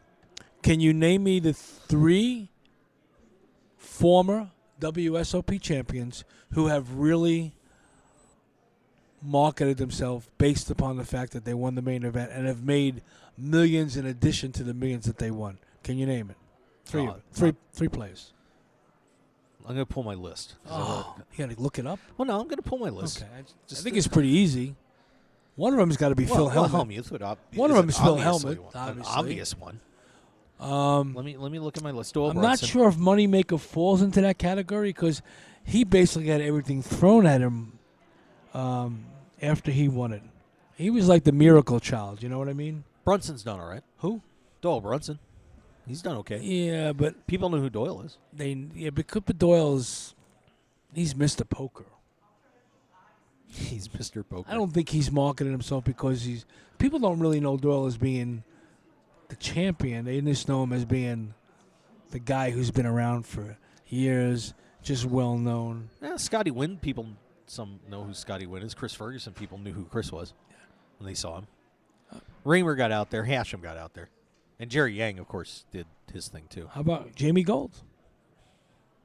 Speaker 3: can you name me the three former WSOP champions who have really marketed themselves based upon the fact that they won the main event and have made millions in addition to the millions that they won? Can you name it? Three,
Speaker 2: Uh,
Speaker 3: of it. three, three players.
Speaker 2: I'm gonna pull my list.
Speaker 3: Oh, you got to look it up.
Speaker 2: Well, no, I'm gonna pull my list.
Speaker 3: Okay, I,
Speaker 2: Just
Speaker 3: I think it's pretty easy. One of them's got to be
Speaker 2: well,
Speaker 3: Phil
Speaker 2: well,
Speaker 3: Hellmuth.
Speaker 2: Hellmuth would ob-
Speaker 3: One of them is Phil Hellmuth,
Speaker 2: one- an obvious one.
Speaker 3: Um,
Speaker 2: Let me let me look at my list. Doyle
Speaker 3: I'm not sure if Moneymaker falls into that category because he basically had everything thrown at him um, after he won it. He was like the miracle child. You know what I mean?
Speaker 2: Brunson's done all right.
Speaker 3: Who?
Speaker 2: Doyle Brunson. He's done okay.
Speaker 3: Yeah, but
Speaker 2: people know who Doyle is.
Speaker 3: They yeah, but Cooper Doyle's he's Mr. Poker.
Speaker 2: He's Mr. Poker.
Speaker 3: I don't think he's marketing himself because he's people don't really know Doyle as being the champion. They just know him as being the guy who's been around for years, just well known.
Speaker 2: Yeah, Scotty Nguyen. People some know who Scotty Nguyen is. Chris Ferguson. People knew who Chris was when they saw him. Raymer got out there. Hachem got out there, and Jerry Yang, of course, did his thing too.
Speaker 3: How about Jamie Gold?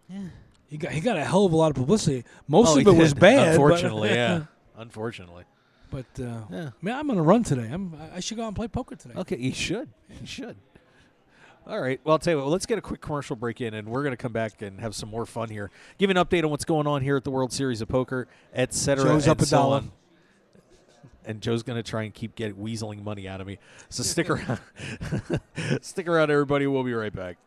Speaker 3: Yeah. He got he got a hell of a lot of publicity. Most
Speaker 2: Oh,
Speaker 3: of it was
Speaker 2: did.
Speaker 3: bad. but-
Speaker 2: Unfortunately, yeah. Unfortunately.
Speaker 3: But uh,
Speaker 2: Yeah.
Speaker 3: man, I'm on a run today. I'm I- should go out and play poker today.
Speaker 2: Okay, you should. You should. All right. Well, I'll tell you what. Let's get a quick commercial break in, and we're going to come back and have some more fun here. Give an update on what's going on here at the World Series of Poker, et cetera.
Speaker 3: Joe's
Speaker 2: and
Speaker 3: up a
Speaker 2: so
Speaker 3: dollar.
Speaker 2: on. And Joe's going to try and keep getting weaseling money out of me. So stick around. stick around, everybody. We'll be right back.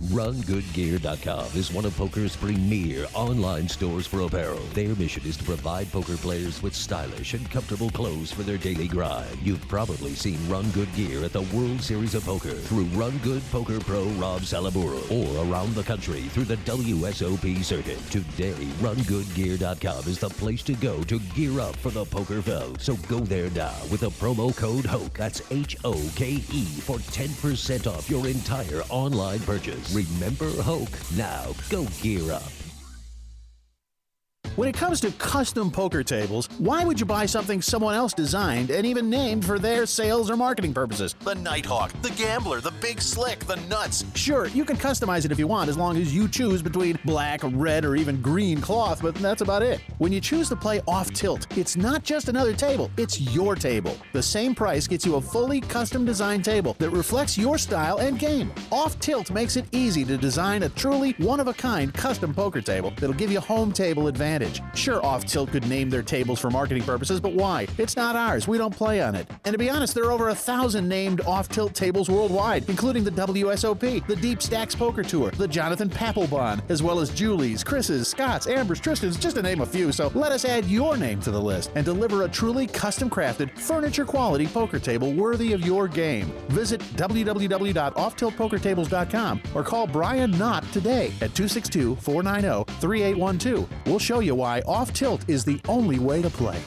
Speaker 1: RunGoodGear.com is one of poker's premier online stores for apparel. Their mission is to provide poker players with stylish and comfortable clothes for their daily grind. You've probably seen Run Good Gear at the World Series of Poker through Run Good Poker Pro Rob Salaburu or around the country through the WSOP circuit. Today, RunGoodGear.com is the place to go to gear up for the poker fell. So go there now with the promo code HOKE. That's H O K E for 10% off your entire online purchase. Remember Hoke. Now go gear up.
Speaker 15: When it comes to custom poker tables, why would you buy something someone else designed and even named for their sales or marketing purposes?
Speaker 10: The Nighthawk, the Gambler, the Big Slick, the Nuts.
Speaker 15: Sure, you can customize it if you want, as long as you choose between black, red, or even green cloth, but that's about it. When you choose to play off tilt, it's not just another table, it's your table. The same price gets you a fully custom designed table that reflects your style and game. Off tilt makes it easy to design a truly one of a kind custom poker table that'll give you home table advantage. Sure, Off Tilt could name their tables for marketing purposes, but why? It's not ours. We don't play on it. And to be honest, there are over a thousand named Off Tilt tables worldwide, including the WSOP, the Deep Stacks Poker Tour, the Jonathan Papelbon, as well as Julie's, Chris's, Scott's, Amber's, Tristan's, just to name a few. So let us add your name to the list and deliver a truly custom crafted, furniture quality poker table worthy of your game. Visit www.offtiltpokertables.com or call Brian Knott today at 262 490 3812. We'll show you why Off Tilt is the only way to play.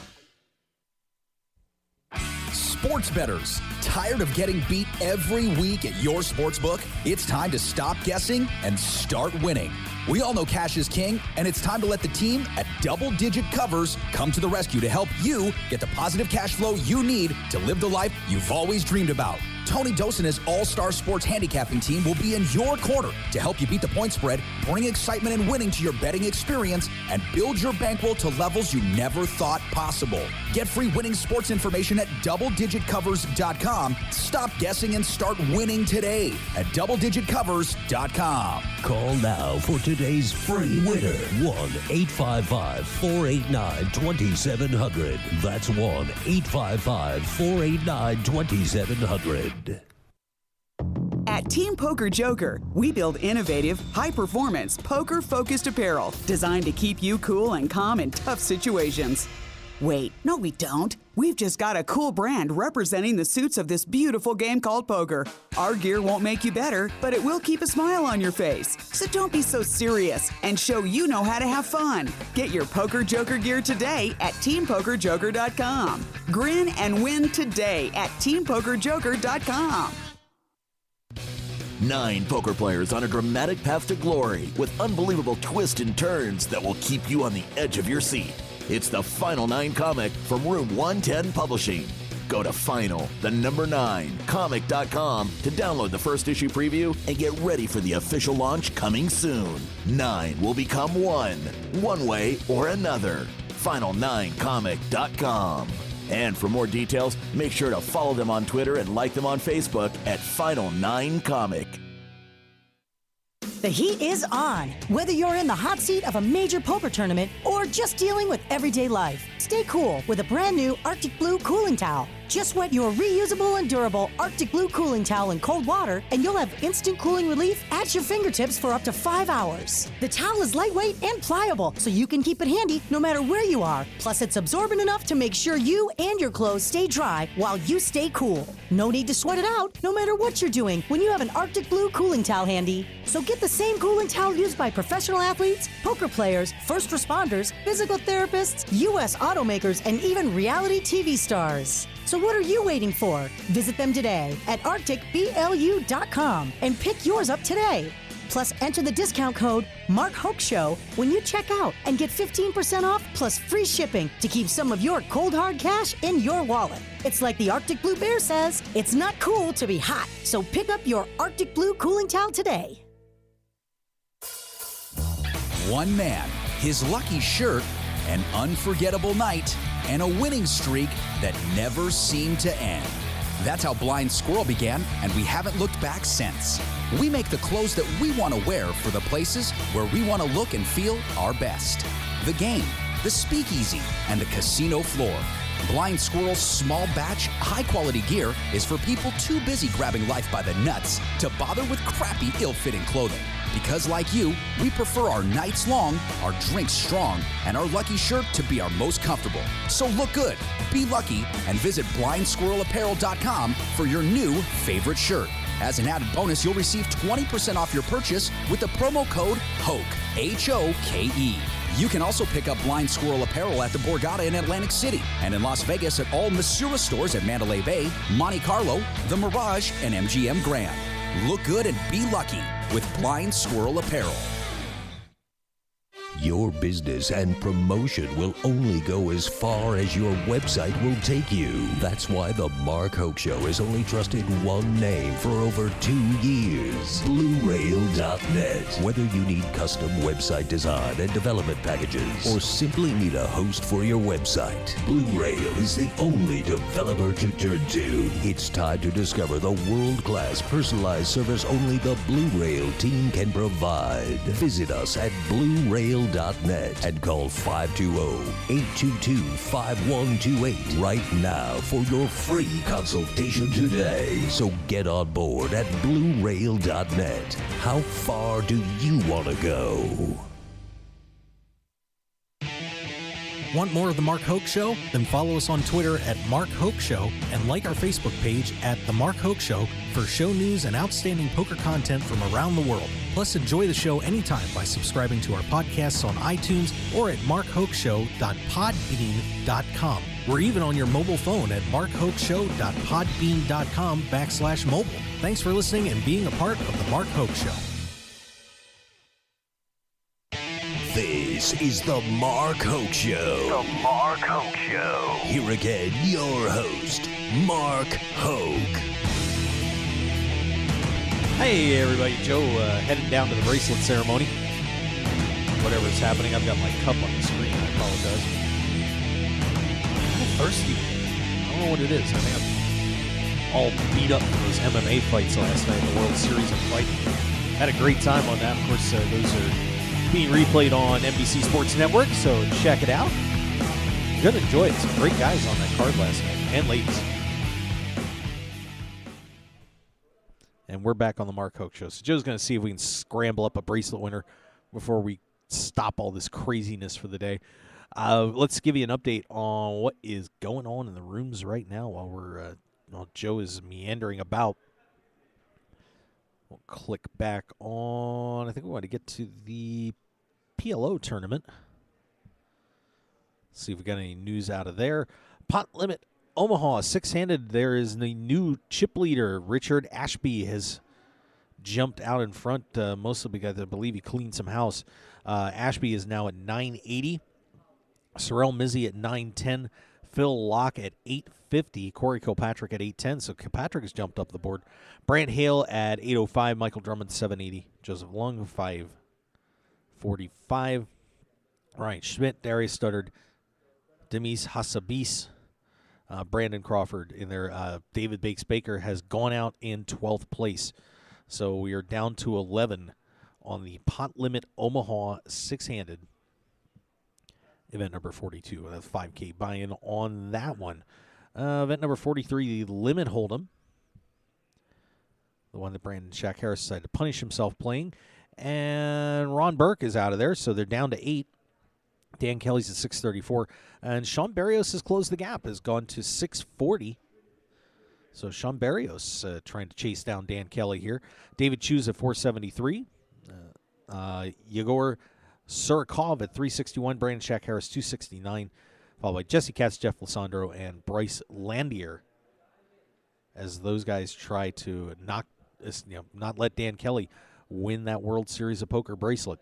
Speaker 7: Sports betters, tired of getting beat every week at your sportsbook? It's time to stop guessing and start winning. We all know cash is king, and it's time to let the team at Double Digit Covers come to the rescue to help you get the positive cash flow you need to live the life you've always dreamed about. Tony Dosen and his All Star Sports Handicapping team will be in your corner to help you beat the point spread, bring excitement and winning to your betting experience, and build your bankroll to levels you never thought possible. Get free winning sports information at doubledigitcovers.com. Stop guessing and start winning today at doubledigitcovers.com.
Speaker 1: Call now for today's free winner. 1 855 489 2700. That's 1 855 489 2700.
Speaker 16: At Team Poker Joker, we build innovative, high performance, poker focused apparel designed to keep you cool and calm in tough situations. Wait, no, we don't. we've just got a cool brand representing the suits of this beautiful game called poker. Our gear won't make you better, but it will keep a smile on your face. So don't be so serious and show you know how to have fun. Get your Poker Joker gear today at teampokerjoker.com. Grin and win today at teampokerjoker.com.
Speaker 10: Nine poker players on a dramatic path to glory with unbelievable twists and turns that will keep you on the edge of your seat. It's the Final Nine comic from Room 110 Publishing. Go to final, the number nine, comic.com to download the first issue preview and get ready for the official launch coming soon. Nine will become one, one way or another. Final9comic.com. And for more details, make sure to follow them on Twitter and like them on Facebook at Final Nine Comic.
Speaker 6: The heat is on. Whether you're in the hot seat of a major poker tournament or just dealing with everyday life, stay cool with a brand new Arctic Blue cooling towel. Just wet your reusable and durable Arctic Blue cooling towel in cold water, and you'll have instant cooling relief at your fingertips for up to five hours. The towel is lightweight and pliable, so you can keep it handy no matter where you are. Plus, it's absorbent enough to make sure you and your clothes stay dry while you stay cool. No need to sweat it out, no matter what you're doing, when you have an Arctic Blue cooling towel handy. So get the same cooling towel used by professional athletes, poker players, first responders, physical therapists, U.S. automakers, and even reality TV stars. So what are you waiting for? Visit them today at arcticblu.com and pick yours up today. Plus, enter the discount code Mark Show when you check out and get 15% off plus free shipping to keep some of your cold hard cash in your wallet. It's like the Arctic Blue Bear says, it's not cool to be hot. So pick up your Arctic Blue cooling towel today.
Speaker 7: One man, his lucky shirt, an unforgettable night, and a winning streak that never seemed to end. That's how Blind Squirrel began, and we haven't looked back since. We make the clothes that we want to wear for the places where we want to look and feel our best. The game, the speakeasy, and the casino floor. Blind Squirrel's small batch, high quality gear is for people too busy grabbing life by the nuts to bother with crappy, ill fitting clothing. Because, like you, we prefer our nights long, our drinks strong, and our lucky shirt to be our most comfortable. So look good, be lucky, and visit blindsquirrelapparel.com for your new favorite shirt. As an added bonus, you'll receive 20% off your purchase with the promo code HOKE, H O K E. You can also pick up Blind Squirrel apparel at the Borgata in Atlantic City and in Las Vegas at all Masura stores at Mandalay Bay, Monte Carlo, The Mirage, and MGM Grand. Look good and be lucky with Blind Squirrel Apparel.
Speaker 1: Your business and promotion will only go as far as your website will take you. That's why the Mark Hoke Show has only trusted one name for over two years BlueRail.net. Whether you need custom website design and development packages or simply need a host for your website, BlueRail is the only developer to turn to. It's time to discover the world class personalized service only the BlueRail team can provide. Visit us at BlueRail.net and call 520-822-5128 right now for your free consultation today. So get on board at BlueRail.net. How far do you want to go?
Speaker 2: Want more of The Mark Hoke Show? Then follow us on Twitter at Mark Hoke Show and like our Facebook page at The Mark Hoke Show for show news and outstanding poker content from around the world. Plus, enjoy the show anytime by subscribing to our podcasts on iTunes or at markhokeshow.podbean.com. We're even on your mobile phone at markhokeshow.podbean.com backslash mobile. Thanks for listening and being a part of The Mark Hoke Show.
Speaker 1: This is the Mark Hoke Show.
Speaker 10: The Mark Hoke Show.
Speaker 1: Here again, your host, Mark Hoke.
Speaker 2: Hey, everybody. Joe uh, heading down to the bracelet ceremony. Whatever's happening, I've got my cup on the screen. I apologize. I'm thirsty. I don't know what it is. I think I'm all beat up from those MMA fights last night in the World Series of Fighting. Had a great time on that. Of course, uh, those are being replayed on NBC Sports Network, so check it out. You're gonna enjoy it. Some great guys on that card last night, and ladies. And we're back on the Mark Hoke Show. So Joe's gonna see if we can scramble up a bracelet winner before we stop all this craziness for the day. Uh, let's give you an update on what is going on in the rooms right now while we're uh, while Joe is meandering about. We'll click back on. I think we want to get to the PLO tournament. See if we got any news out of there. Pot limit Omaha six handed. There is the new chip leader Richard Ashby has jumped out in front, uh, mostly because I believe he cleaned some house. Uh, Ashby is now at 980. Sorel Mizzi at 910. Phil Laak at 850. Corey Kilpatrick at 810. So Kilpatrick has jumped up the board. Brant Hale at 805. Michael Drummond 780. Joseph Lung 545. Ryan Schmidt, Darius Studdard, Demise Hassabis, uh, Brandon Crawford in there. Uh, David Bakes Baker has gone out in 12th place. So we are down to 11 on the pot limit Omaha six handed event number 42. A 5K buy in on that one. Uh, event number 43, the limit hold'em. The one that Brandon Shack-Harris decided to punish himself playing. And Ron Burke is out of there, so they're down to eight. Dan Kelly's at 634. And Sean Barrios has closed the gap, has gone to 640. So Sean Barrios uh, trying to chase down Dan Kelly here. David Chiu's at 473. Uh, uh, Yegor Surikov at 361. Brandon Shack-Harris 269. Followed by Jesse Katz, Jeff Lisandro, and Bryce Landier. As those guys try to knock, you know, not let Dan Kelly win that World Series of Poker bracelet.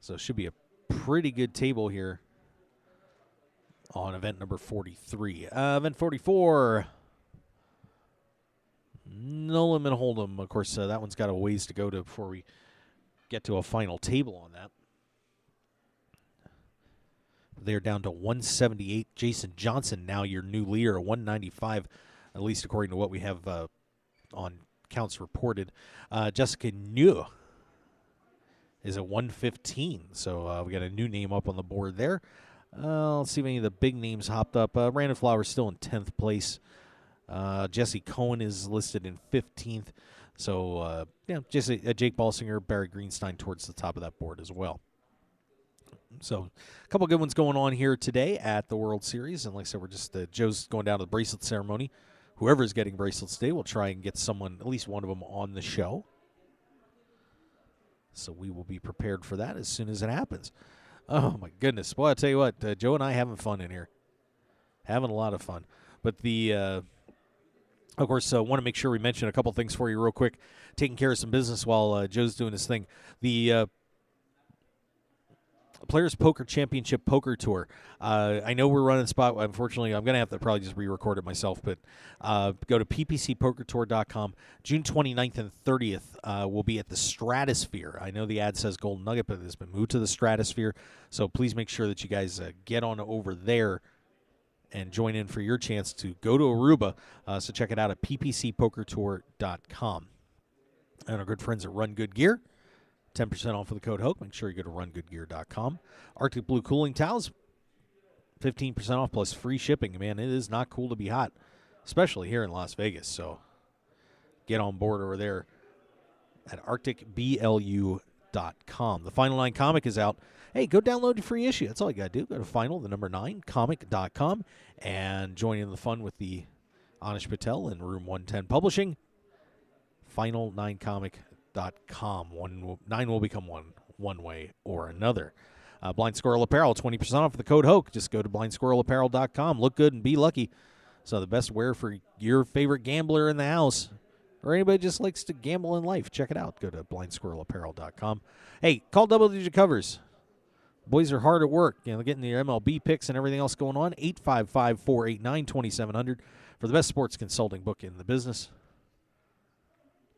Speaker 2: So it should be a pretty good table here on event number 43. Uh, event 44. No limit hold'em. Of course, uh, that one's got a ways to go to before we get to a final table on that. They're down to 178. Jason Johnson now your new leader, 195, at least according to what we have uh, on counts reported. Uh, Jessica New is at 115. So uh, we got a new name up on the board there. Uh, let's see if any of the big names hopped up. Uh, Brandon Flowers still in 10th place. Uh, Jesse Cohen is listed in 15th. So, uh, yeah, Jake Balsiger, Barry Greenstein towards the top of that board as well. So, a couple good ones going on here today at the World Series. And like I said, we're just, uh, Joe's going down to the bracelet ceremony. Whoever's getting bracelets today, we'll try and get someone, at least one of them, on the show. So, we will be prepared for that as soon as it happens. Oh my goodness! Boy, I tell you what, uh, Joe and I having fun in here, having a lot of fun. But the, uh, of course, uh, want to make sure we mention a couple things for you real quick. Taking care of some business while uh, Joe's doing his thing. The uh, Players Poker Championship Poker Tour. Uh, I know we're running spot. Unfortunately, I'm going to have to probably just re-record it myself. But uh, go to ppcpokertour.com. June 29th and 30th uh, will be at the Stratosphere. I know the ad says Golden Nugget, but it has been moved to the Stratosphere. So please make sure that you guys uh, get on over there and join in for your chance to go to Aruba. Uh, so check it out at ppcpokertour.com. And our good friends at Run Good Gear. 10% off with the code HOKE. Make sure you go to rungoodgear.com. Arctic Blue Cooling Towels, 15% off plus free shipping. Man, it is not cool to be hot, especially here in Las Vegas. So get on board over there at arcticblu.com. The Final 9 Comic is out. Hey, go download your free issue. That's all you got to do. Go to final, the number 9, comic.com, and join in the fun with the Anish Patel in Room 110 Publishing. Final9comic.com blindsquirrelapparel.com. One, nine will become one, one way or another. Uh, Blind Squirrel Apparel, 20% off with the code HOKE. Just go to blindsquirrelapparel.com. Look good and be lucky. So the best wear for your favorite gambler in the house or anybody just likes to gamble in life, check it out. Go to blindsquirrelapparel.com. Hey, call Double Digit Covers. Boys are hard at work, you know, getting the MLB picks and everything else going on. 855 489 2700 for the best sports consulting book in the business.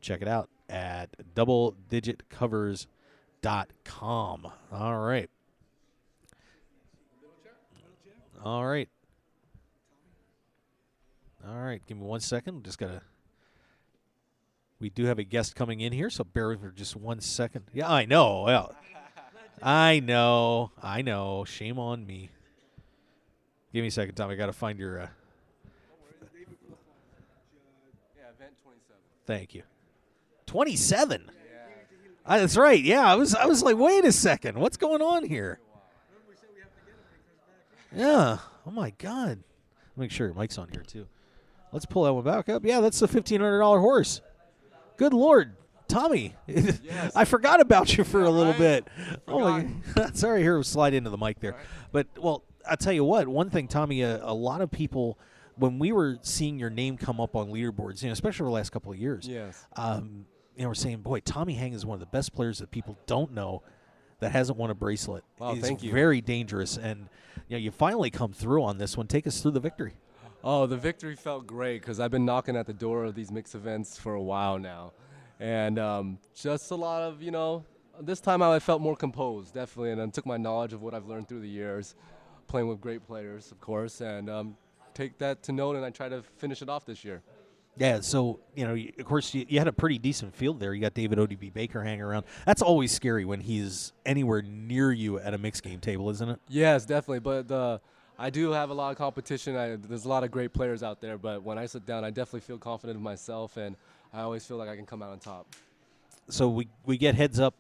Speaker 2: Check it out at doubledigitcovers.com. All right. All right. All right. Give me one second. Just got to. We do have a guest coming in here, so bear with me for just one second. Yeah, I know. Well, I know. I know. Shame on me. Give me a second, Tom. I got to find your. Uh,
Speaker 17: Yeah, event 27.
Speaker 2: thank you. 27. Uh, that's right. Yeah, I was I was like, wait a second, what's going on here? Yeah. Oh my God. Make sure your mic's on here too. Let's pull that one back up. Yeah, that's the fifteen hundred dollar horse. Good lord, Tommy. Yes. I forgot about you for a little bit. Oh my. Sorry, here slide into the mic there. But well, I tell you what. One thing, Tommy. A, a lot of people. When we were seeing your name come up on leaderboards, you know, especially over the last couple of years,
Speaker 17: Yes.
Speaker 2: um, you know, we're saying, boy, Tommy Hang is one of the best players that people don't know that hasn't won a bracelet.
Speaker 17: Wow,
Speaker 2: He's
Speaker 17: thank you.
Speaker 2: Very dangerous, and you know, you finally come through on this one. Take us through the victory.
Speaker 17: Oh, the victory felt great because I've been knocking at the door of these mixed events for a while now, and um, just a lot of you know. This time I felt more composed, definitely, and I took my knowledge of what I've learned through the years, playing with great players, of course, and um, take that to note, and I try to finish it off this year.
Speaker 2: Yeah, so you know, of course, you, you had a pretty decent field there. You got David ODB Baker hanging around. That's always scary when he's anywhere near you at a mixed game table, isn't it?
Speaker 17: Yes, definitely. But uh, I do have a lot of competition. I, there's a lot of great players out there. But when I sit down, I definitely feel confident in myself, and I always feel like I can come out on top.
Speaker 2: So we we get heads up,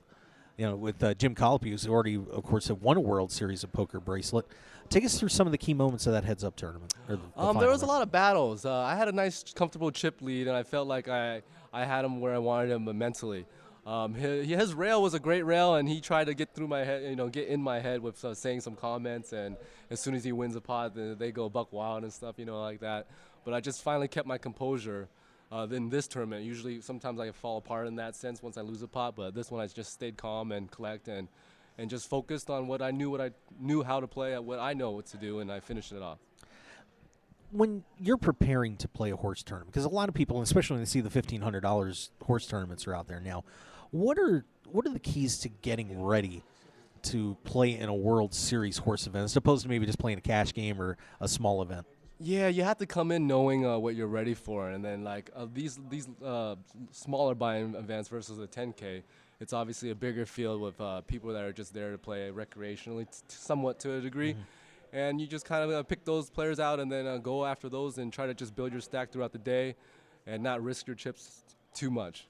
Speaker 2: you know, with uh, Jim Collopy, who's already, of course, have won a World Series of Poker bracelet. Take us through some of the key moments of that heads up tournament. The, the
Speaker 17: Um, there was a lot of battles. Uh, I had a nice, comfortable chip lead, and I felt like I, I had him where I wanted him mentally. Um, his, his rail was a great rail, and he tried to get through my head, you know, get in my head with uh, saying some comments. And as soon as he wins a pot, then they go buck wild and stuff, you know, like that. But I just finally kept my composure. Uh, in this tournament, usually sometimes I fall apart in that sense once I lose a pot, but this one I just stayed calm and collect and, and just focused on what I knew, what I knew how to play, what I know what to do, and I finished it off.
Speaker 2: when you're preparing to play a horse tournament, because a lot of people, especially when they see the fifteen hundred dollars horse tournaments are out there now, what are what are the keys to getting ready to play in a World Series horse event, as opposed to maybe just playing a cash game or a small event?
Speaker 17: Yeah, you have to come in knowing uh, what you're ready for, and then like uh, these these uh, smaller buy-in events versus the 10K, it's obviously a bigger field with uh, people that are just there to play recreationally, t- somewhat to a degree, and you just kind of uh, pick those players out and then uh, go after those and try to just build your stack throughout the day, and not risk your chips too much.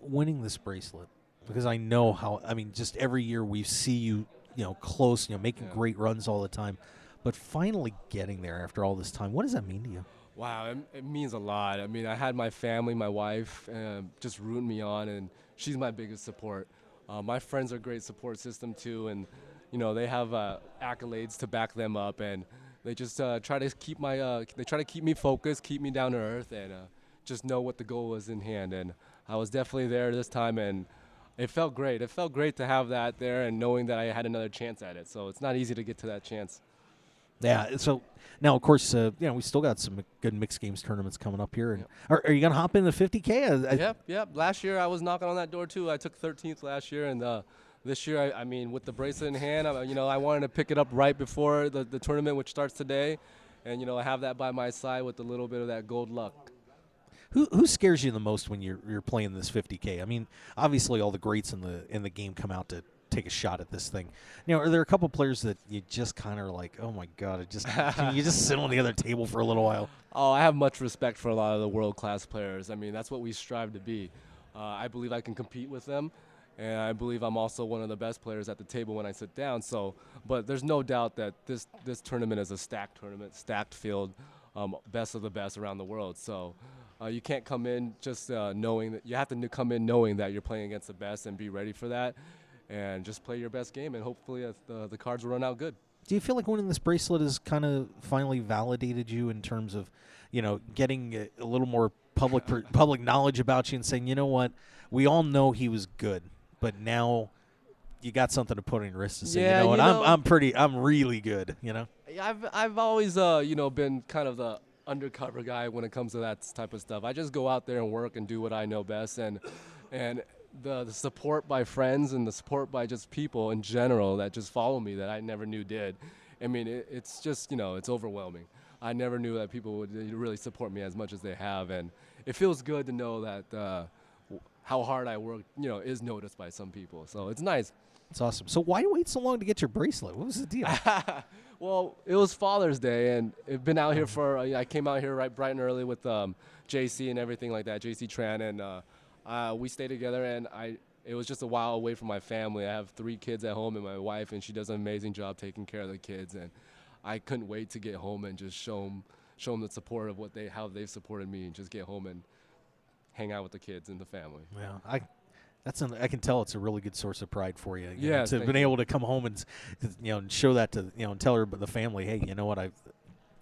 Speaker 2: winning this bracelet because I know how. I mean, just every year we see you, you know, close, you know, making great runs all the time, but finally getting there after all this time. What does that mean to you?
Speaker 17: Wow, it, it means a lot. I mean, I had my family, my wife, uh, just rooting me on, and she's my biggest support. Uh, my friends are great support system too, and you know they have uh, accolades to back them up, and they just uh, try to keep my uh, they try to keep me focused, keep me down to earth, and uh, just know what the goal was in hand. And I was definitely there this time, and it felt great. It felt great to have that there, and knowing that I had another chance at it. So it's not easy to get to that chance.
Speaker 2: Yeah. So now, of course, uh, you know, we still got some good mixed games tournaments coming up here. And are, are you going to hop into 50k? I, I,
Speaker 17: yep, yep. Last year I was knocking on that door too. I took 13th last year, and uh, this year, I, I mean, with the bracelet in hand, I, you know, I wanted to pick it up right before the, the tournament, which starts today, and you know, I have that by my side with a little bit of that gold luck.
Speaker 2: Who who scares you the most when you're you're playing this 50k? I mean, obviously all the greats in the in the game come out to take a shot at this thing. Now, are there a couple players that you just kind of like, oh my god, I just you just sit on the other table for a little while?
Speaker 17: Oh, I have much respect for a lot of the world class players. I mean, that's what we strive to be. Uh, I believe I can compete with them, and I believe I'm also one of the best players at the table when I sit down. So, but there's no doubt that this this tournament is a stacked tournament, stacked field, um, best of the best around the world. So. Uh, you can't come in just uh, knowing that you have to come in knowing that you're playing against the best and be ready for that, and just play your best game and hopefully uh, the, the cards will run out good.
Speaker 2: Do you feel like winning this bracelet has kind of finally validated you in terms of, you know, getting a, a little more public per, public knowledge about you and saying, you know what, we all know he was good, but now you got something to put on your wrist to say,
Speaker 17: Yeah,
Speaker 2: you know what,
Speaker 17: you
Speaker 2: I'm I'm pretty, I'm really good, you know.
Speaker 17: Yeah, I've I've always uh you know been kind of the undercover guy when it comes to that type of stuff. I just go out there and work and do what I know best, and and the, the support by friends and the support by just people in general that just follow me that I never knew did. I mean, it, it's just you know it's overwhelming. I never knew that people would uh, really support me as much as they have, and it feels good to know that uh, how hard I work, you know, is noticed by some people. So it's nice.
Speaker 2: It's awesome. So why wait so long to get your bracelet? What was the deal?
Speaker 17: Well, it was Father's Day, and I've been out here for. I came out here right bright and early with um, JC and everything like that, JC Tran, and uh, uh, we stay together. And I, it was just a while away from my family. I have three kids at home and my wife, and she does an amazing job taking care of the kids. And I couldn't wait to get home and just show them show them the support of what they how they've supported me and just get home and hang out with the kids and the family.
Speaker 2: Yeah, I. That's an, I can tell it's a really good source of pride for you. you
Speaker 17: Yeah,
Speaker 2: know, to been
Speaker 17: you.
Speaker 2: able to come home and you know and show that to you know and tell her but the family, hey, you know what I,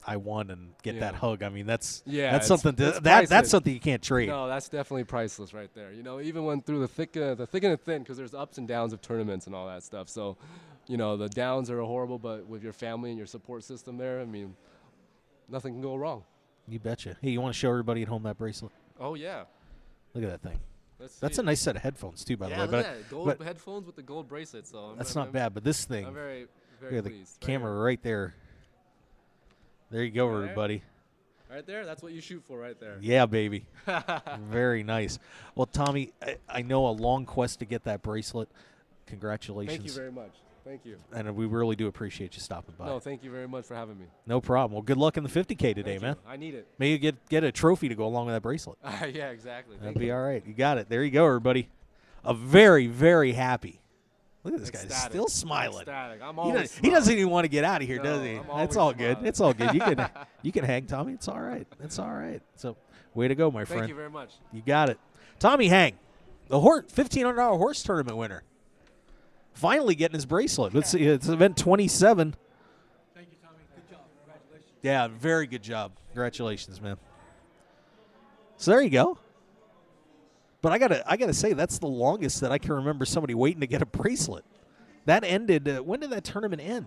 Speaker 2: I won and get that hug. I mean that's
Speaker 17: Yeah,
Speaker 2: that's something to, that that's something you can't trade.
Speaker 17: No, that's definitely priceless right there. You know, even when through the thick, uh, the thick and the thin, because there's ups and downs of tournaments and all that stuff. So, you know, the downs are horrible, but with your family and your support system there, I mean, nothing can go wrong.
Speaker 2: You betcha. Hey, you want to show everybody at home that bracelet?
Speaker 17: Oh yeah.
Speaker 2: Look at that thing.
Speaker 17: Let's
Speaker 2: That's
Speaker 17: see
Speaker 2: a nice set of headphones too, by
Speaker 17: yeah,
Speaker 2: the way. But,
Speaker 17: at that. gold
Speaker 2: but
Speaker 17: headphones with the gold bracelet. So I'm,
Speaker 2: that's
Speaker 17: I'm-
Speaker 2: not bad. But this thing,
Speaker 17: I'm very, very
Speaker 2: look at the
Speaker 17: pleased.
Speaker 2: Camera
Speaker 17: here.
Speaker 2: right there. There you go,
Speaker 17: Right there?
Speaker 2: everybody.
Speaker 17: Right there. That's what you shoot for, right there.
Speaker 2: Yeah, baby. Very nice. Well, Tommy, I, I know a long quest to get that bracelet. Congratulations.
Speaker 17: Thank you very much. Thank you.
Speaker 2: And we really do appreciate you stopping by.
Speaker 17: No, thank you very much for having me.
Speaker 2: No problem. Well, good luck in the 50K today, man.
Speaker 17: I need it.
Speaker 2: May you get get a trophy to go along with that bracelet.
Speaker 17: yeah, exactly.
Speaker 2: That'd
Speaker 17: Thank
Speaker 2: be
Speaker 17: you.
Speaker 2: all right. You got it. There you go, everybody. A very, very happy. Look at this guy,
Speaker 17: Ecstatic.
Speaker 2: still smiling.
Speaker 17: Ecstatic. I'm
Speaker 2: he, doesn't, he doesn't even want to get out of here,
Speaker 17: No,
Speaker 2: does he? That's all good. It's all good. You can you can hang, Tommy. It's all right. It's all right. So, way to go, my
Speaker 17: Thank
Speaker 2: friend.
Speaker 17: Thank you very much.
Speaker 2: You got it, Tommy Hang, the horse, fifteen hundred dollar horse tournament winner. Finally getting his bracelet. Let's see. It's event twenty seven.
Speaker 3: Thank you, Tommy. Good job. Congratulations.
Speaker 2: Yeah, very good job. Congratulations, man. So there you go. But I gotta, I gotta say that's the longest that I can remember somebody waiting to get a bracelet. That ended. Uh, when did that tournament end?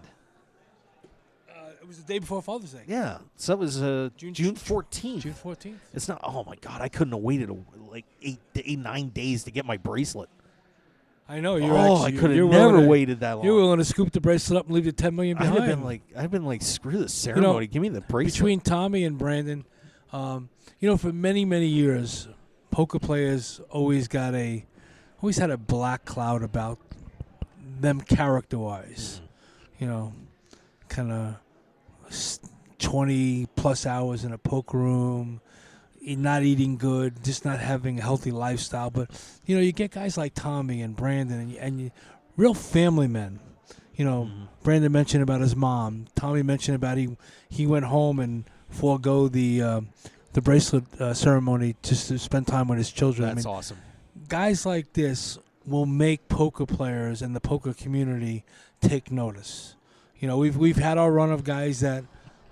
Speaker 3: Uh, it was the day before Father's Day.
Speaker 2: Yeah, so that was uh, June fourteenth.
Speaker 3: June fourteenth.
Speaker 2: It's not. Oh my God, I couldn't have waited a, like eight, eight, nine days to get my bracelet.
Speaker 3: I know you're.
Speaker 2: Oh, I could have never
Speaker 3: to-
Speaker 2: waited that long.
Speaker 3: You're willing to scoop the bracelet up and leave the ten million behind.
Speaker 2: have been like, I've been like, screw the
Speaker 3: You know,
Speaker 2: ceremony. Give me the bracelet.
Speaker 3: Between Tommy and Brandon, um, you know, for many many years, poker players always got a, always had a black cloud about them character wise.
Speaker 2: Mm-hmm.
Speaker 3: You know, kind of twenty plus hours in a poker room. Not eating good, just not having a healthy lifestyle. But you know, you get guys like Tommy and Brandon, and and you, real family men. You know,
Speaker 2: Mm-hmm.
Speaker 3: Brandon mentioned about his mom. Tommy mentioned about he he went home and forego the uh, the bracelet uh, ceremony just to spend time with his children. I
Speaker 2: That's
Speaker 3: mean,
Speaker 2: awesome.
Speaker 3: Guys like this will make poker players and the poker community take notice. You know, we've we've had our run of guys that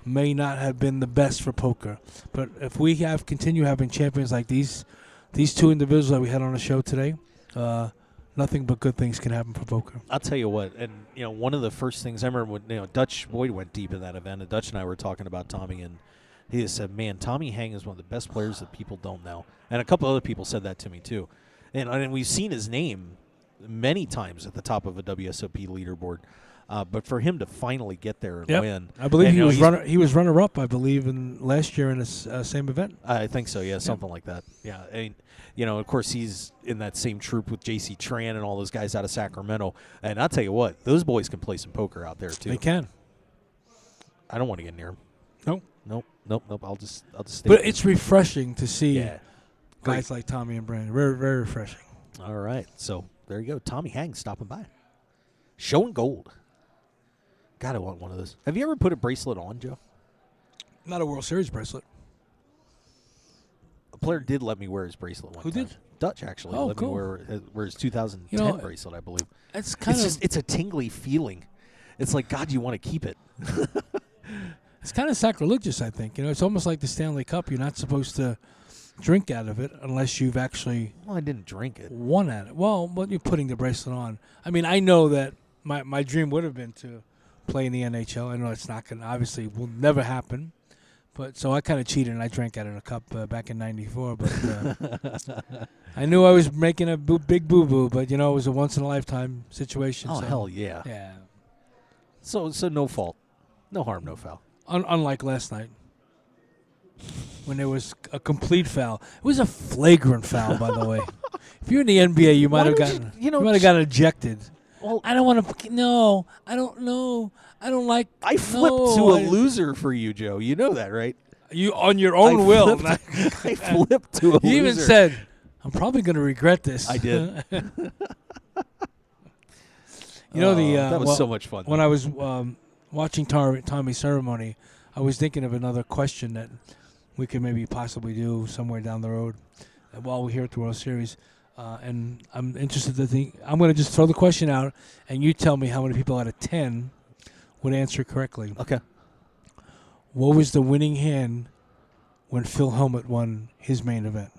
Speaker 3: may not have been the best for poker, but if we have continue having champions like these, these two individuals that we had on the show today, uh, nothing but good things can happen for poker.
Speaker 2: I'll tell you what, and you know, one of the first things I remember when you know Dutch Boyd went deep in that event, and Dutch and I were talking about Tommy, and he just said, "Man, Tommy Hang is one of the best players that people don't know," and a couple other people said that to me too, and and we've seen his name many times at the top of a WSOP leaderboard. Uh, but for him to finally get there and
Speaker 3: Yep.
Speaker 2: win,
Speaker 3: I believe
Speaker 2: and,
Speaker 3: he
Speaker 2: know,
Speaker 3: was runner. He was runner up, I believe, in last year in this uh, same event.
Speaker 2: I think so. Yeah, something like that. Yeah, I mean, you know, of course, he's in that same troop with J.C. Tran and all those guys out of Sacramento. And I'll tell you what, those boys can play some poker out there too.
Speaker 3: They can.
Speaker 2: I don't want to get near them.
Speaker 3: Nope.
Speaker 2: Nope. Nope. Nope. I'll just. I'll just. Stay
Speaker 3: But it's refreshing to see
Speaker 2: Yeah.
Speaker 3: guys like Tommy and Brandon. Very, very refreshing.
Speaker 2: All right. So there you go. Tommy Hanks stopping by. Showing gold. God, I want one of those. Have you ever put a bracelet on, Joe?
Speaker 3: Not a World Series bracelet.
Speaker 2: A player did let me wear his bracelet one
Speaker 3: Who
Speaker 2: time.
Speaker 3: did?
Speaker 2: Dutch actually
Speaker 3: Oh,
Speaker 2: let
Speaker 3: cool.
Speaker 2: me wear, uh, wear his 2010
Speaker 3: You know,
Speaker 2: bracelet, I believe.
Speaker 3: it's
Speaker 2: it's
Speaker 3: kind of-
Speaker 2: just it's a tingly feeling. It's like God, you want to keep it.
Speaker 3: It's kind of sacrilegious, I think. You know, it's almost like the Stanley Cup. You're not supposed to drink out of it unless you've actually
Speaker 2: Well, I didn't drink it.
Speaker 3: won at it. Well, but you're putting the bracelet on. I mean, I know that my, my dream would have been to play in the NHL. I know it's not going to, obviously, will never happen. But so I kind of cheated and I drank out of a cup uh, back in '94. But uh, I knew I was making a boo- big boo boo. But you know, it was a once in a lifetime situation.
Speaker 2: Oh
Speaker 3: so-
Speaker 2: hell yeah.
Speaker 3: Yeah.
Speaker 2: So so no fault, no harm, no foul.
Speaker 3: Un- unlike last night, when there was a complete foul. It was a flagrant foul, by the way. If you're in the NBA, you might have
Speaker 2: don't you-
Speaker 3: gotten
Speaker 2: you know,
Speaker 3: might have gotten ejected.
Speaker 2: Well,
Speaker 3: I don't want to. No, I don't know. I don't like.
Speaker 2: I flipped
Speaker 3: no,
Speaker 2: to a
Speaker 3: I-
Speaker 2: loser for you, Joe. You know that, right?
Speaker 3: You on your own will.
Speaker 2: Flipped, I flipped to a
Speaker 3: You even said, "I'm probably going to regret this."
Speaker 2: I did.
Speaker 3: you know the
Speaker 2: Oh,
Speaker 3: uh,
Speaker 2: that was
Speaker 3: well,
Speaker 2: so much fun,
Speaker 3: when
Speaker 2: though.
Speaker 3: I was um, watching Tar- Tommy's ceremony, I was thinking of another question that we could maybe possibly do somewhere down the road uh, while we're here at the World Series. Uh, and I'm interested to think. I'm going to just throw the question out, and you tell me how many people out of ten would answer correctly.
Speaker 2: Okay.
Speaker 3: What was the winning hand when Phil Hellmuth won his main event?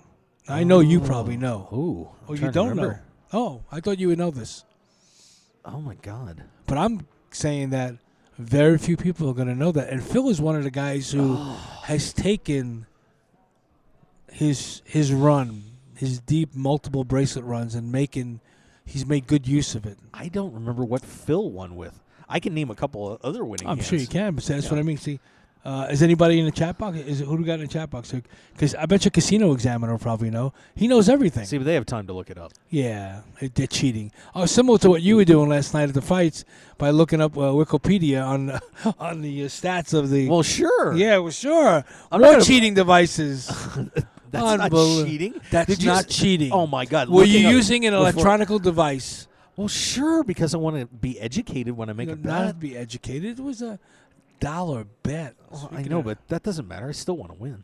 Speaker 3: I know you probably know.
Speaker 2: Ooh.
Speaker 3: Oh, you don't know? Oh, I thought you would know this.
Speaker 2: Oh my God.
Speaker 3: But I'm saying that very few people are going to know that. And Phil is one of the guys who oh. has taken his his run, his deep multiple bracelet runs, and making he's made good use of it.
Speaker 2: I don't remember what Phil won with. I can name a couple of other winning.
Speaker 3: I'm sure you can, but that's
Speaker 2: Yeah.
Speaker 3: what I mean. See, uh, is anybody in the chat box? Is who do we got in the chat box? Because I bet your casino examiner will probably know. He knows everything.
Speaker 2: See, but they have time to look it up.
Speaker 3: Yeah, it- they're cheating. Oh, similar to what you were doing last night at the fights by looking up uh, Wikipedia on on the uh, stats of the.
Speaker 2: Well, sure.
Speaker 3: Yeah, well, sure.
Speaker 2: I'm
Speaker 3: More
Speaker 2: not
Speaker 3: cheating devices.
Speaker 2: That's not cheating.
Speaker 3: That's
Speaker 2: Did
Speaker 3: not cheating.
Speaker 2: Oh my God!
Speaker 3: Were you using an electronic device?
Speaker 2: Well, sure, because I want to be educated when I make
Speaker 3: You
Speaker 2: a
Speaker 3: know, not
Speaker 2: bet.
Speaker 3: to be educated. It was a dollar bet.
Speaker 2: Well, I know,
Speaker 3: of-
Speaker 2: but that doesn't matter. I still want to win.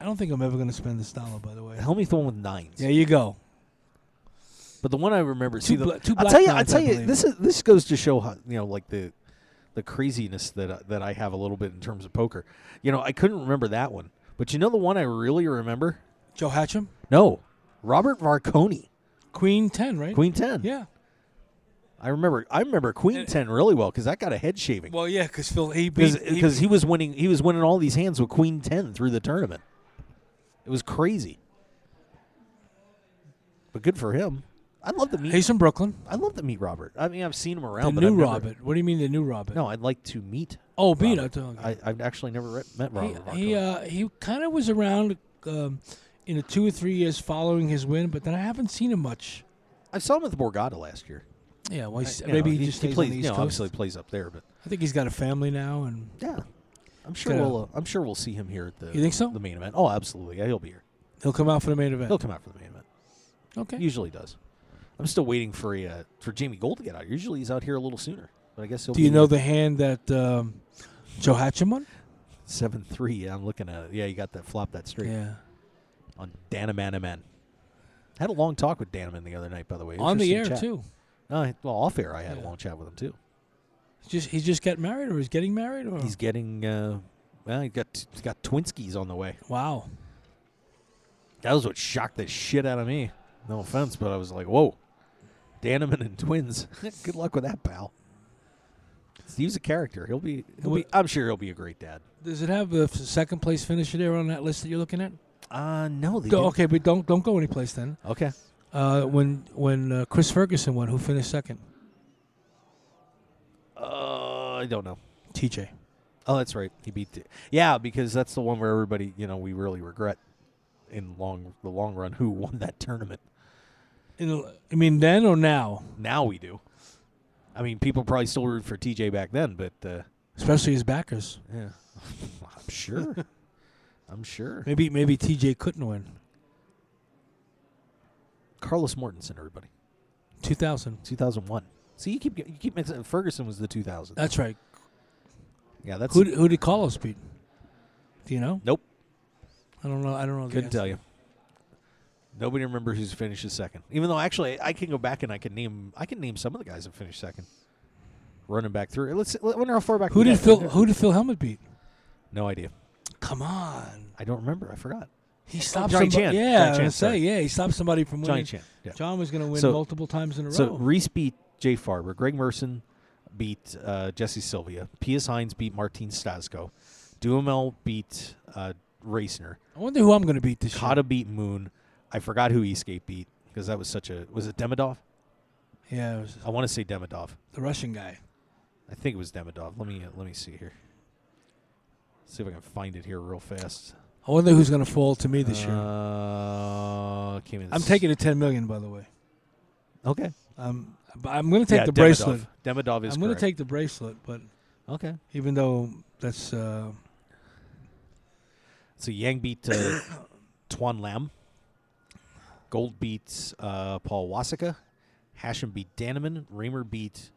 Speaker 3: I don't think I'm ever going to spend this dollar. By the way,
Speaker 2: Help me throw with nines.
Speaker 3: there you go.
Speaker 2: But the one I remember, see, the,
Speaker 3: bla- two
Speaker 2: I'll tell you, I tell you, this is this goes to show how you know, like the the craziness that I, that I have a little bit in terms of poker. You know, I couldn't remember that one, but you know the one I really remember.
Speaker 3: Joe Hachem,
Speaker 2: No, Robert Varkonyi,
Speaker 3: Queen Ten, right?
Speaker 2: Queen Ten.
Speaker 3: Yeah.
Speaker 2: I remember. I remember Queen Ten really well because that got a head shaving.
Speaker 3: Well, yeah, because Phil he
Speaker 2: because he was winning. He was winning all these hands with Queen Ten through the tournament. It was crazy. But good for him. I'd love to meet.
Speaker 3: He's from Brooklyn.
Speaker 2: I'd love to meet Robert. I mean, I've seen him
Speaker 3: The
Speaker 2: around. but
Speaker 3: new
Speaker 2: never-
Speaker 3: Robert. What do you mean the new Robert?
Speaker 2: No, I'd like to meet.
Speaker 3: Oh, meet. I
Speaker 2: I, I've actually never re- met Robert. Varkonyi.
Speaker 3: He uh, he kind of was around um, in the two or three years following his win, but then I haven't seen him much.
Speaker 2: I saw him at the Borgata last year.
Speaker 3: Yeah, well, he's,
Speaker 2: I-
Speaker 3: maybe
Speaker 2: know,
Speaker 3: he just
Speaker 2: he
Speaker 3: stays
Speaker 2: plays.
Speaker 3: on the
Speaker 2: you
Speaker 3: East
Speaker 2: know,
Speaker 3: Coast.
Speaker 2: obviously plays up there, but
Speaker 3: I think he's got a family now, and
Speaker 2: yeah, I'm sure
Speaker 3: Gotta-
Speaker 2: we'll. Uh, I'm sure we'll see him here at the.
Speaker 3: You think so?
Speaker 2: The main event. Oh, absolutely. Yeah, he'll be here.
Speaker 3: he'll come out for the main event.
Speaker 2: He'll come out for the main event.
Speaker 3: Okay.
Speaker 2: Usually does. I'm still waiting for a uh, for Jamie Gold to get out. Usually he's out here a little sooner, but I guess he'll.
Speaker 3: Do you know the hand that um, Joe Hachem won?
Speaker 2: seven three? Yeah, I'm looking at it. Yeah, you got that flop that straight.
Speaker 3: Yeah.
Speaker 2: On Danamanaman. Had a long talk with Dannenmann the other night, by the way.
Speaker 3: On the
Speaker 2: Interesting
Speaker 3: air,
Speaker 2: chat.
Speaker 3: too.
Speaker 2: Uh, well, off air, I had a long chat with him too.
Speaker 3: Just he's just getting married, or he's getting married, or
Speaker 2: He's getting. Uh, well, he got he's got Twinskies on the way.
Speaker 3: wow.
Speaker 2: That was what shocked the shit out of me. No offense, but I was like, whoa. Dannenmann and twins. Good luck with that, pal. Steve's a character. He'll be, he'll be I'm sure he'll be a great dad.
Speaker 3: Does it have the f- second place finisher there on that list that you're looking at?
Speaker 2: Uh no, they
Speaker 3: okay, but don't don't go anyplace then.
Speaker 2: Okay.
Speaker 3: Uh, when when uh, Chris Ferguson won, who finished second?
Speaker 2: Uh, I don't know.
Speaker 3: TJ.
Speaker 2: Oh, that's right. He beat. The, yeah, because that's the one where everybody, you know, we really regret in long the long run who won that tournament.
Speaker 3: In I mean, then or now?
Speaker 2: Now we do. I mean, people probably still root for TJ back then, but uh,
Speaker 3: Especially his backers.
Speaker 2: yeah, I'm sure. I'm sure.
Speaker 3: Maybe maybe TJ couldn't win.
Speaker 2: Carlos Mortensen, everybody.
Speaker 3: 2000.
Speaker 2: 2001. See, you keep you keep mixing. Ferguson was the 2000.
Speaker 3: That's right.
Speaker 2: Yeah, that's
Speaker 3: who. Who did Carlos beat? Do you know?
Speaker 2: Nope.
Speaker 3: I don't know. I don't know. the
Speaker 2: Couldn't tell you. Nobody remembers who's finished second. Even though actually I can go back and I can name I can name some of the guys that finished second. Running back through. Let's I wonder how far back.
Speaker 3: Who did. Phil? Who did Phil Hellmuth beat?
Speaker 2: No idea.
Speaker 3: Come on.
Speaker 2: I don't remember. I forgot.
Speaker 3: He
Speaker 2: Oh,
Speaker 3: stopped
Speaker 2: Johnny
Speaker 3: somebody.
Speaker 2: Chan.
Speaker 3: Yeah,
Speaker 2: Johnny
Speaker 3: I was say
Speaker 2: sorry.
Speaker 3: yeah. He stopped somebody from
Speaker 2: Johnny
Speaker 3: winning.
Speaker 2: Chan. Yeah.
Speaker 3: John was going to win
Speaker 2: So-
Speaker 3: multiple times in a row.
Speaker 2: So
Speaker 3: row.
Speaker 2: Riess beat Jay Farber. Greg Merson beat uh, Jesse Sylvia. Pius Heinz beat Martin Staszko. Duhamel beat uh, Racener.
Speaker 3: I wonder who I'm going to beat this year.
Speaker 2: Cada beat Moon. I forgot who Eastgate beat because that was such a was it Demidov?
Speaker 3: Yeah, it was
Speaker 2: I want to say Demidov.
Speaker 3: the Russian guy.
Speaker 2: I think it was Demidov. Let me uh, let me see here. See if I can find it here real fast.
Speaker 3: I wonder who's going to fall to me this year.
Speaker 2: Uh, came in
Speaker 3: I'm taking the 10 million, by the way.
Speaker 2: Okay.
Speaker 3: Um, but I'm going to take
Speaker 2: Yeah,
Speaker 3: the
Speaker 2: Demidov.
Speaker 3: bracelet.
Speaker 2: Demidov is
Speaker 3: I'm going to
Speaker 2: correct.
Speaker 3: take the bracelet, but
Speaker 2: Okay.
Speaker 3: even though that's uh,
Speaker 2: So Yang beat uh, Tuan Lam. Gold beat uh, Paul Wasicka. Hachem beat Dannenmann. Raymer beat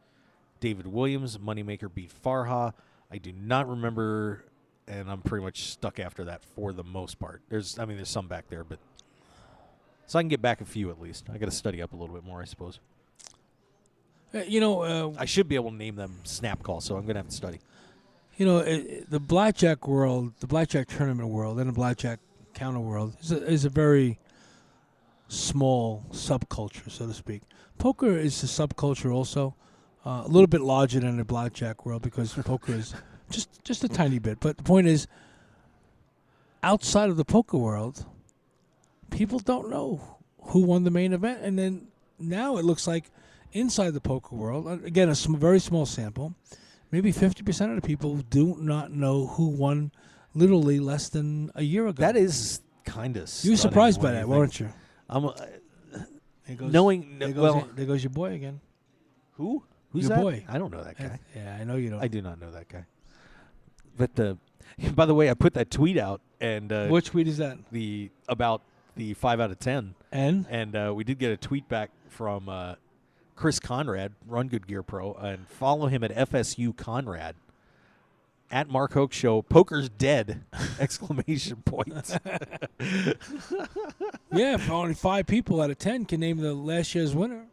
Speaker 2: David Williams. Moneymaker beat Farha. I do not remember, and I'm pretty much stuck after that for the most part. There's, I mean, there's some back there, but so I can get back a few at least. I got to study up a little bit more, I suppose.
Speaker 3: Uh, You know, uh,
Speaker 2: I should be able to name them snap calls, so I'm gonna have to study.
Speaker 3: You know, it, it- the blackjack world, the blackjack tournament world, and the blackjack counter world is a, is a very small subculture, so to speak. Poker is a subculture also, uh, a little bit larger than the blackjack world because poker is just just a tiny bit. But the point is, outside of the poker world, people don't know who won the main event, and then now it looks like inside the poker world, uh, again, a sm- very small sample, maybe 50% of the people do not know who won literally less than a year ago.
Speaker 2: That is kind of.
Speaker 3: You were surprised by that, weren't you?
Speaker 2: I'm. Uh,
Speaker 3: There goes,
Speaker 2: knowing
Speaker 3: there goes,
Speaker 2: well,
Speaker 3: your, there goes your boy again.
Speaker 2: Who? Who's
Speaker 3: your
Speaker 2: that?
Speaker 3: boy?
Speaker 2: I don't know that guy.
Speaker 3: Yeah, I know you don't.
Speaker 2: I do not know that guy. But uh, by the way, I put that tweet out, and uh,
Speaker 3: Which tweet is that?
Speaker 2: The about the five out of ten,
Speaker 3: And?
Speaker 2: and uh, we did get a tweet back from uh, Chris Conrad, Run Good Gear Pro, and follow him at FSU Conrad. At Mark Hoke Show, poker's dead! Exclamation point.
Speaker 3: yeah, only five people out of ten can name the last year's winner,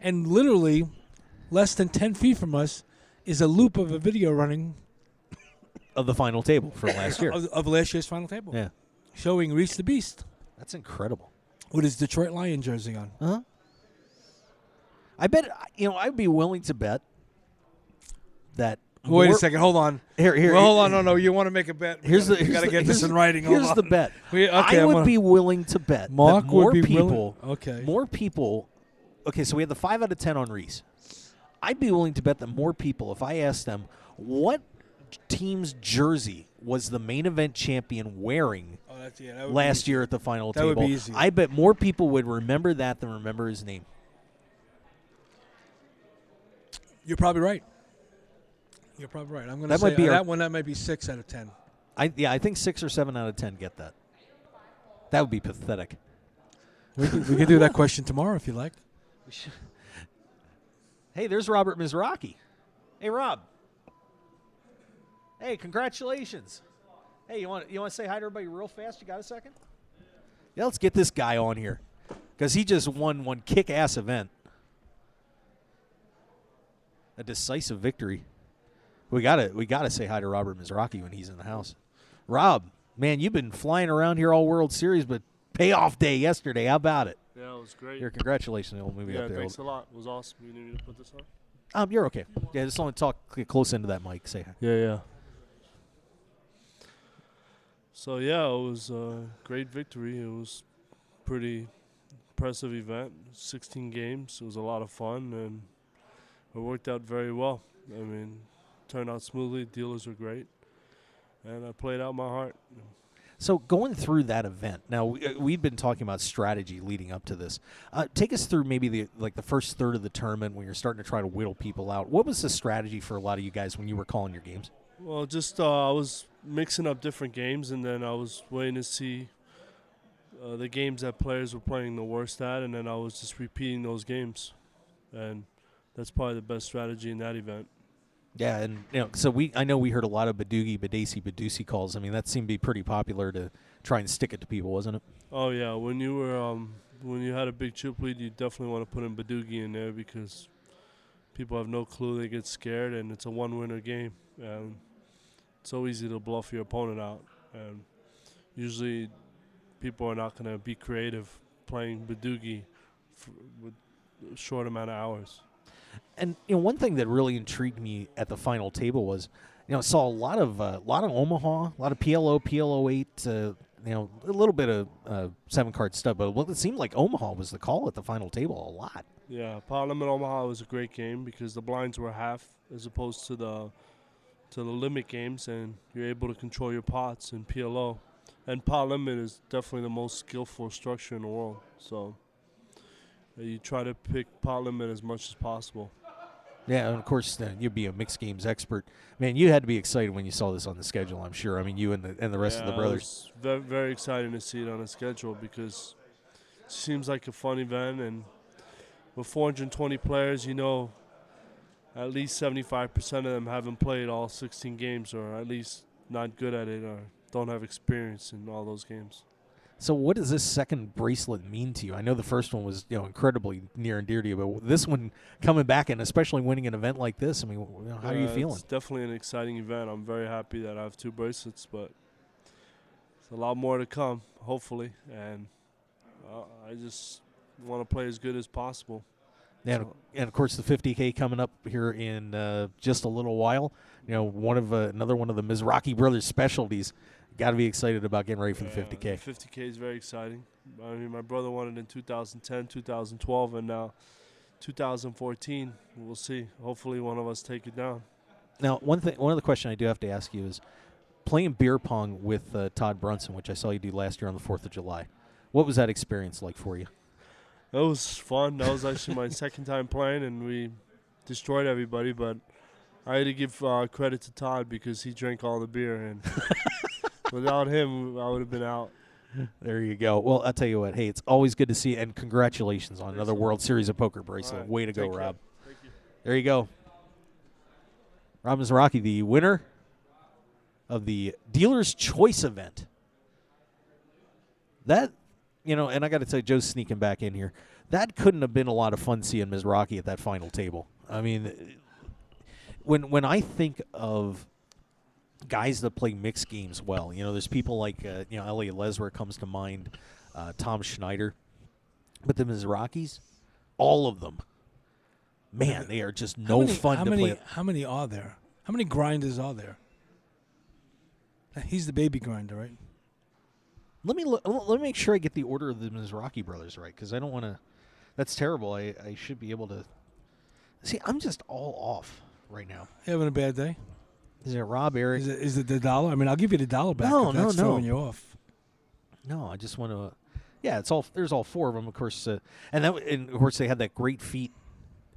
Speaker 3: and literally less than ten feet from us is a loop of a video running
Speaker 2: of the final table from last year.
Speaker 3: of, of last year's final table.
Speaker 2: Yeah.
Speaker 3: showing Reach the Beast
Speaker 2: That's incredible.
Speaker 3: with his Detroit Lion jersey on.
Speaker 2: Uh huh. I bet you know I'd be willing to bet that.
Speaker 3: Wait a
Speaker 2: more-
Speaker 3: second. Hold on.
Speaker 2: Here, here.
Speaker 3: Well, hold on. No, no. You want to make a bet? We
Speaker 2: Here's
Speaker 3: gotta,
Speaker 2: the.
Speaker 3: we
Speaker 2: Here's
Speaker 3: gotta
Speaker 2: the,
Speaker 3: get this
Speaker 2: here's-
Speaker 3: in writing. Hold
Speaker 2: Here's
Speaker 3: on.
Speaker 2: the bet.
Speaker 3: We, okay,
Speaker 2: I
Speaker 3: I'm
Speaker 2: would
Speaker 3: gonna-
Speaker 2: be willing to bet
Speaker 3: Mark
Speaker 2: that
Speaker 3: would
Speaker 2: more
Speaker 3: be
Speaker 2: people.
Speaker 3: willing- okay.
Speaker 2: More people. Okay, so we had the five out of ten on Riess. I'd be willing to bet that more people, if I asked them what team's jersey was the main event champion wearing
Speaker 3: Oh, that's- yeah, that would
Speaker 2: last year at the final
Speaker 3: That would
Speaker 2: table,
Speaker 3: be easy.
Speaker 2: I bet more people would remember that than remember his name.
Speaker 3: You're probably right. You're probably right. I'm going to
Speaker 2: That
Speaker 3: say
Speaker 2: might be
Speaker 3: uh,
Speaker 2: our-
Speaker 3: that one. That might be six out of ten.
Speaker 2: I yeah, I think six or seven out of ten get that. That would be pathetic.
Speaker 3: We could, we could do that question tomorrow if you like.
Speaker 2: Hey, there's Robert Mizrachi. Hey, Rob. Hey, congratulations. Hey, you want you want to say hi to everybody real fast? You got a second? Yeah, let's get this guy on here because he just won one kick-ass event, a decisive victory. We gotta we gotta say hi to Robert Mizrachi when he's in the house. Rob, man, you've been flying around here all World Series, but payoff day yesterday. How about it?
Speaker 18: Yeah, it was great.
Speaker 2: Here, congratulations, old movie
Speaker 18: yeah,
Speaker 2: up there.
Speaker 18: thanks a lot. It was awesome. You need me to put this on?
Speaker 2: Um, you're okay. Yeah, just want to talk get close into that mic. Say hi.
Speaker 18: Yeah, yeah. So yeah, it was a great victory. It was pretty impressive event. 16 games. It was a lot of fun and it worked out very well. I mean, turned out smoothly. Dealers were great, and I played out my heart.
Speaker 2: So going through that event, now we, uh, we've been talking about strategy leading up to this. Uh, take us through maybe the like the first third of the tournament when you're starting to try to whittle people out. What was the strategy for a lot of you guys when you were calling your games?
Speaker 18: Well, just uh, I was mixing up different games, and then I was waiting to see uh, the games that players were playing the worst at, and then I was just repeating those games, and that's probably the best strategy in that event.
Speaker 2: Yeah, and you know, so we I know we heard a lot of Badugi, Badacey, Badeucey calls. I mean, that seemed to be pretty popular to try and stick it to people, wasn't it?
Speaker 18: Oh yeah, when you were um, when you had a big chip lead, you definitely want to put in Badugi in there because people have no clue. They get scared, and it's a one-winner game. So easy to bluff your opponent out, and usually people are not going to be creative playing Badugi with a short amount of hours.
Speaker 2: And you know, one thing that really intrigued me at the final table was, you know, I saw a lot of a lot of Omaha, a lot of PLO, PLO eight, uh, you know, a little bit of uh, seven card stud, but well, it seemed like Omaha was the call at the final table a lot.
Speaker 18: Yeah, Pot limit Omaha was a great game because the blinds were half as opposed to the to the limit games, and you're able to control your pots in PLO. And pot limit is definitely the most skillful structure in the world. So uh, you try to pick pot limit as much as possible.
Speaker 2: Yeah, and of course, uh, you'd be a mixed games expert. Man, you had to be excited when you saw this on the schedule. I'm sure. I mean, you and the and the rest of the brothers.
Speaker 18: It's very, very exciting to see it on the schedule because it seems like a fun event, and with 420 players, you know, at least 75% of them haven't played all 16 games, or at least not good at it, or don't have experience in all those games.
Speaker 2: So, what does this second bracelet mean to you? I know the first one was, you know, incredibly near and dear to you, but this one coming back and especially winning an event like this, I mean, you know, how are you feeling?
Speaker 18: It's definitely an exciting event. I'm very happy that I have two bracelets, but there's a lot more to come, hopefully. And uh, I just want to play as good as possible.
Speaker 2: And, and of course, the 50K coming up here in uh, just a little while. You know, one of uh, another one of the Mizrachi brothers' specialties. Got to be excited about getting ready for the 50K.
Speaker 18: 50K is very exciting. I mean, my brother won it in 2010, 2012, and now 2014. We'll see. Hopefully, one of us take it down.
Speaker 2: Now, one thing, one other question I do have to ask you is, playing beer pong with uh, Todd Brunson, which I saw you do last year on the Fourth of July. What was that experience like for you?
Speaker 18: That was fun. That was actually my second time playing, and we destroyed everybody. But I had to give uh, credit to Todd because he drank all the beer, and without him, I would have been out.
Speaker 2: There you go. Well, I'll tell you what. Hey, it's always good to see, you, and congratulations on another World Series of Poker bracelet.
Speaker 18: Right,
Speaker 2: Way to go,
Speaker 18: care.
Speaker 2: Rob. There you go. Rob Mizrachi, the winner of the Dealer's Choice event. That, you know, and I got to tell you, Joe's sneaking back in here. That couldn't have been a lot of fun seeing Mizrachi at that final table. I mean, when when I think of guys that play mixed games well, you know, there's people like uh, you know Elliot Leswer comes to mind, uh, Tom Schneider, but the Mizrachis, all of them, man, they are just no
Speaker 3: many-
Speaker 2: fun to
Speaker 3: many,
Speaker 2: play.
Speaker 3: How many are there? How many grinders are there? He's the baby grinder, right?
Speaker 2: Let me look, let me make sure I get the order of the Mizrachi brothers right because I don't want to. That's terrible. I, I should be able to. See, I'm just all off right now.
Speaker 3: You having a bad day?
Speaker 2: Is it Rob Eric?
Speaker 3: Is it, is it the dollar? I mean, I'll give you the dollar back
Speaker 2: No,
Speaker 3: if
Speaker 2: no,
Speaker 3: that's
Speaker 2: no.
Speaker 3: throwing you off.
Speaker 2: No, I just want to. Yeah, it's all. There's all four of them, of course, uh, and that and of course they had that great feat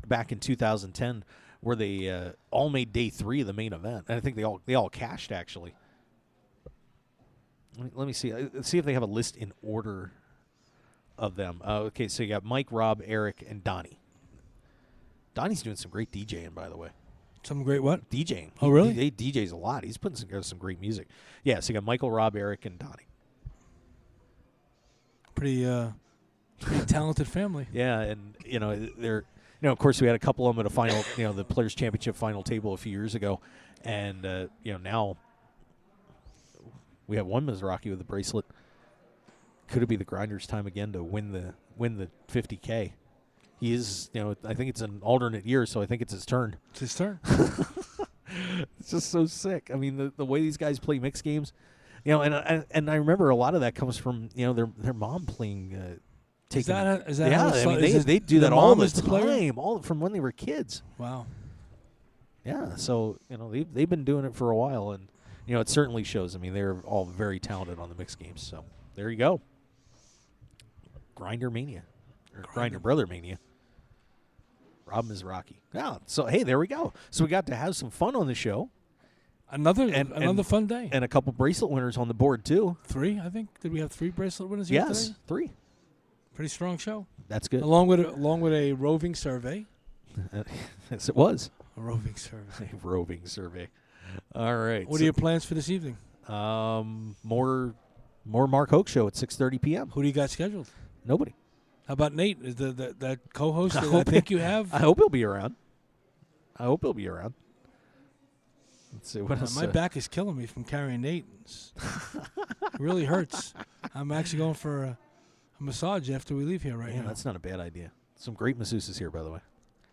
Speaker 2: back in 2010 where they uh, all made day three of the main event, and I think they all they all cashed actually. Let me, let me see. Uh, Let's see if they have a list in order of them. Uh, okay, so you got Mike, Rob, Eric, and Donnie. Donnie's doing some great DJing, by the way.
Speaker 3: Some great what?
Speaker 2: DJing.
Speaker 3: Oh, really?
Speaker 2: He, he DJs a lot. He's putting together some great music. Yeah, so you got Michael, Rob, Eric, and Donnie.
Speaker 3: Pretty, uh, pretty talented family.
Speaker 2: Yeah, and you know they're you know of course we had a couple of them at a final you know the Players Championship final table a few years ago, and uh, you know now we have one Mizrachi with a bracelet. Could it be the grinder's time again to win the win the 50k? He is you know I think it's an alternate year, so I think it's his turn.
Speaker 3: It's his turn.
Speaker 2: it's just so sick. I mean the the way these guys play mixed games. You know, and I, and I remember a lot of that comes from you know their their mom playing. Uh,
Speaker 3: Is
Speaker 2: taking,
Speaker 3: that- is that
Speaker 2: yeah? I mean, they,
Speaker 3: is
Speaker 2: they do that all the
Speaker 3: is player?
Speaker 2: time, all from when they were kids.
Speaker 3: Wow.
Speaker 2: Yeah, so you know they've they've been doing it for a while, and you know it certainly shows. I mean, they're all very talented on the mixed games. So there you go. Grinder mania, or Grinder Brother mania. Rob Mizrachi. Yeah. So hey, there we go. So we got to have some fun on the show.
Speaker 3: Another
Speaker 2: and,
Speaker 3: another
Speaker 2: and-
Speaker 3: fun day.
Speaker 2: and a couple bracelet winners on the board too.
Speaker 3: Three, I think. Did we have three bracelet winners
Speaker 2: Yes,
Speaker 3: today?
Speaker 2: three.
Speaker 3: Pretty strong show.
Speaker 2: That's good.
Speaker 3: Along with a, along with a roving survey.
Speaker 2: yes, it was
Speaker 3: A roving survey.
Speaker 2: a roving survey. All right.
Speaker 3: What
Speaker 2: so-
Speaker 3: are your plans for this evening?
Speaker 2: Um, more, more Mark Hoke show at six thirty p.m.
Speaker 3: Who do you got scheduled?
Speaker 2: Nobody.
Speaker 3: How about Nate? Is the, the that co-host
Speaker 2: I
Speaker 3: that I think you have?
Speaker 2: I hope he'll be around. I hope he'll be around. Let's see what
Speaker 3: Uh,
Speaker 2: else.
Speaker 3: my
Speaker 2: uh,
Speaker 3: back is killing me from carrying Nate. It really hurts. I'm actually going for a, a massage after we leave here right
Speaker 2: yeah,
Speaker 3: now.
Speaker 2: that's not a bad idea. Some great masseuses here, by the way.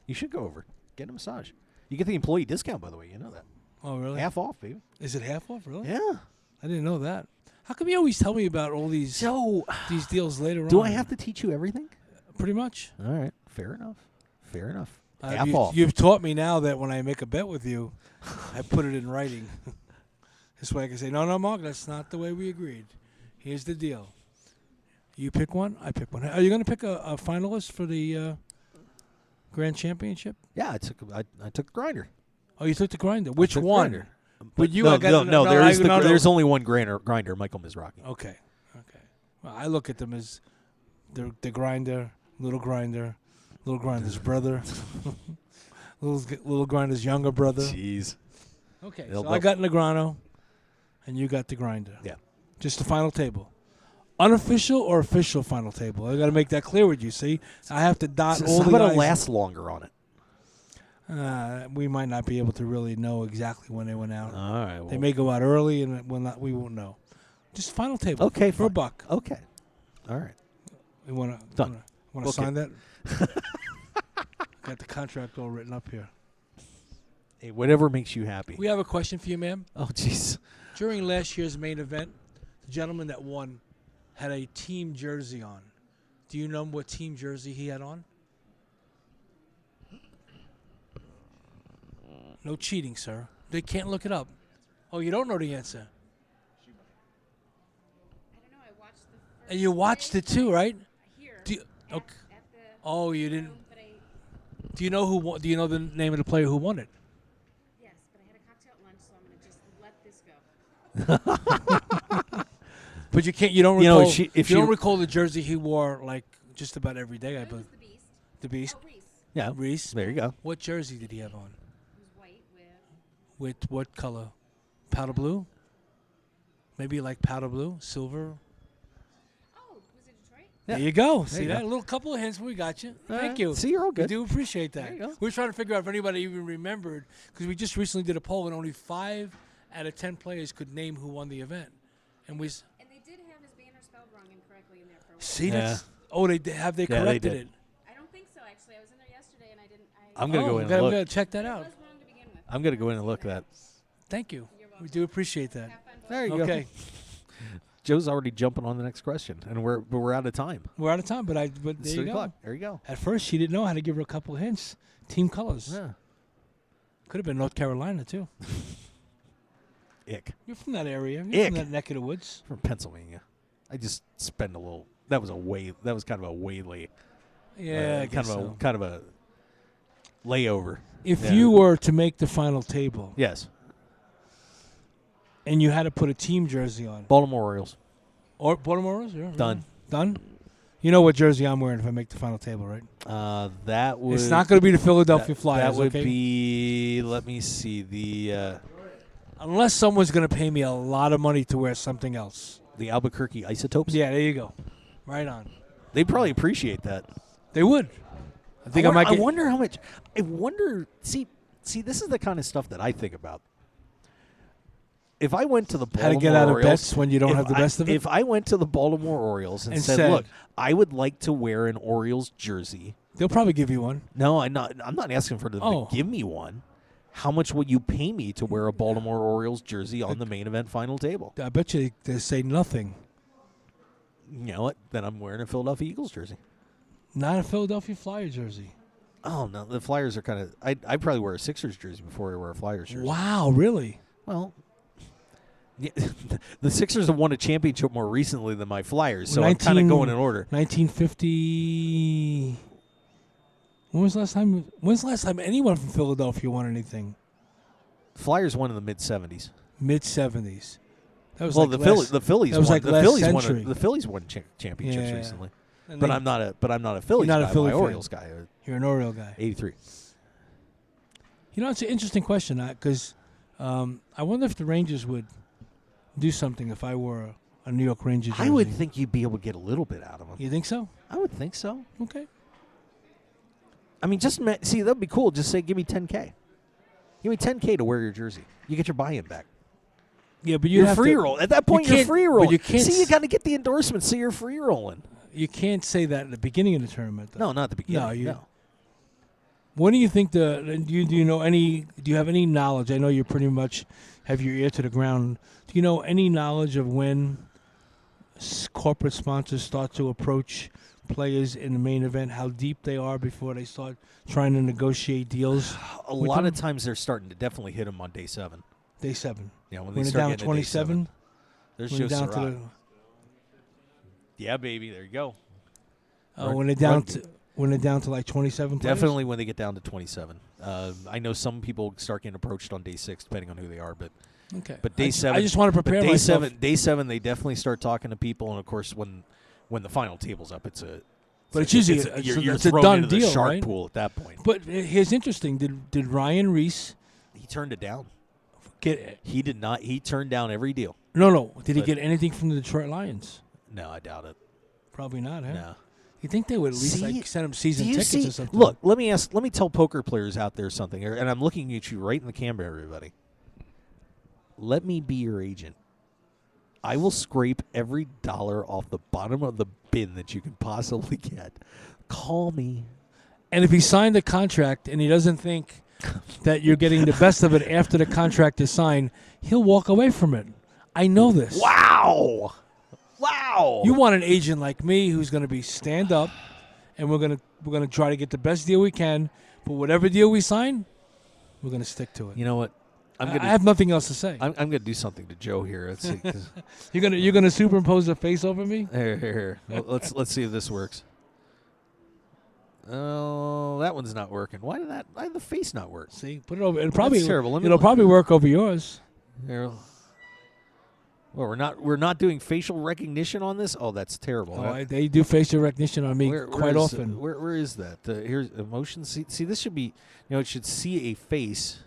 Speaker 2: You should go over, get a massage. You get the employee discount, by the way. You know that.
Speaker 3: Oh, really?
Speaker 2: Half off, baby.
Speaker 3: Is it half off? Really?
Speaker 2: Yeah.
Speaker 3: I didn't know that. How come you always tell me about all these
Speaker 2: so
Speaker 3: these deals later
Speaker 2: Do
Speaker 3: on?
Speaker 2: Do I have to teach you everything?
Speaker 3: Pretty much.
Speaker 2: All right, fair enough. Fair enough.
Speaker 3: Uh,
Speaker 2: Half
Speaker 3: you,
Speaker 2: off.
Speaker 3: You've taught me now that when I make a bet with you, I put it in writing. this way I can say, no, no, Mark, that's not the way we agreed. Here's the deal. You pick one, I pick one. Are you going to pick a, a finalist for the uh, Grand Championship?
Speaker 2: Yeah, I took I, I took the grinder.
Speaker 3: Oh, you took the grinder. Which
Speaker 2: took
Speaker 3: one?
Speaker 2: Grinder.
Speaker 3: But you,
Speaker 2: no,
Speaker 3: got
Speaker 2: no, no, there
Speaker 3: I-
Speaker 2: the,
Speaker 3: no, no.
Speaker 2: there's only one grinder, grinder, Michael Mizrachi.
Speaker 3: Okay, okay. Well, I look at them as the the grinder, little grinder, little grinder's brother, Little little grinder's younger brother.
Speaker 2: Jeez.
Speaker 3: Okay,
Speaker 2: They'll-
Speaker 3: so I got Negreanu, and you got the grinder.
Speaker 2: Yeah.
Speaker 3: Just the final table. Unofficial or official final table? I got to make that clear with you. See, I have to dot
Speaker 2: So
Speaker 3: all the
Speaker 2: about it
Speaker 3: I's.
Speaker 2: last longer on it?
Speaker 3: Uh, we might not be able to really know exactly when they went out.
Speaker 2: All right.
Speaker 3: they may go out early, and will not. We won't know. Just final table.
Speaker 2: Okay,
Speaker 3: for a buck.
Speaker 2: Okay. All right.
Speaker 3: We want to
Speaker 2: Done.
Speaker 3: Want to sign that? got the contract all written up here.
Speaker 2: Hey, whatever makes you happy.
Speaker 3: We have a question for you, ma'am.
Speaker 2: Oh, jeez.
Speaker 3: During last year's main event, the gentleman that won had a team jersey on. Do you know what team jersey he had on? No cheating, sir. They can't look it up. Oh, you don't know the answer. And you watched it too, right? Do you, okay. Oh, you didn't. Do you know who? Won, do you know the name of the player who won it?
Speaker 19: Yes, but I had a cocktail at lunch, so I'm gonna just let this go.
Speaker 3: But you can't. You don't
Speaker 2: You know,
Speaker 3: recall.
Speaker 2: she- if
Speaker 3: you don't recall the jersey he wore like just about every day. I believe. The Beast.
Speaker 2: Oh, yeah.
Speaker 3: Riess.
Speaker 2: There you go.
Speaker 3: What jersey did he have on? With what color? Powder blue. Maybe like powder blue, silver. Oh, Ms. Eintrey? There you go.
Speaker 2: There
Speaker 3: See
Speaker 2: you
Speaker 3: that?
Speaker 2: go.
Speaker 3: A little couple of hints. We got you.
Speaker 2: All
Speaker 3: Thank
Speaker 2: right.
Speaker 3: you.
Speaker 2: See, you're all
Speaker 3: We
Speaker 2: good.
Speaker 3: do appreciate that.
Speaker 2: There you go.
Speaker 3: We're trying to figure out if anybody even remembered because we just recently did a poll and only five out of ten players could name who won the event, and we. s-
Speaker 19: And they did have his banner spelled wrong incorrectly in there for a while.
Speaker 3: See that's. Oh, they did- have they
Speaker 2: Yeah, they
Speaker 3: corrected
Speaker 2: did.
Speaker 3: it?
Speaker 19: I don't think so, actually. I was in there yesterday and I didn't. I
Speaker 2: I'm gonna
Speaker 3: oh,
Speaker 2: go
Speaker 3: we
Speaker 2: in
Speaker 3: gotta,
Speaker 2: and
Speaker 3: we
Speaker 2: look.
Speaker 3: gotta check that out.
Speaker 2: I'm gonna go in and look at that.
Speaker 3: Thank you. We do appreciate that.
Speaker 2: There you go.
Speaker 3: okay.
Speaker 2: Joe's already jumping on the next question, and we're but we're out of time.
Speaker 3: We're out of time, but I but
Speaker 2: It's
Speaker 3: there you go.
Speaker 2: o'clock. There you go.
Speaker 3: At first, she didn't know how to give her a couple of hints. Team colors.
Speaker 2: Yeah.
Speaker 3: Could have been North Carolina too.
Speaker 2: Ick.
Speaker 3: You're from that area. You're
Speaker 2: Ick.
Speaker 3: from that neck of the woods.
Speaker 2: From Pennsylvania. I just spend a little. That was a way. That was kind of a waylay.
Speaker 3: Yeah,
Speaker 2: uh,
Speaker 3: I
Speaker 2: kind
Speaker 3: guess
Speaker 2: of a
Speaker 3: so.
Speaker 2: kind of a layover.
Speaker 3: If
Speaker 2: Yeah.
Speaker 3: you were to make the final table,
Speaker 2: yes,
Speaker 3: and you had to put a team jersey on,
Speaker 2: Baltimore Orioles.
Speaker 3: or Baltimore Orioles, yeah,
Speaker 2: Done.
Speaker 3: done. You know what jersey I'm wearing if I make the final table, right?
Speaker 2: Uh, that would.
Speaker 3: It's not gonna be the Philadelphia
Speaker 2: that-
Speaker 3: Flyers,
Speaker 2: That would
Speaker 3: okay?
Speaker 2: be. Let me see the uh,
Speaker 3: Unless someone's going to pay me a lot of money to wear something else.
Speaker 2: the Albuquerque Isotopes.
Speaker 3: Yeah, there you go. Right on.
Speaker 2: They probably appreciate that.
Speaker 3: They would. I think I,
Speaker 2: wonder,
Speaker 3: might get.
Speaker 2: wonder how much. I wonder. See, see, this is the kind of stuff that I think about. If I went to the
Speaker 3: How to
Speaker 2: Baltimore
Speaker 3: get out of
Speaker 2: Orioles,
Speaker 3: bets when you don't have the
Speaker 2: I-
Speaker 3: best of it?
Speaker 2: If I went to the Baltimore Orioles and,
Speaker 3: And
Speaker 2: said,
Speaker 3: said-
Speaker 2: "Look, I would like to wear an Orioles jersey,"
Speaker 3: They'll probably give you one.
Speaker 2: no, I'm not. I'm not asking for them
Speaker 3: Oh.
Speaker 2: to give me one. How much would you pay me to wear a Baltimore Orioles jersey on the main event final table?
Speaker 3: I bet you they say nothing.
Speaker 2: You know what? Then I'm wearing a Philadelphia Eagles jersey.
Speaker 3: Not a Philadelphia Flyer jersey.
Speaker 2: Oh no, the Flyers are kind of. I I probably wear a Sixers jersey before I wear a Flyers jersey.
Speaker 3: Wow, really?
Speaker 2: Well, yeah, the Sixers have won a championship more recently than my Flyers, so I'm kind of going in order.
Speaker 3: 1950. When was the last time? When's the last time anyone from Philadelphia won anything?
Speaker 2: Flyers won in the mid '70s.
Speaker 3: Mid 70s. That was
Speaker 2: well,
Speaker 3: like
Speaker 2: the
Speaker 3: last-
Speaker 2: Phillies, the Phillies,
Speaker 3: That was
Speaker 2: won,
Speaker 3: like
Speaker 2: the
Speaker 3: last
Speaker 2: Phillies
Speaker 3: century.
Speaker 2: won. A, the Phillies won cha- championships
Speaker 3: Yeah.
Speaker 2: recently.
Speaker 3: And
Speaker 2: But
Speaker 3: they-
Speaker 2: I'm not a. But I'm not a Phillies
Speaker 3: You're not
Speaker 2: guy.
Speaker 3: a Philly
Speaker 2: I'm an Orioles guy.
Speaker 3: You're an Oriole guy.
Speaker 2: '83.
Speaker 3: You know, it's an interesting question because um, I wonder if the Rangers would do something if I wore a, a New York Rangers.
Speaker 2: I would think you'd be able to get a little bit out of them.
Speaker 3: You think so?
Speaker 2: I would think so.
Speaker 3: Okay.
Speaker 2: I mean, just ma- see that'd be cool. Just say, give me 10k. Give me 10k to wear your jersey. You get your buy-in back.
Speaker 3: Yeah, but you
Speaker 2: You're
Speaker 3: have to-
Speaker 2: free roll. At that point, you are free rolling.
Speaker 3: you can't
Speaker 2: see, you got to get the endorsement, so you're free rolling.
Speaker 3: You can't say that at the beginning of the tournament. Though.
Speaker 2: No, not at the beginning.
Speaker 3: No, you.
Speaker 2: no.
Speaker 3: When do you think the do you, do you know any do you have any knowledge? I know you pretty much have your ear to the ground. Do you know any knowledge of when corporate sponsors start to approach players in the main event? How deep they are before they start trying to negotiate deals?
Speaker 2: A lot
Speaker 3: them?
Speaker 2: of times they're starting to definitely hit them on day seven.
Speaker 3: Day seven.
Speaker 2: Yeah, when,
Speaker 3: When
Speaker 2: they
Speaker 3: they're
Speaker 2: start
Speaker 3: down
Speaker 2: getting to day
Speaker 3: 27?
Speaker 2: seven. There's Joe
Speaker 3: they're down to
Speaker 2: Surratt.
Speaker 3: The-
Speaker 2: Yeah, baby. There you go.
Speaker 3: Oh,
Speaker 2: Rug-
Speaker 3: when they're down
Speaker 2: rugby.
Speaker 3: to when they're down to like twenty seven.
Speaker 2: Definitely when they get down to 27. Uh, I know some people start getting approached on day six, depending on who they are. But
Speaker 3: Okay.
Speaker 2: but
Speaker 3: I
Speaker 2: day
Speaker 3: ju- I
Speaker 2: seven,
Speaker 3: just wanna
Speaker 2: but
Speaker 3: prepare
Speaker 2: day
Speaker 3: myself.
Speaker 2: seven. Day seven, they definitely start talking to people, and of course, when when the final table's up, it's a
Speaker 3: But it's,
Speaker 2: It's-
Speaker 3: usually
Speaker 2: it's-
Speaker 3: a,
Speaker 2: you're-
Speaker 3: it's,
Speaker 2: you're
Speaker 3: it's a
Speaker 2: thrown
Speaker 3: done
Speaker 2: into the
Speaker 3: deal,
Speaker 2: shark
Speaker 3: right?
Speaker 2: pool at that point.
Speaker 3: But uh, here's interesting: did did Ryan Riess
Speaker 2: He turned it down.
Speaker 3: get?
Speaker 2: He did not. He turned down every deal.
Speaker 3: No, no. Did he get anything from the Detroit Lions?
Speaker 2: No, I doubt it.
Speaker 3: Probably not. Huh?
Speaker 2: No.
Speaker 3: You think they would at least
Speaker 2: See?
Speaker 3: like send him season tickets
Speaker 2: see-
Speaker 3: or something?
Speaker 2: Look, let me ask. Let me tell poker players out there something, and I'm looking at you right in the camera, everybody. Let me be your agent. I will scrape every dollar off the bottom of the bin that you can possibly get. Call me.
Speaker 3: And if he signed the contract and he doesn't think that you're getting the best of it after the contract is signed, he'll walk away from it. I know this.
Speaker 2: Wow. Wow.
Speaker 3: You want an agent like me who's going to be stand up, and we're going to we're going to try to get the best deal we can. But whatever deal we sign, we're going to stick to it.
Speaker 2: You know what? I'm gonna.
Speaker 3: I have nothing else to say.
Speaker 2: I'm, I'm gonna do something to Joe here. Let's see. 'cause-
Speaker 3: You're gonna you're gonna superimpose a face over me?
Speaker 2: Here, here, here. Well, let's let's see if this works. Oh, that one's not working. Why did that? Why did the face not work?
Speaker 3: See, put it over. It'll probably
Speaker 2: That's terrible. Let me
Speaker 3: it'll
Speaker 2: look.
Speaker 3: probably work over yours.
Speaker 2: Here. Well, we're not we're not doing facial recognition on this. Oh, that's terrible.
Speaker 3: Oh, I- they do facial recognition on me
Speaker 2: Where- where
Speaker 3: quite
Speaker 2: is-
Speaker 3: often.
Speaker 2: Where where is that? Uh, here's emotion. See, see, this should be. You know, it should see a face.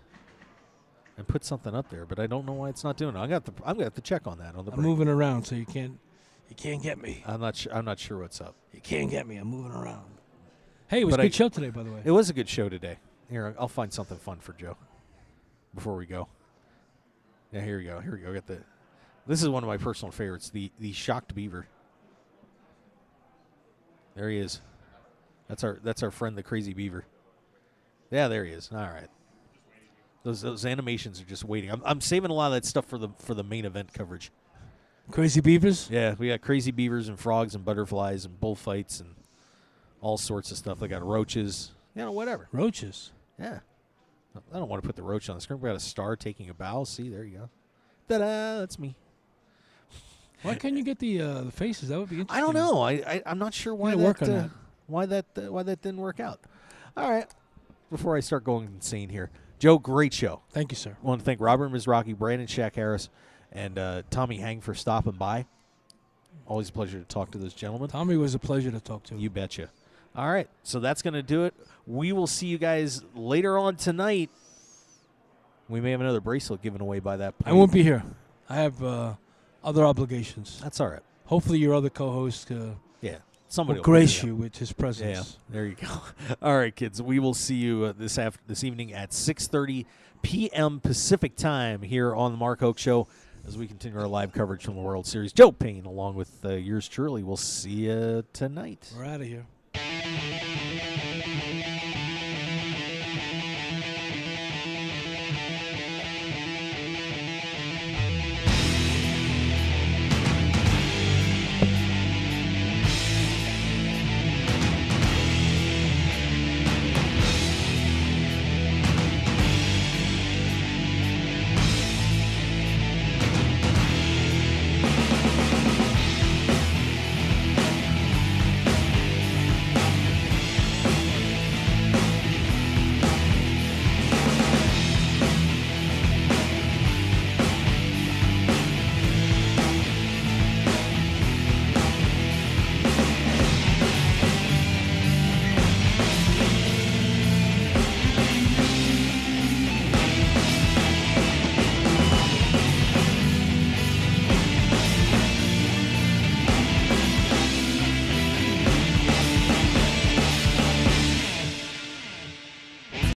Speaker 2: And put something up there, but I don't know why it's not doing it. I got the. I'm gonna have to check on that on the.
Speaker 3: I'm
Speaker 2: break.
Speaker 3: moving around, so you can't you can't get me.
Speaker 2: I'm not sure. I'm not sure what's up.
Speaker 3: You can't get me. I'm moving around. Hey, it was
Speaker 2: But
Speaker 3: a
Speaker 2: I-
Speaker 3: good show today, by the way.
Speaker 2: It was a good show today. Here, I'll find something fun for Joe before we go. Yeah, here we go. Here we go. Get the. This is one of my personal favorites. The the shocked beaver. There he is. That's our that's our friend the crazy beaver. Yeah, there he is. All right. Those those animations are just waiting. I'm, I'm saving a lot of that stuff for the for the main event coverage.
Speaker 3: Crazy beavers.
Speaker 2: Yeah, we got crazy beavers and frogs and butterflies and bullfights and all sorts of stuff. They got roaches, you know, whatever.
Speaker 3: Roaches.
Speaker 2: Yeah. I don't want to put the roach on the screen. We got a star taking a bow. See, there you go. Ta-da! That's me.
Speaker 3: Why can't you get the uh, the faces? That would be interesting.
Speaker 2: I don't know. I, I I'm not sure why that,
Speaker 3: work on
Speaker 2: uh,
Speaker 3: that.
Speaker 2: why that uh, why that didn't work out. All right. Before I start going insane here, Joe, great show.
Speaker 3: Thank you, sir.
Speaker 2: I want to thank Robert Mizrachi, Brandon Shack Harris, and uh, Tommy Hang for stopping by. Always a pleasure to talk to those gentlemen.
Speaker 3: Tommy was a pleasure to talk to.
Speaker 2: You betcha. All right, so that's going to do it. We will see you guys later on tonight. We may have another bracelet given away by that point.
Speaker 3: I won't be here. I have uh, other obligations.
Speaker 2: That's all right.
Speaker 3: Hopefully, your other co-host uh,
Speaker 2: Yeah, somebody
Speaker 3: will grace you with his presence.
Speaker 2: Yeah, there you go. All right, kids. We will see you uh, this af- this evening at 6:30 p.m. Pacific time here on the Mark Hoke Show as we continue our live coverage from the World Series. Joe Pane, along with uh, yours truly. We'll see you tonight.
Speaker 3: We're out of here.